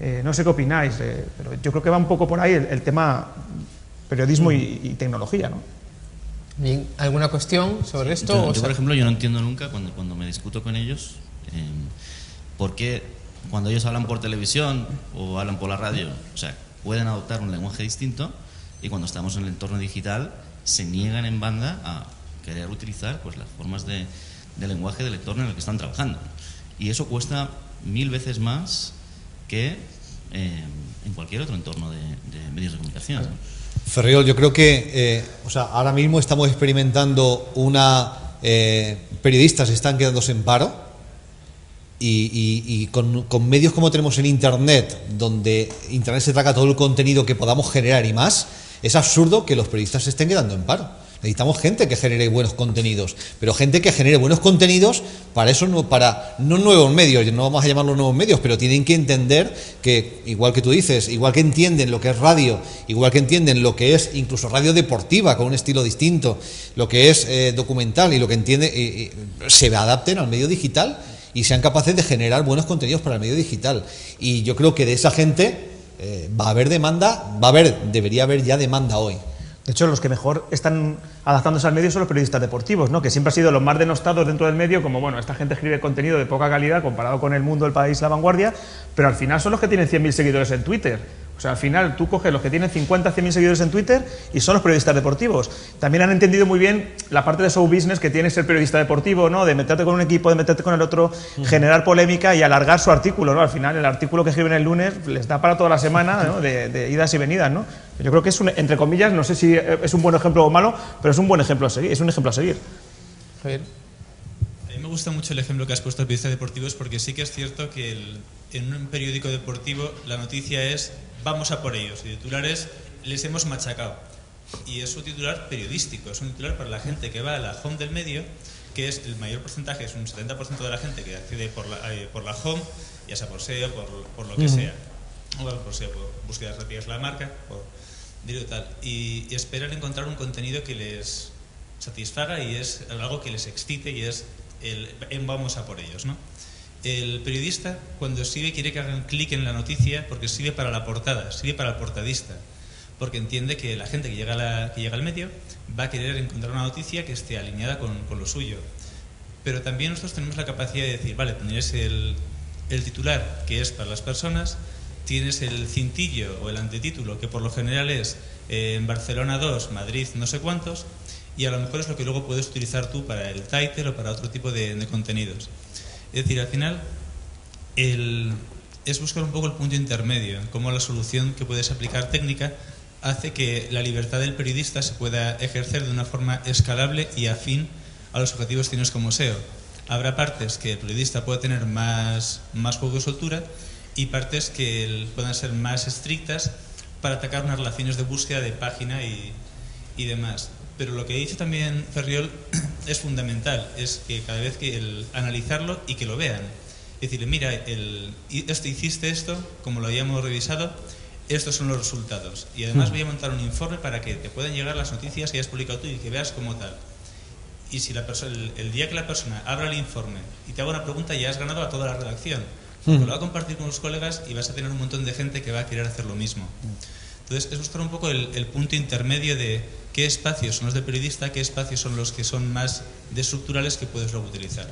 Eh, no sé qué opináis, eh, pero yo creo que va un poco por ahí el, el tema periodismo y, y tecnología, ¿no? Bien, ¿alguna cuestión sobre esto? Yo, O yo, sea, por ejemplo, yo no entiendo nunca cuando, cuando me discuto con ellos eh, por qué cuando ellos hablan por televisión o hablan por la radio, o sea, pueden adoptar un lenguaje distinto y cuando estamos en el entorno digital se niegan en banda a querer utilizar pues, las formas de, de lenguaje del entorno en el que están trabajando. Y eso cuesta mil veces más que eh, en cualquier otro entorno de, de medios de comunicación. Ferriol, yo creo que eh, o sea, ahora mismo estamos experimentando una... eh, periodistas están quedándose en paro y, y- y con, con medios como tenemos en Internet, donde Internet se traga todo el contenido que podamos generar y más, es absurdo que los periodistas se estén quedando en paro. Necesitamos gente que genere buenos contenidos, pero gente que genere buenos contenidos para eso no para no nuevos medios, no vamos a llamarlos nuevos medios, pero tienen que entender que igual que tú dices, igual que entienden lo que es radio, igual que entienden lo que es incluso radio deportiva con un estilo distinto, lo que es eh, documental y lo que entiende se adapten al medio digital y sean capaces de generar buenos contenidos para el medio digital. Y yo creo que de esa gente eh, va a haber demanda, va a haber, debería haber ya demanda hoy. De hecho, los que mejor están adaptándose al medio son los periodistas deportivos, ¿no? que siempre han sido los más denostados dentro del medio, como, bueno, esta gente escribe contenido de poca calidad comparado con el mundo, el país, la vanguardia, pero al final son los que tienen 100.000 seguidores en Twitter. O sea, al final tú coges los que tienen 50, 100.000 seguidores en Twitter y son los periodistas deportivos. También han entendido muy bien la parte de show business que tiene ser periodista deportivo, ¿no? De meterte con un equipo, de meterte con el otro, generar polémica y alargar su artículo, ¿no? Al final el artículo que escriben el lunes les da para toda la semana, ¿no? de, de idas y venidas, ¿no? Yo creo que es un, entre comillas, no sé si es un buen ejemplo o malo, pero es un buen ejemplo a seguir, es un ejemplo a seguir. Javier. A mí me gusta mucho el ejemplo que has puesto de periodistas deportivos porque sí que es cierto que el- en un periódico deportivo la noticia es vamos a por ellos y titulares les hemos machacado. Y es un titular periodístico, es un titular para la gente que va a la home del medio, que es el mayor porcentaje, es un 70% de la gente que accede por la, eh, por la home, ya sea por SEO, por, por lo que sea. O bueno, por SEO, por búsquedas rápidas de la marca, por y tal. Y, y esperan encontrar un contenido que les satisfaga y es algo que les excite y es el en vamos a por ellos, ¿no? El periodista cuando escribe quiere que hagan clic en la noticia porque sirve para la portada, sirve para el portadista, porque entiende que la gente que llega, al medio va a querer encontrar una noticia que esté alineada con, lo suyo. Pero también nosotros tenemos la capacidad de decir, vale, tienes el, el titular que es para las personas, tienes el cintillo o el antetítulo que por lo general es eh, en Barcelona 2, Madrid no sé cuántos, y a lo mejor es lo que luego puedes utilizar tú para el title o para otro tipo de contenidos. Es decir, al final es buscar un poco el punto intermedio, cómo la solución que puedes aplicar técnica hace que la libertad del periodista se pueda ejercer de una forma escalable y afín a los objetivos que tienes como SEO. Habrá partes que el periodista pueda tener más, más juego de soltura y partes que puedan ser más estrictas para atacar unas relaciones de búsqueda de página y, y demás. Pero lo que dicho también Ferriol es fundamental, es que cada vez que el analizarlo y que lo vean. Es decir, mira, el, esto hiciste esto, como lo habíamos revisado, estos son los resultados. Y además Mm. voy a montar un informe para que te puedan llegar las noticias que hayas publicado tú y que veas como tal. Y si la persona, el, el día que la persona abra el informe y te haga una pregunta, ya has ganado a toda la redacción. Porque Mm. lo va a compartir con los colegas y vas a tener un montón de gente que va a querer hacer lo mismo. Entonces, es buscar un poco el, el punto intermedio de qué espacios son los de periodista, qué espacios son los que son más de estructurales que puedes luego utilizar.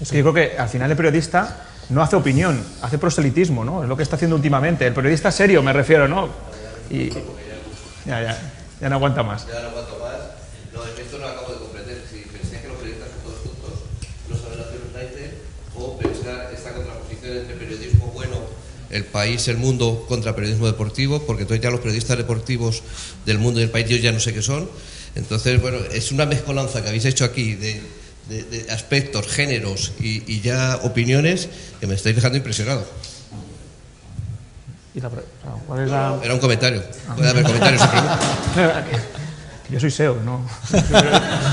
Es que yo creo que al final el periodista no hace opinión, hace proselitismo, ¿no? Es lo que está haciendo últimamente. El periodista serio, me refiero, ¿no? Y ya, ya, ya no aguanta más. Ya no aguanto más. No, es que esto no lo acabo de comprender. Si pensáis que los periodistas son todos tontos, no saben hacer un taite, o pensar esta contraposición entre periodismo bueno, el país, el mundo, contra periodismo deportivo, porque entonces ya los periodistas deportivos del mundo y del país yo ya no sé qué son. Entonces, bueno, es una mezcolanza que habéis hecho aquí de, de- de aspectos, géneros y, y ya opiniones que me estáis dejando impresionado. ¿Y la pre- ah, ¿Cuál es la...? Era un comentario. Puede haber comentarios. Yo soy SEO, ¿no?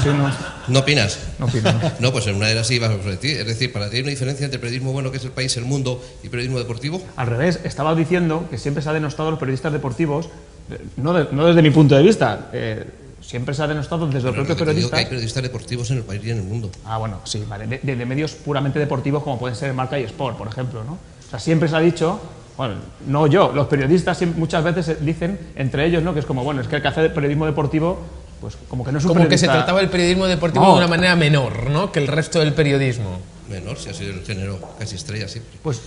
Sí, no. ¿No opinas? No opino, no. No, pues en una las sí ibas sobre ti. Es decir, para ti hay una diferencia entre periodismo bueno, que es el país, el mundo, y periodismo deportivo. Al revés, estaba diciendo que siempre se ha denostado a los periodistas deportivos, eh, no, de- no desde mi punto de vista, eh, siempre se ha denostado desde los propios digo que periodistas. hay periodistas deportivos en el país y en el mundo. Ah, bueno, sí, vale. De- de medios puramente deportivos como pueden ser Marca y Sport, por ejemplo, ¿no? O sea, siempre se ha dicho, bueno, no yo, los periodistas muchas veces eh, dicen entre ellos, ¿no? Que es como, bueno, es que el que hace periodismo deportivo, pues como que no es un Como que se trataba el periodismo deportivo No. de una manera menor, ¿no? Que el resto del periodismo. Menor, si ha sido el género casi estrella siempre. Pues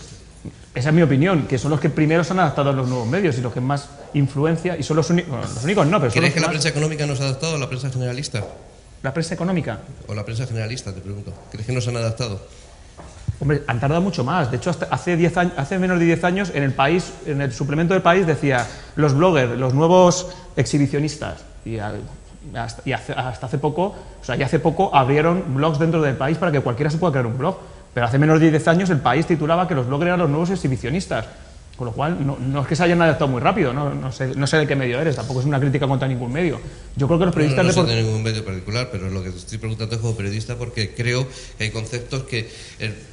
esa es mi opinión, que son los que primero se han adaptado a los nuevos medios y los que más influencia, y son los, bueno, los únicos, no, pero ¿Crees que la prensa económica nos ha adaptado a la prensa generalista? ¿La prensa económica? ¿O la prensa generalista, te pregunto? ¿Crees que nos han adaptado? Hombre, han tardado mucho más. De hecho, hace, 10 años, hace menos de 10 años, en el país, en el suplemento del país decía los bloggers, los nuevos exhibicionistas. Y, hasta, y hace, hasta hace poco, o sea, ya hace poco abrieron blogs dentro del país para que cualquiera se pueda crear un blog. Pero hace menos de 10 años el país titulaba que los bloggers eran los nuevos exhibicionistas. Con lo cual, no, no es que se hayan adaptado muy rápido, no, no sé, no sé de qué medio eres, tampoco es una crítica contra ningún medio. Yo creo que los No, periodistas no, no sé depor- de ningún medio particular, pero lo que te estoy preguntando es como periodista porque creo que hay conceptos que,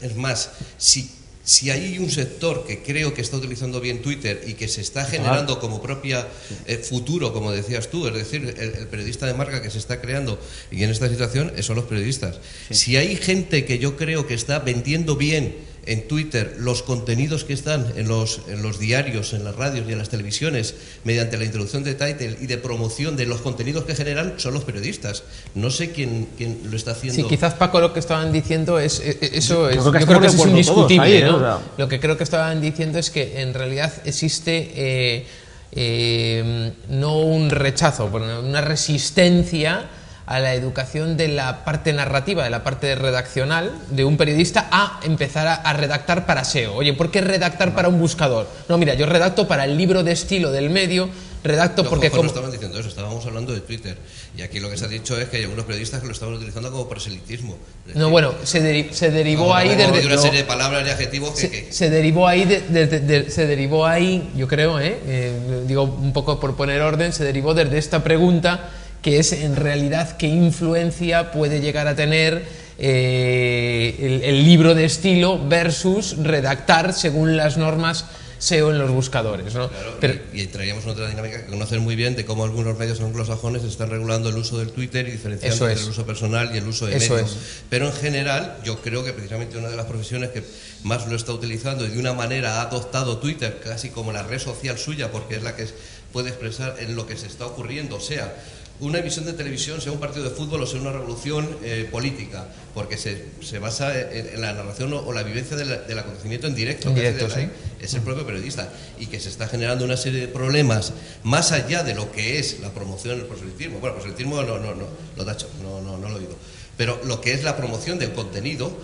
es- más, si, si hay un sector que creo que está utilizando bien Twitter y que se está generando como propia eh, futuro, como decías tú, es decir, el, el periodista de marca que se está creando y en esta situación eh, son los periodistas. Si hay gente que yo creo que está vendiendo bien en Twitter los contenidos que están en los, en los diarios, en las radios y en las televisiones, mediante la introducción de title y de promoción de los contenidos que generan, son los periodistas. No sé quién, quién lo está haciendo. Sí, quizás Paco lo que estaban diciendo es eso Yo es, creo que yo creo que eso es indiscutible, ahí. ¿no? O sea- Lo que creo que estaban diciendo es que en realidad existe eh, eh, no un rechazo, bueno, una resistencia a la educación de la parte narrativa, de la parte redaccional de un periodista a empezar a, a redactar para SEO. Oye, ¿por qué redactar para un buscador? No, mira, yo redacto para el libro de estilo del medio, redacto porque ojos no estaban diciendo eso, estábamos hablando de Twitter. Y aquí lo que se ha dicho es que hay algunos periodistas que lo estaban utilizando como proselitismo. No, bueno, se, deri- se derivó como ahí de desde... una no. serie de palabras y adjetivos que, se, que- se derivó ahí de- de- de- de- se derivó ahí yo creo ¿eh? Eh, digo un poco por poner orden se derivó desde esta pregunta que es en realidad qué influencia puede llegar a tener eh, el, el libro de estilo versus redactar según las normas SEO en los buscadores ¿no? Claro, Pero- y, y entraríamos en otra dinámica que conocen muy bien de cómo algunos medios anglosajones están regulando el uso del Twitter y diferenciando entre es. el uso personal y el uso de Eso medios. es. Pero en general, yo creo que precisamente una de las profesiones que más lo está utilizando y de una manera ha adoptado Twitter casi como la red social suya, porque es la que es- puede expresar en lo que se está ocurriendo, sea una emisión de televisión, sea un partido de fútbol o sea una revolución eh, política, porque se, se basa en, en la narración o, o la vivencia de la- del acontecimiento en directo. En casi directo, de la- sí. es el propio periodista y que se está generando una serie de problemas más allá de lo que es la promoción del proselitismo. Bueno, proselitismo no, no, no, lo tacho, no, no, no lo digo. Pero lo que es la promoción del contenido,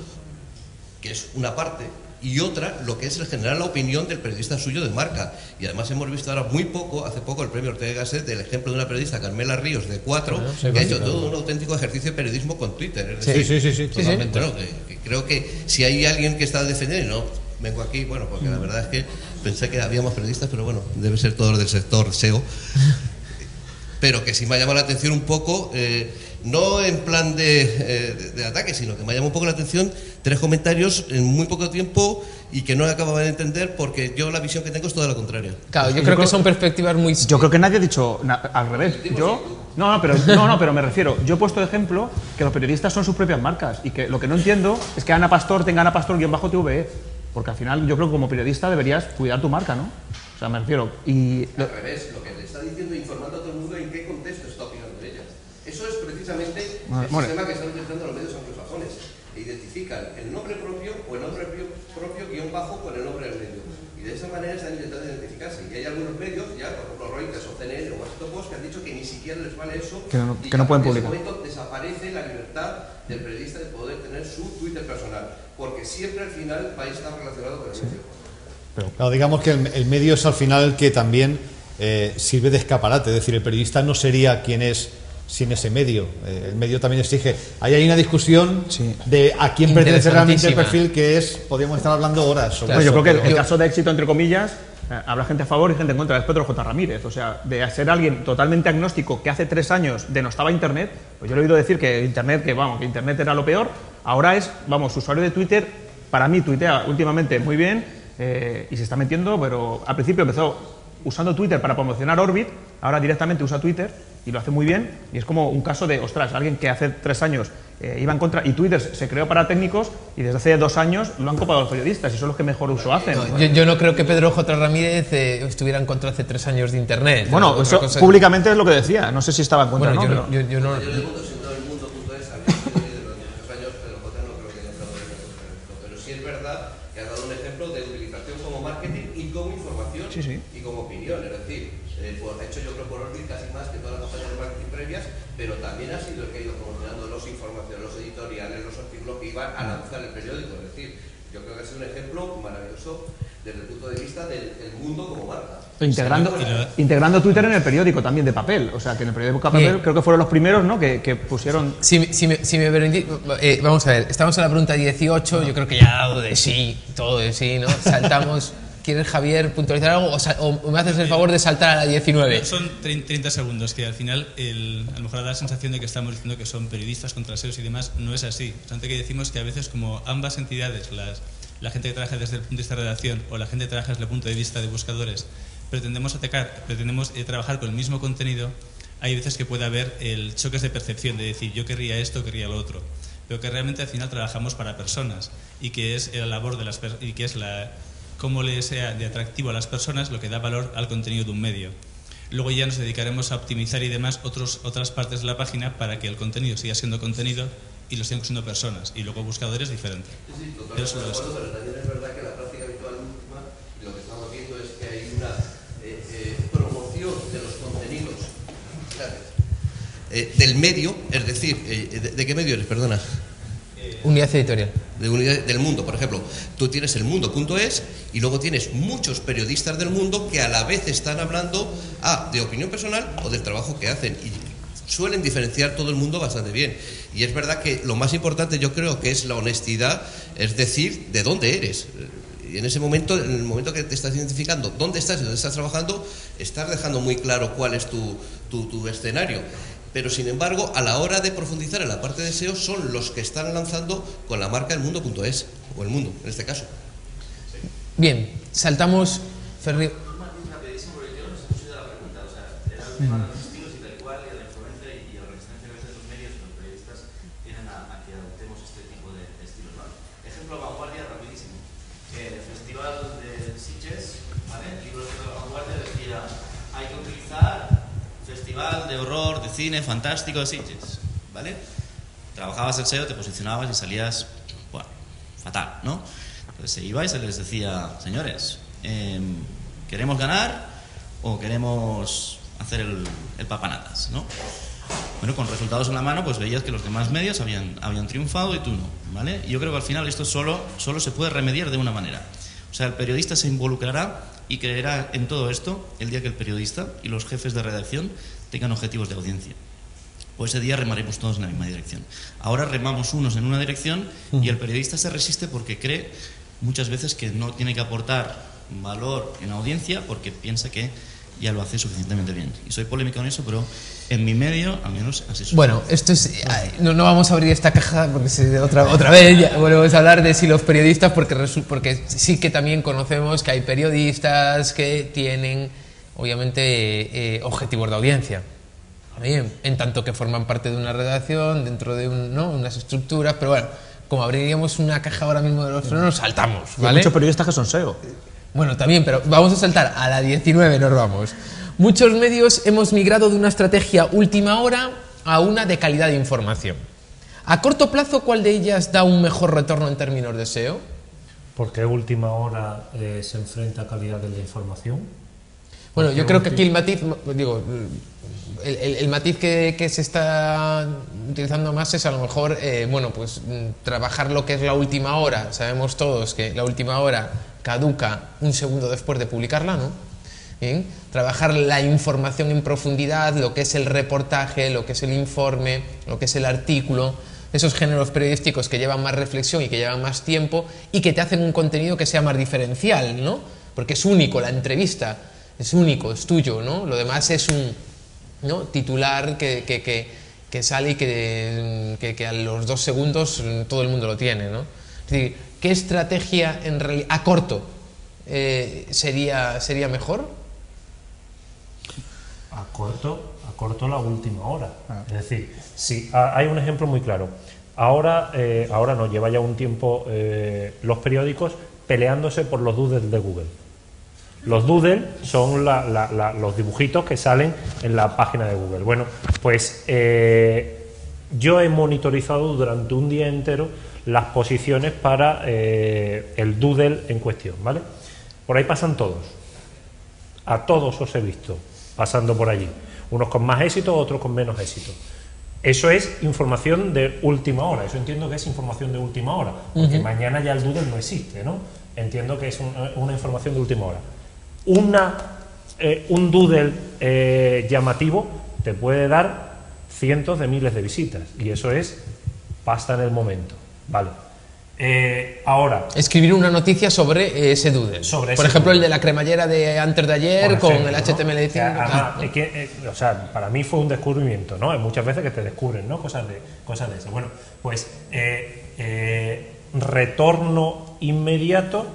que es una parte, y otra, lo que es el generar la opinión del periodista suyo de marca. Y además hemos visto ahora muy poco, hace poco, el premio Ortega Gasset, del ejemplo de una periodista, Carmela Ríos, de cuatro, Bueno, que ha hecho todo un auténtico ejercicio de periodismo con Twitter. Es Sí, decir, sí, sí, sí, totalmente. Bueno, que- que creo que si hay alguien que está defendiendo, y no vengo aquí, bueno, porque la verdad es que pensé que habíamos periodistas, pero bueno, debe ser todos del sector SEO. Pero que sí me ha llamado la atención un poco, eh, no en plan de, eh, de- de ataque, sino que me ha llamado un poco la atención tres comentarios en muy poco tiempo y que no acababa de entender porque yo la visión que tengo es toda la contraria. claro yo creo que son perspectivas muy Yo creo que nadie ha dicho na- al revés. Yo, no, no, pero, no, no, pero me refiero. Yo he puesto de ejemplo que los periodistas son sus propias marcas y que lo que no entiendo es que Ana Pastor tenga Ana Pastor guion bajo TVE. Porque al final yo creo que como periodista deberías cuidar tu marca, ¿no? O sea, me refiero. Y lo- Al revés, lo que le está diciendo informando a todo el mundo en qué contexto está Eso es precisamente Vale, el vale. sistema que están utilizando los medios anglosajones. E identifican el nombre propio o el nombre propio, propio guion bajo con el nombre del medio. Y de esa manera están intentando identificarse. Y hay algunos medios, ya por ejemplo Reuters o CNN o Washington Post, que han dicho que ni siquiera les vale eso. Que no- y que no pueden en ese publicar. momento desaparece la libertad del periodista de poder tener su Twitter personal. Porque siempre al final va a estar relacionado con el medio. Claro, digamos que el, el medio es al final el que también eh, sirve de escaparate, es decir, el periodista no sería quien es sin ese medio. Eh, el medio también exige. Ahí hay una discusión de a quién pertenece realmente el perfil, que es, podríamos estar hablando horas sobre Bueno, yo eso, creo que el, pero- el caso de éxito, entre comillas, eh, habrá gente a favor y gente en contra. Es Pedro J. Ramírez. O sea, de ser alguien totalmente agnóstico que hace tres años denostaba Internet, pues yo le he oído decir que Internet, que vamos, que Internet era lo peor, ahora es, vamos, usuario de Twitter, para mí tuitea últimamente muy bien eh, y se está metiendo, pero al principio empezó usando Twitter para promocionar Orbit, ahora directamente usa Twitter y lo hace muy bien y es como un caso de, ostras, alguien que hace tres años eh, iba en contra y Twitter se creó para técnicos y desde hace dos años lo han copado los periodistas y son los que mejor uso hacen. Yo, yo no creo que Pedro J. Ramírez eh, estuviera en contra hace tres años de Internet. Bueno, eso públicamente es lo que decía, no sé si estaba en contra Bueno, o no. yo, pero- yo- yo no- Yo le pregunto si todo el mundo punto es, había sido líder durante muchos años, pero J no creo que haya entrado en el ejemplo. Pero sí es verdad que ha dado un ejemplo de utilización como marketing y como información Sí, sí. y como opinión. Es decir, eh, pues, ha hecho yo creo por Orbit casi más que todas las campañas de marketing previas, pero también ha sido el que ha ido promocionando los informaciones, los editoriales, los artículos que iban a lanzar el periódico. Es decir, yo creo que ha sido un ejemplo maravilloso desde el punto de vista del el mundo como marca. Integrando, Sí, bueno. integrando Twitter en el periódico también de papel. O sea, que en el periódico de papel Bien. creo que fueron los primeros ¿no? que, que pusieron. Si, si me, si me permitís, eh, vamos a ver, estamos en la pregunta 18, yo creo que ya ha dado de sí, todo de sí, ¿no? Saltamos. ¿Quieres, Javier, puntualizar algo o, sal- o me haces el favor de saltar a la 19? Son trein- 30 segundos, que al final el- a lo mejor da la sensación de que estamos diciendo que son periodistas contra SEOs y demás. No es así. Tanto que decimos que a veces como ambas entidades, las, la gente que trabaja desde el punto de vista de redacción o la gente que trabaja desde el punto de vista de buscadores, pretendemos atacar, pretendemos eh, trabajar con el mismo contenido, hay veces que puede haber el choques de percepción, de decir yo querría esto, querría lo otro. Pero que realmente al final trabajamos para personas y que es la labor de las y que es la cómo le sea de atractivo a las personas lo que da valor al contenido de un medio. Luego ya nos dedicaremos a optimizar y demás otros, otras partes de la página para que el contenido siga siendo contenido y lo sigan siendo personas. Y luego buscadores diferente. Sí, sí, totalmente eso. acuerdo, pero también es verdad que la práctica habitual última, y lo que estamos viendo es que hay una eh, eh, promoción de los contenidos eh, del medio, es decir, eh, de, de qué medio eres? Perdona. Unidad editorial. De unidad del mundo, por ejemplo. Tú tienes el mundo.es y luego tienes muchos periodistas del mundo que a la vez están hablando ah, de opinión personal o del trabajo que hacen. Y suelen diferenciar todo el mundo bastante bien. Y es verdad que lo más importante yo creo que es la honestidad, es decir, de dónde eres. Y en ese momento, en el momento que te estás identificando dónde estás y dónde estás trabajando, estás dejando muy claro cuál es tu, tu, tu escenario. Pero sin embargo, a la hora de profundizar en la parte de SEO, son los que están lanzando con la marca el mundo.es, o el mundo en este caso. Bien, saltamos. Ferri... rapidísimo, porque yo no sé si la pregunta, o sea, era el tema de los estilos y tal cual, y de la influencia y, y la resistencia a veces de los medios, los periodistas tienen a, a que adoptemos este tipo de, de estilos. ¿no? Ejemplo, vanguardia, rapidísimo. Eh, Festival de Sitges, ¿vale? El libro de la vanguardia decía, hay que utilizar De horror, de cine, fantástico de Sitges, ¿vale? Trabajabas el SEO, te posicionabas y salías, bueno, fatal, ¿no? Entonces se iba y se les decía, señores, em, ¿queremos ganar o queremos hacer el, el papanatas, ¿no? Bueno, con resultados en la mano, pues veías que los demás medios habían, habían triunfado y tú no, ¿vale? Y yo creo que al final esto solo, solo se puede remediar de una manera. O sea, el periodista se involucrará y creerá en todo esto el día que el periodista y los jefes de redacción tengan objetivos de audiencia. Pues ese día remaremos todos en la misma dirección. Ahora remamos unos en una dirección y el periodista se resiste porque cree muchas veces que no tiene que aportar valor en audiencia porque piensa que ya lo hace suficientemente bien. Y soy polémico en eso, pero en mi medio, al menos así soy. Bueno, esto es. No, no vamos a abrir esta caja porque se- otra, otra vez ya volvemos a hablar de si los periodistas, porque, porque sí que también conocemos que hay periodistas que tienen, obviamente, eh, objetivos de audiencia. Bien, en tanto que forman parte de una redacción, dentro de un, ¿no? unas estructuras, pero bueno, como abriríamos una caja ahora mismo de los frenos, saltamos, Hay ¿vale? muchos periodistas que son SEO. Bueno, también, pero vamos a saltar a la 19, nos vamos. Muchos medios hemos migrado de una estrategia última hora a una de calidad de información. A corto plazo, ¿cuál de ellas da un mejor retorno en términos de SEO? Porque última hora eh, se enfrenta a calidad de la información. Bueno, yo creo que aquí el matiz, digo, el, el- el matiz que, que se está utilizando más es a lo mejor, eh, bueno, pues mm, trabajar lo que es la última hora. Sabemos todos que la última hora caduca un segundo después de publicarla, ¿no? Bien, trabajar la información en profundidad, lo que es el reportaje, lo que es el informe, lo que es el artículo, esos géneros periodísticos que llevan más reflexión y que llevan más tiempo y que te hacen un contenido que sea más diferencial, ¿no? Porque es único la entrevista, es único, es tuyo, ¿no? Lo demás es un ¿no? titular que, que- que- que sale y que, que- que a los dos segundos todo el mundo lo tiene, ¿no? Es decir, ¿qué estrategia en realidad, a corto, eh, sería, sería mejor? A corto, a corto la última hora. Es decir, si ha- hay un ejemplo muy claro. Ahora, eh, ahora no, lleva ya un tiempo eh, los periódicos peleándose por los doodles de Google. Los doodles son la- la- la- los dibujitos que salen en la página de Google. Bueno, pues eh, yo he monitorizado durante un día entero las posiciones para eh, el doodle en cuestión, ¿vale? Por ahí pasan todos. A todos os he visto pasando por allí. Unos con más éxito, otros con menos éxito. Eso es información de última hora. Eso entiendo que es información de última hora. Porque mañana ya el doodle no existe, ¿no? Entiendo que es un- una información de última hora. Una, eh, un doodle eh, llamativo te puede dar cientos de miles de visitas. Y eso es pasta en el momento. Vale. Eh, ahora, Escribir una noticia sobre ese doodle. Sobre Por ese ejemplo, el de la cremallera de antes de ayer con el ¿no? HTML5. Que además, ah, es que, eh, o sea, para mí fue un descubrimiento, ¿no? Hay muchas veces que te descubren, ¿no? Cosas de, cosas de eso. Bueno, pues eh, retorno inmediato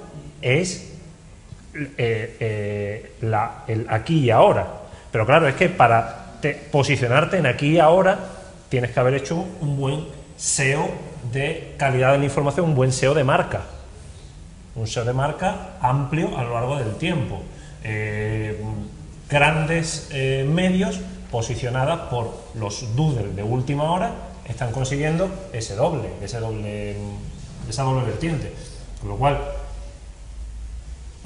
es eh, eh, el aquí y ahora. Pero claro, es que para te- posicionarte en aquí y ahora tienes que haber hecho un buen SEO de calidad de la información, un buen SEO de marca un SEO de marca amplio a lo largo del tiempo. Eh, grandes medios posicionadas por los doodles de última hora están consiguiendo ese doble, ese doble, esa doble vertiente. Con lo cual,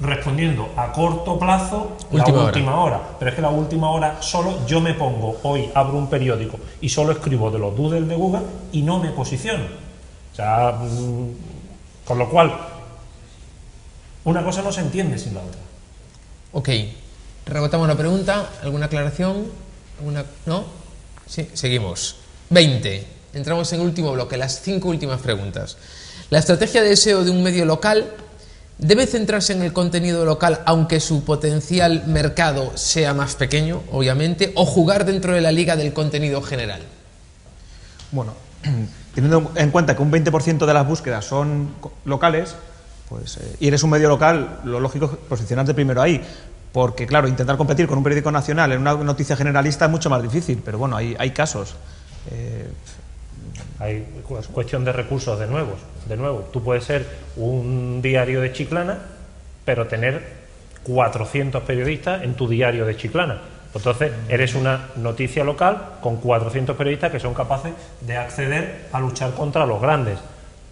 respondiendo a corto plazo, Última la última hora. Pero es que la última hora solo yo me pongo, hoy abro un periódico y solo escribo de los doodles de Google y no me posiciono. O sea, mm, con lo cual, una cosa no se entiende sin la otra. Ok. Rebotamos la pregunta. ¿Alguna aclaración? ¿Alguna... ¿No? Sí, seguimos. 20. Entramos en el último bloque, las cinco últimas preguntas. La estrategia de SEO de un medio local debe centrarse en el contenido local, aunque su potencial mercado sea más pequeño, obviamente, o jugar dentro de la liga del contenido general. Bueno, teniendo en cuenta que un 20% de las búsquedas son locales, pues, eh, y eres un medio local, lo lógico es posicionarte primero ahí. Porque, claro, intentar competir con un periódico nacional en una noticia generalista es mucho más difícil, pero bueno, hay, hay casos. Eh, Hay es cuestión de recursos de nuevos. De nuevo, tú puedes ser un diario de Chiclana, pero tener 400 periodistas en tu diario de Chiclana. Entonces, eres una noticia local con 400 periodistas que son capaces de acceder a luchar contra los grandes.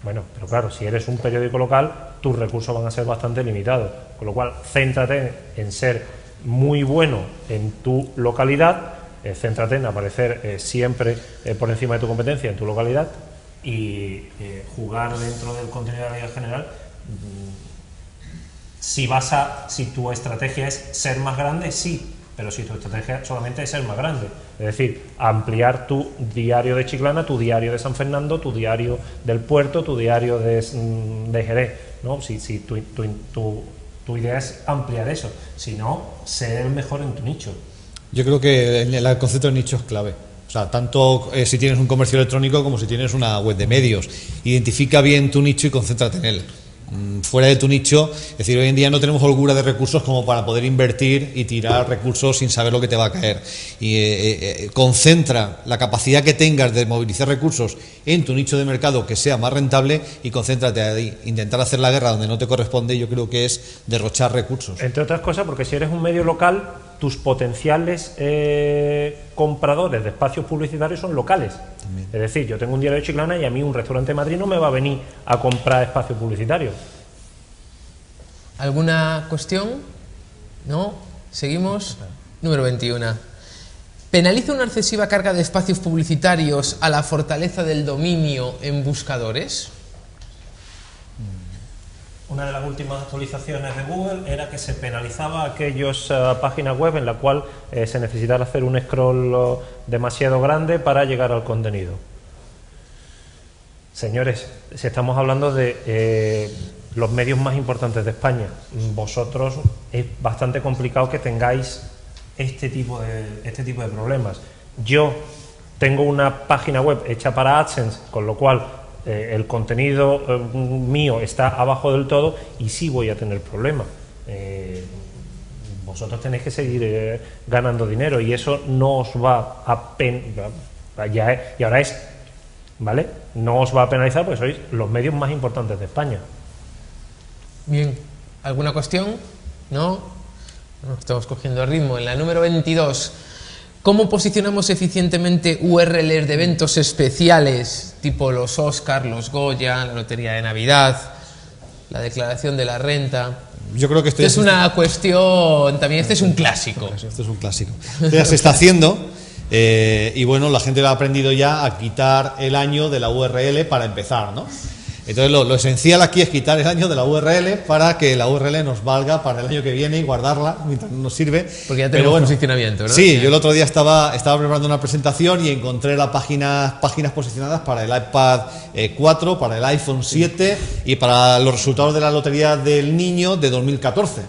Bueno, pero claro, si eres un periódico local, tus recursos van a ser bastante limitados. Con lo cual, céntrate en ser muy bueno en tu localidad, eh, céntrate en aparecer eh, siempre eh, por encima de tu competencia en tu localidad y eh, jugar dentro del contenido de la liga general. mm, Si vas a, si tu estrategia es ser más grande, sí, pero si tu estrategia solamente es ser más grande, es decir, ampliar tu diario de Chiclana, tu diario de San Fernando, tu diario del puerto, tu diario de, mm, de Jerez, ¿no? Si, si tu, tu, tu- tu idea es ampliar eso, si no, ser el mejor en tu nicho. Yo creo que el, concepto de nicho es clave. O sea, tanto eh, si tienes un comercio electrónico como si tienes una web de medios. Identifica bien tu nicho y concéntrate en él. Mm, Fuera de tu nicho, es decir, hoy en día no tenemos holgura de recursos como para poder invertir y tirar recursos sin saber lo que te va a caer. Y eh, eh, eh, concentra la capacidad que tengas de movilizar recursos en tu nicho de mercado que sea más rentable y concéntrate ahí. Intentar hacer la guerra donde no te corresponde, yo creo que es derrochar recursos. Entre otras cosas, porque si eres un medio local, tus potenciales eh, compradores de espacios publicitarios son locales. Es decir, yo tengo un diario de Chiclana y a mí un restaurante de Madrid no me va a venir a comprar espacio publicitario. ¿Alguna cuestión? ¿No? Seguimos. Número 21. ¿Penaliza una excesiva carga de espacios publicitarios a la fortaleza del dominio en buscadores? Una de las últimas actualizaciones de Google era que se penalizaba aquellas eh, páginas web en la cual eh, se necesitara hacer un scroll oh, demasiado grande para llegar al contenido. Señores, si estamos hablando de eh, los medios más importantes de España, vosotros es bastante complicado que tengáis este tipo de, este tipo de problemas. Yo tengo una página web hecha para AdSense, con lo cual eh, el contenido eh, mío está abajo del todo y sí voy a tener problemas. Eh, vosotros tenéis que seguir ganando dinero y eso no os va a pen ya y ahora es ¿vale? No os va a penalizar porque sois los medios más importantes de España. Bien, ¿alguna cuestión? ¿No? No, estamos cogiendo ritmo. En la número 22, ¿cómo posicionamos eficientemente URLs de eventos especiales, tipo los Oscars, los Goya, la Lotería de Navidad, la declaración de la renta? Yo creo que esto es una cuestión, también este es un clásico. Esto es un clásico. Ya se está haciendo eh, y bueno, la gente lo ha aprendido ya a quitar el año de la URL para empezar, ¿no? Entonces lo, lo esencial aquí es quitar el año de la URL para que la URL nos valga para el año que viene y guardarla mientras no nos sirve. Porque ya Pero tenemos bueno, posicionamiento, ¿no? Sí, yo el otro día estaba, estaba preparando una presentación y encontré las páginas, páginas posicionadas para el iPad eh, 4, para el iPhone 7 y para los resultados de la Lotería del Niño de 2014.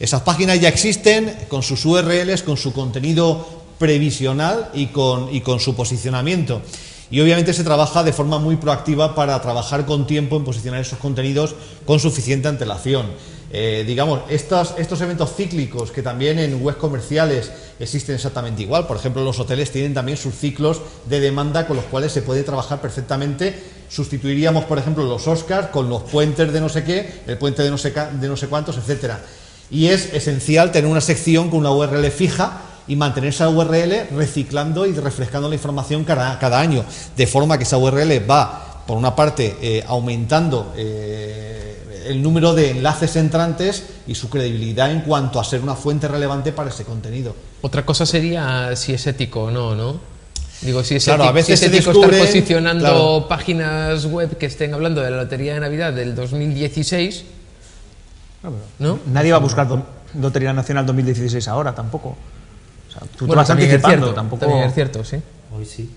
Esas páginas ya existen con sus URLs, con su contenido previsional y con, y con su posicionamiento. Y obviamente se trabaja de forma muy proactiva para trabajar con tiempo en posicionar esos contenidos con suficiente antelación. Eh, digamos, estos, eventos cíclicos que también en webs comerciales existen exactamente igual. Por ejemplo, los hoteles tienen también sus ciclos de demanda con los cuales se puede trabajar perfectamente. Sustituiríamos, por ejemplo, los Oscars con los puentes de no sé qué, el puente de no sé, de no sé cuántos, etcétera. Y es esencial tener una sección con una URL fija y mantener esa URL reciclando y refrescando la información cada, cada año, de forma que esa URL va, por una parte, eh, aumentando eh, el número de enlaces entrantes y su credibilidad en cuanto a ser una fuente relevante para ese contenido. Otra cosa sería si es ético o no, ¿no? Digo, si es Claro, ético, a veces si es ético estar posicionando claro. páginas web que estén hablando de la Lotería de Navidad del 2016, ¿no? Nadie va a buscar Lotería Nacional 2016 ahora tampoco. Sea, tú te Bueno, vas también es anticipando, cierto, tampoco. también es cierto, sí. Hoy sí,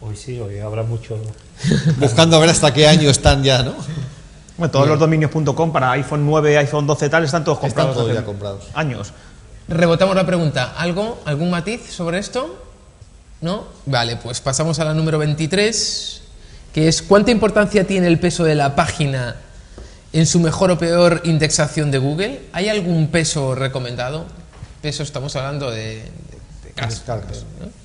hoy sí, hoy habrá mucho. Buscando a ver hasta qué año están ya, ¿no? Bueno, todos los dominios.com para iPhone 9, iPhone 12 tal están todos Están comprados. todos ya comprados. Años. Rebotamos la pregunta. ¿Algo? ¿Algún matiz sobre esto? ¿No? Vale, pues pasamos a la número 23, que es ¿cuánta importancia tiene el peso de la página en su mejor o peor indexación de Google? ¿Hay algún peso recomendado? Peso estamos hablando de, ¿no?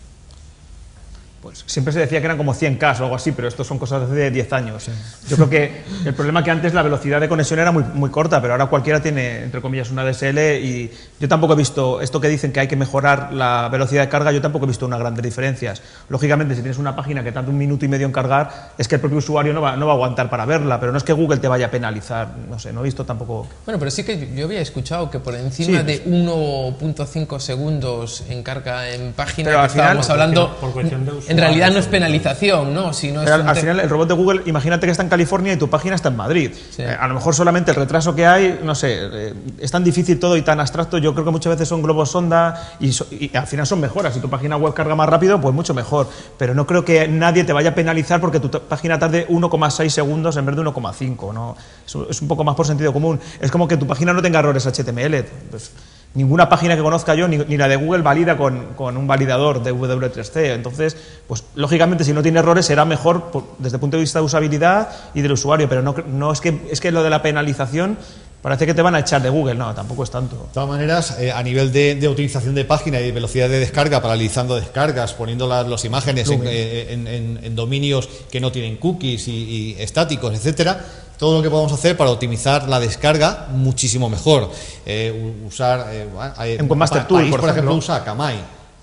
Pues siempre se decía que eran como 100K o algo así, pero esto son cosas de hace 10 años. Yo creo que el problema que antes la velocidad de conexión era muy, muy corta, pero ahora cualquiera tiene, entre comillas, una DSL y yo tampoco he visto, esto que dicen que hay que mejorar la velocidad de carga, yo tampoco he visto unas grandes diferencias. Lógicamente, si tienes una página que tarda un minuto y medio en cargar, es que el propio usuario no va, no va a aguantar para verla, pero no es que Google te vaya a penalizar, no sé, no he visto tampoco... Bueno, pero sí que yo- había escuchado que por encima Sí. de 1.5 segundos en carga en página, Pero que al final- estábamos hablando, por cuestión de en realidad no es penalización, ¿no? Sino es Pero al, al final, el robot de Google, imagínate que está en California y tu página está en Madrid. Sí. Eh, a lo mejor solamente el retraso que hay, no sé, eh, es tan difícil todo y tan abstracto. Yo creo que muchas veces son globos sonda y, so- y al final son mejoras. Si tu página web carga más rápido, pues mucho mejor. Pero no creo que nadie te vaya a penalizar porque tu página tarde 1,6 segundos en vez de 1,5. ¿no? Es, es un poco más por sentido común. Es como que tu página no tenga errores HTML. Pues, Ninguna página que conozca yo, ni, ni la de Google, valida con, con un validador de W3C. Entonces, pues lógicamente, si no tiene errores, será mejor por- desde el punto de vista de usabilidad y del usuario. Pero no, no es, que, es que lo de la penalización, parece que te van a echar de Google. No, tampoco es tanto. De todas maneras, eh, a nivel de, de optimización de página y velocidad de descarga, paralizando descargas, poniendo las, las imágenes en, eh, en- en- en dominios que no tienen cookies y, y estáticos, etcétera, todo lo que podemos hacer para optimizar la descarga muchísimo mejor. Eh, usar eh, En Webmaster Tool, por por ejemplo, usa Akamai.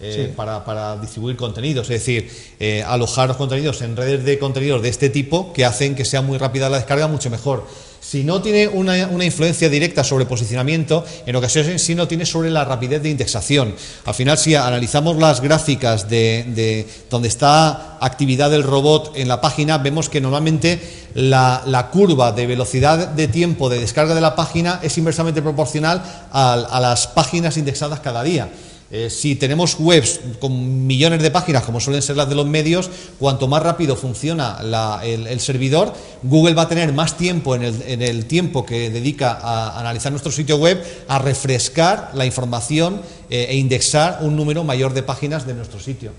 eh, Sí. para, para distribuir contenidos, es decir, eh, alojar los contenidos en redes de contenidos de este tipo que hacen que sea muy rápida la descarga, mucho mejor. Si no tiene una, una influencia directa sobre posicionamiento, en ocasiones sí no tiene sobre la rapidez de indexación. Al final, si analizamos las gráficas de, de donde está actividad del robot en la página, vemos que normalmente la, la curva de velocidad de tiempo de descarga de la página es inversamente proporcional al- a las páginas indexadas cada día. Eh, si tenemos webs con millones de páginas, como suelen ser las de los medios, cuanto más rápido funciona la- el, el servidor, Google va a tener más tiempo en el, en el tiempo que dedica a analizar nuestro sitio web a refrescar la información eh, e indexar un número mayor de páginas de nuestro sitio.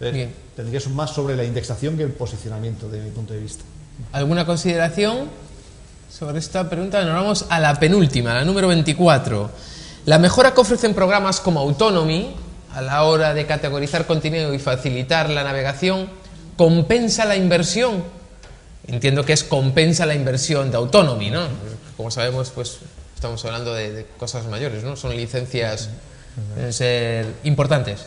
Eh, Bien. Tendría que ser más sobre la indexación que el posicionamiento, de mi punto de vista. ¿Alguna consideración sobre esta pregunta? Nos vamos a la penúltima, la número 24. La mejora que ofrecen programas como Autonomy a la hora de categorizar contenido y facilitar la navegación compensa la inversión. Entiendo que es compensa la inversión de Autonomy, ¿no? Como sabemos, pues estamos hablando de, cosas mayores, ¿no? Son licencias deben ser importantes.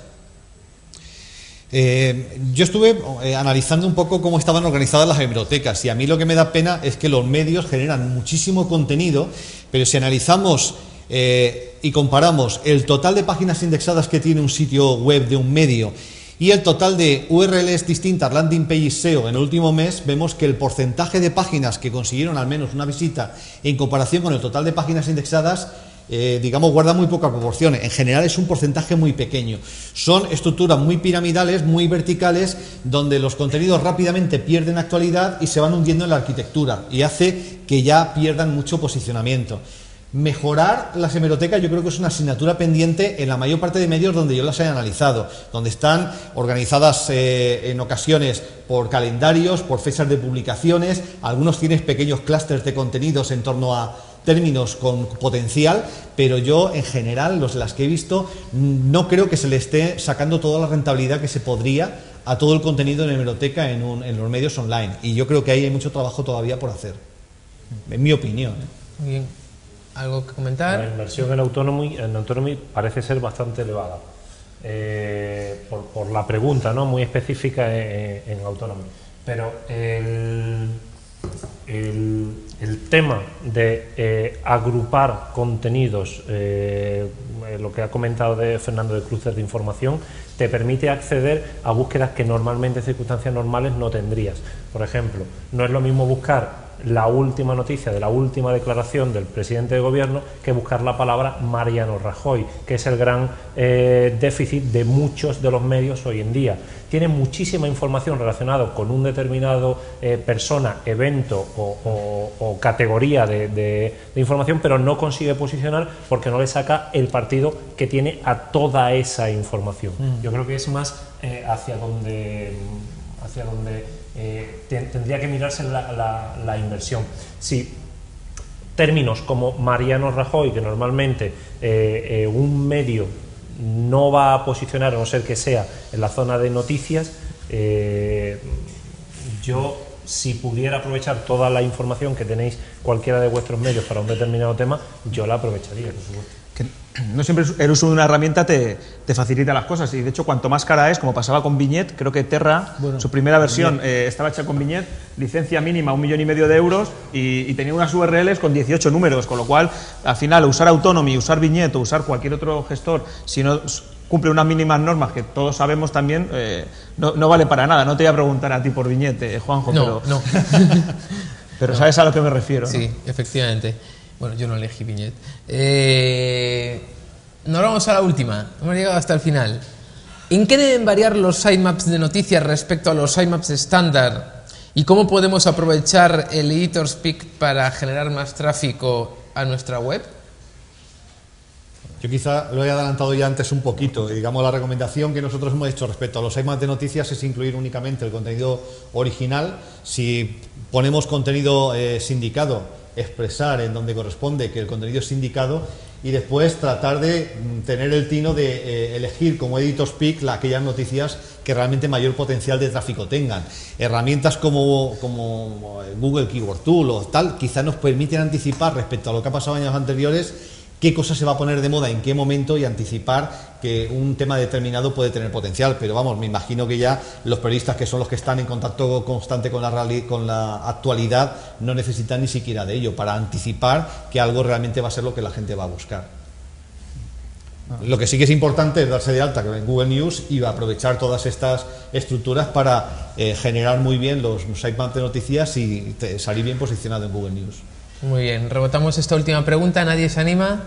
Eh, yo estuve eh, analizando un poco cómo estaban organizadas las bibliotecas y a mí lo que me da pena es que los medios generan muchísimo contenido, pero si analizamos eh, y comparamos el total de páginas indexadas que tiene un sitio web de un medio y el total de URLs distintas, landing pages SEO en el último mes, vemos que el porcentaje de páginas que consiguieron al menos una visita en comparación con el total de páginas indexadas eh, digamos, guarda muy poca proporción. En general es un porcentaje muy pequeño. Son estructuras muy piramidales, muy verticales, donde los contenidos rápidamente pierden actualidad y se van hundiendo en la arquitectura y hace que ya pierdan mucho posicionamiento. Mejorar las hemerotecas yo creo que es una asignatura pendiente en la mayor parte de medios donde yo las he analizado, donde están organizadas eh, en ocasiones por calendarios, por fechas de publicaciones, algunos tienen pequeños clústeres de contenidos en torno a términos con potencial, pero yo en general, los las que he visto, no creo que se le esté sacando toda la rentabilidad que se podría a todo el contenido en hemeroteca en, un- en los medios online. Y yo creo que ahí hay mucho trabajo todavía por hacer, en mi opinión. ¿eh? Bien. ¿Algo que comentar? La inversión en Autonomy, en Autonomy parece ser bastante elevada. eh, por, la pregunta ¿no? muy específica en, en Autonomy. Pero el, tema de eh, agrupar contenidos, eh, lo que ha comentado de Fernando de Cruces de información, te permite acceder a búsquedas que normalmente en circunstancias normales no tendrías. Por ejemplo, no es lo mismo buscar la última noticia de la última declaración del presidente de gobierno que buscar la palabra Mariano Rajoy, que es el gran eh, déficit de muchos de los medios hoy en día. Tiene muchísima información relacionada con un determinado eh, persona, evento o, o- o categoría de, de- de información, pero no consigue posicionar porque no le saca el partido que tiene a toda esa información. Mm. Yo creo que es más eh, hacia donde hacia donde eh, ten- tendría que mirarse la, la- inversión. Si términos como Mariano Rajoy, que normalmente eh, eh, un medio no va a posicionar, a no ser que sea en la zona de noticias, yo si pudiera aprovechar toda la información que tenéis cualquiera de vuestros medios para un determinado tema, yo la aprovecharía, por supuesto. Que no siempre el uso de una herramienta te, te facilita las cosas y de hecho cuanto más cara es, como pasaba con Viñet, creo que Terra, su primera versión eh, estaba hecha con Viñet, licencia mínima un millón y medio de euros y, y tenía unas URLs con 18 números, con lo cual al final usar Autonomy, usar Viñet o usar cualquier otro gestor, si no cumple unas mínimas normas que todos sabemos también, eh, no, no vale para nada. No te voy a preguntar a ti por Viñet, eh, Juanjo, No, pero, no. pero sabes a lo que me refiero. Sí, efectivamente. Bueno, yo no elegí Viñet. Eh, nos vamos a la última. Hemos llegado hasta el final. ¿En qué deben variar los sitemaps de noticias respecto a los sitemaps estándar? ¿Y cómo podemos aprovechar el Editor Speak para generar más tráfico a nuestra web? Yo quizá lo he adelantado ya antes un poquito. Digamos, la recomendación que nosotros hemos hecho respecto a los sitemaps de noticias es incluir únicamente el contenido original. Si ponemos contenido eh, sindicado expresar en donde corresponde que el contenido es indicado y después tratar de mm, tener el tino de eh, elegir como editor speak la, aquellas noticias que realmente mayor potencial de tráfico tengan. Herramientas como, como Google Keyword Tool o tal, quizá nos permiten anticipar respecto a lo que ha pasado años anteriores qué cosa se va a poner de moda en qué momento y anticipar que un tema determinado puede tener potencial. Pero vamos, me imagino que ya los periodistas que son los que están en contacto constante con la, con la actualidad no necesitan ni siquiera de ello para anticipar que algo realmente va a ser lo que la gente va a buscar. Lo que sí que es importante es darse de alta en Google News y aprovechar todas estas estructuras para eh, generar muy bien los sitemaps de noticias y salir bien posicionado en Google News. Muy bien, rebotamos esta última pregunta. ¿Nadie se anima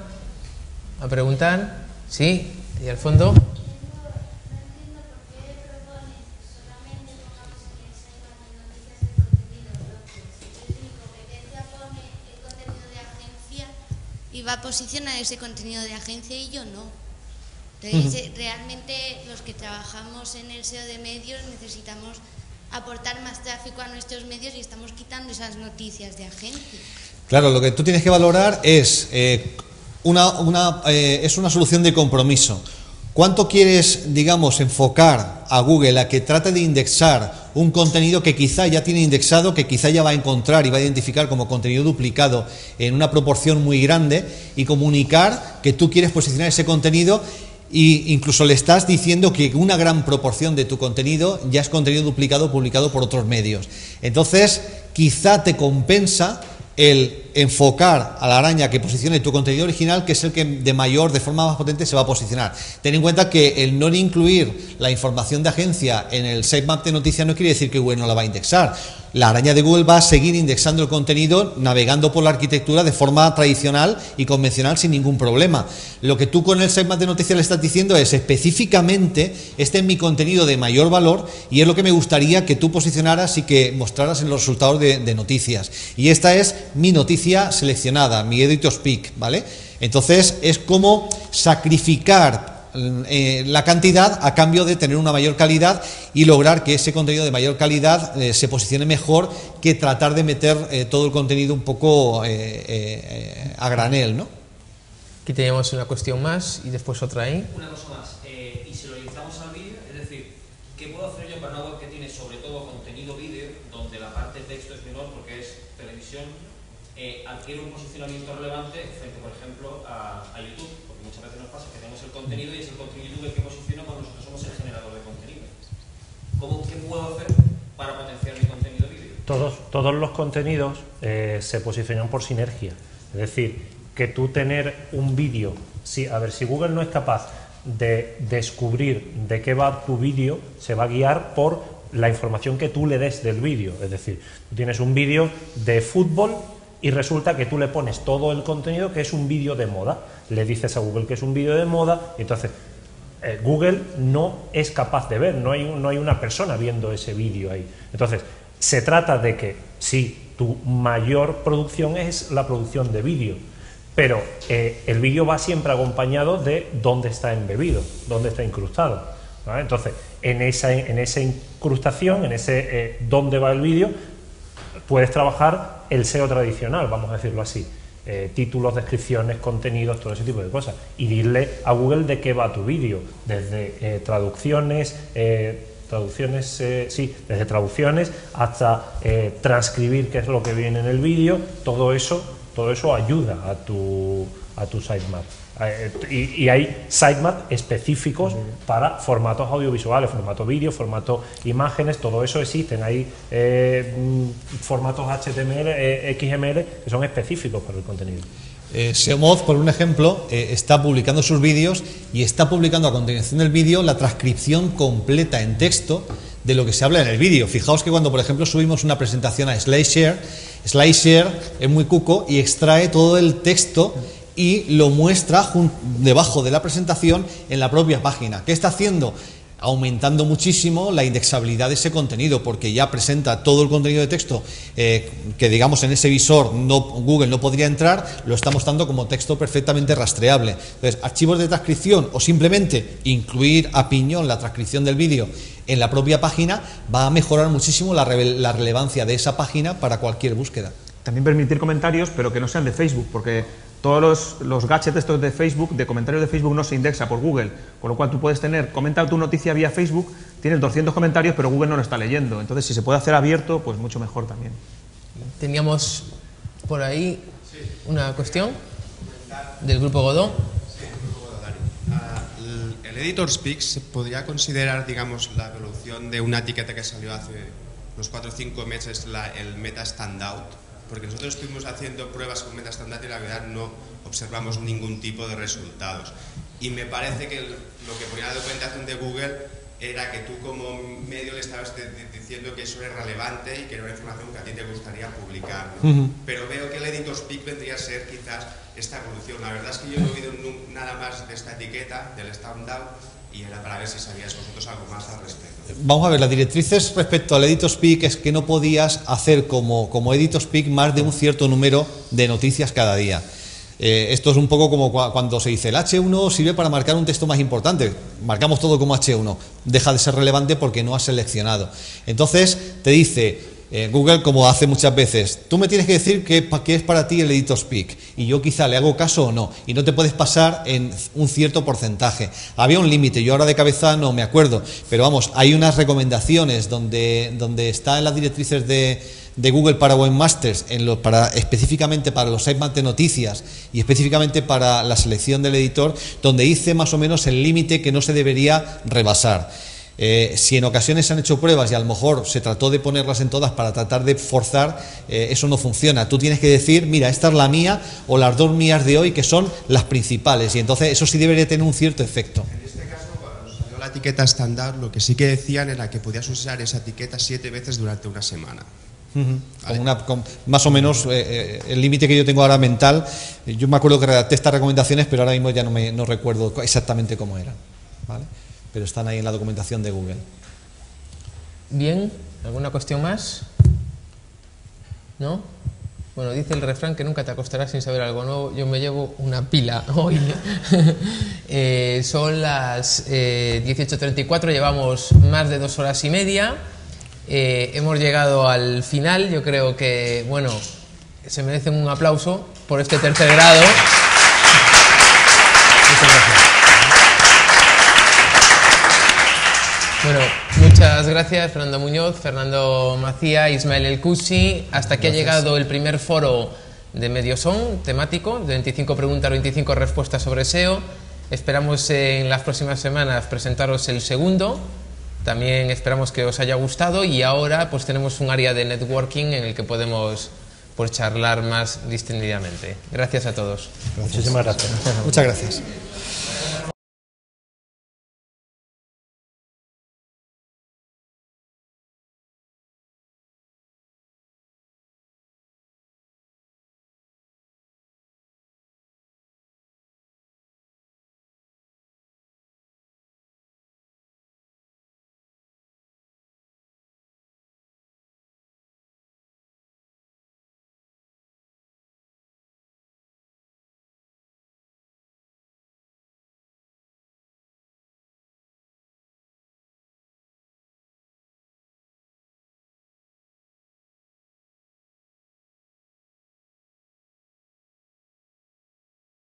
a preguntar? ¿Sí? ¿Y al fondo? y va a posicionar ese contenido de agencia y yo no. Entonces, realmente los que trabajamos en el SEO de medios necesitamos aportar más tráfico a nuestros medios y estamos quitando esas noticias de agencia. Claro, lo que tú tienes que valorar es, eh, una, eh, es una solución de compromiso. ¿Cuánto quieres, digamos, enfocar a Google a que trate de indexar un contenido que quizá ya tiene indexado, que quizá ya va a encontrar y va a identificar como contenido duplicado en una proporción muy grande y comunicar que tú quieres posicionar ese contenido e incluso le estás diciendo que una gran proporción de tu contenido ya es contenido duplicado publicado por otros medios. Entonces, quizá te compensa el enfocar a la araña que posicione tu contenido original, que es el que de mayor, de forma más potente se va a posicionar. Ten en cuenta que el no incluir la información de agencia en el sitemap de noticias no quiere decir que Google no la va a indexar. La araña de Google va a seguir indexando el contenido navegando por la arquitectura de forma tradicional y convencional sin ningún problema. Lo que tú con el sitemap de noticias le estás diciendo es específicamente este es mi contenido de mayor valor y es lo que me gustaría que tú posicionaras y que mostraras en los resultados de, de noticias. Y esta es mi noticia seleccionada, mi editor speak, ¿vale? Entonces es como sacrificar eh, la cantidad a cambio de tener una mayor calidad y lograr que ese contenido de mayor calidad eh, se posicione mejor que tratar de meter eh, todo el contenido un poco eh, eh, a granel, ¿no? Aquí teníamos una cuestión más y después otra ahí. Una cosa más, eh, y si lo orientamos al vídeo, es decir, ¿qué puedo hacer yo para una web que tiene sobre todo contenido vídeo, donde la parte de texto es menor porque es televisión, eh, adquiere un posicionamiento relevante frente, por ejemplo, a, a YouTube? Porque muchas veces nos pasa que tenemos el contenido y es el contenido YouTube el que posiciona cuando nosotros somos el generador de contenido. ¿Cómo, ¿Qué puedo hacer para potenciar mi contenido vídeo? Todos, los contenidos eh, se posicionan por sinergia. Es decir, que tú tener un vídeo, si, a ver, si Google no es capaz de descubrir de qué va tu vídeo, se va a guiar por la información que tú le des del vídeo. Es decir, tú tienes un vídeo de fútbol y resulta que tú le pones todo el contenido que es un vídeo de moda. Le dices a Google que es un vídeo de moda, y entonces eh, Google no es capaz de ver, no hay, no hay una persona viendo ese vídeo ahí. Entonces, se trata de que sí, tu mayor producción es la producción de vídeo, pero eh, el vídeo va siempre acompañado de dónde está embebido, dónde está incrustado. Entonces, en esa, incrustación, en ese eh, dónde va el vídeo, puedes trabajar el SEO tradicional, vamos a decirlo así. Eh, títulos, descripciones, contenidos, todo ese tipo de cosas. Y dile a Google de qué va tu vídeo, desde traducciones, traducciones, eh, sí, desde traducciones hasta eh, transcribir qué es lo que viene en el vídeo, todo eso, todo eso ayuda a tu, a tu sitemap. Eh, y, y hay sitemap específicos para formatos audiovisuales, formato vídeo, formato imágenes, todo eso existen. Hay eh, mm, formatos HTML, eh, XML que son específicos para el contenido. Eh, por un ejemplo, eh, está publicando sus vídeos y está publicando a continuación del vídeo la transcripción completa en texto de lo que se habla en el vídeo. Fijaos que cuando, por ejemplo, subimos una presentación a SlideShare, SlideShare es muy cuco y extrae todo el texto y lo muestra debajo de la presentación en la propia página. ¿Qué está haciendo? Aumentando muchísimo la indexabilidad de ese contenido, porque ya presenta todo el contenido de texto eh, que digamos en ese visor no, Google no podría entrar, lo está mostrando como texto perfectamente rastreable. Entonces, archivos de transcripción o simplemente incluir a piñón la transcripción del vídeo en la propia página va a mejorar muchísimo la, rele- la relevancia de esa página para cualquier búsqueda. también permitir comentarios, pero que no sean de Facebook, porque todos los, los gadgets estos de Facebook, de comentarios de Facebook, no se indexa por Google. Con lo cual tú puedes tener, comenta tu noticia vía Facebook, tienes 200 comentarios, pero Google no lo está leyendo. Entonces, si se puede hacer abierto, pues mucho mejor también. Teníamos por ahí una cuestión del grupo Godó. Ah, el- El Editor Speak se podría considerar, digamos, la evolución de una etiqueta que salió hace unos 4 o 5 meses, la- el Meta Standout, porque nosotros estuvimos haciendo pruebas con Meta Standout y la verdad no observamos ningún tipo de resultados. Y me parece que lo que ponía la documentación de Google era que tú como medio le estabas diciendo que eso era relevante y que era una información que a ti te gustaría publicar. ¿no? Ujú. Pero veo que el Editor Speak vendría a ser quizás esta evolución. La verdad es que yo no he oído nada más de esta etiqueta, del Standout, y era para ver si sabíais vosotros algo más al respecto. Vamos a ver, las directrices respecto al Edit Speak es que no podías hacer como, como Edit Speak más de un cierto número de noticias cada día. Eh, esto es un poco como cua- cuando se dice el H1 sirve para marcar un texto más importante. Marcamos todo como H1. Deja de ser relevante porque no has seleccionado. Entonces te dice eh, Google, como hace muchas veces, tú me tienes que decir qué, es para ti el Editor Speak. Y yo quizá le hago caso o no. Y no te puedes pasar en un cierto porcentaje. Había un límite, yo ahora de cabeza no me acuerdo. Pero vamos, hay unas recomendaciones donde, donde está en las directrices de, Google para Webmasters, en para, específicamente para los sitemaps de noticias y específicamente para la selección del editor, donde dice más o menos el límite que no se debería rebasar. Eh, si en ocasiones se han hecho pruebas y a lo mejor se trató de ponerlas en todas para tratar de forzar, eh, eso no funciona. Tú tienes que decir, mira, esta es la mía o las dos mías de hoy que son las principales y entonces eso sí debería tener un cierto efecto. Salió la etiqueta estándar, lo que sí que decían era que podías usar esa etiqueta siete veces durante una semana. Con una- con más o menos eh, eh, el límite que yo tengo ahora mental, yo me acuerdo que redacté estas recomendaciones, pero ahora mismo ya no, me, no recuerdo exactamente cómo eran. ¿vale? Pero están ahí en la documentación de Google. Bien, ¿alguna cuestión más? ¿No? Bueno, dice el refrán que nunca te acostarás sin saber algo nuevo. Yo me llevo una pila hoy. Eh, son las eh, 18.34, llevamos más de dos horas y media. Eh, hemos llegado al final. Yo creo que, bueno, se merecen un aplauso por este tercer grado. Bueno, muchas gracias Fernando Muñoz, Fernando Macía, Ismael El Cusi. Hasta aquí ha Gracias. llegado el primer foro de Medioson temático, de 25 preguntas, 25 respuestas sobre SEO. Esperamos en las próximas semanas presentaros el segundo. También esperamos que os haya gustado y ahora pues tenemos un área de networking en el que podemos pues charlar más distendidamente. Gracias a todos. Muchísimas gracias. Muchas gracias.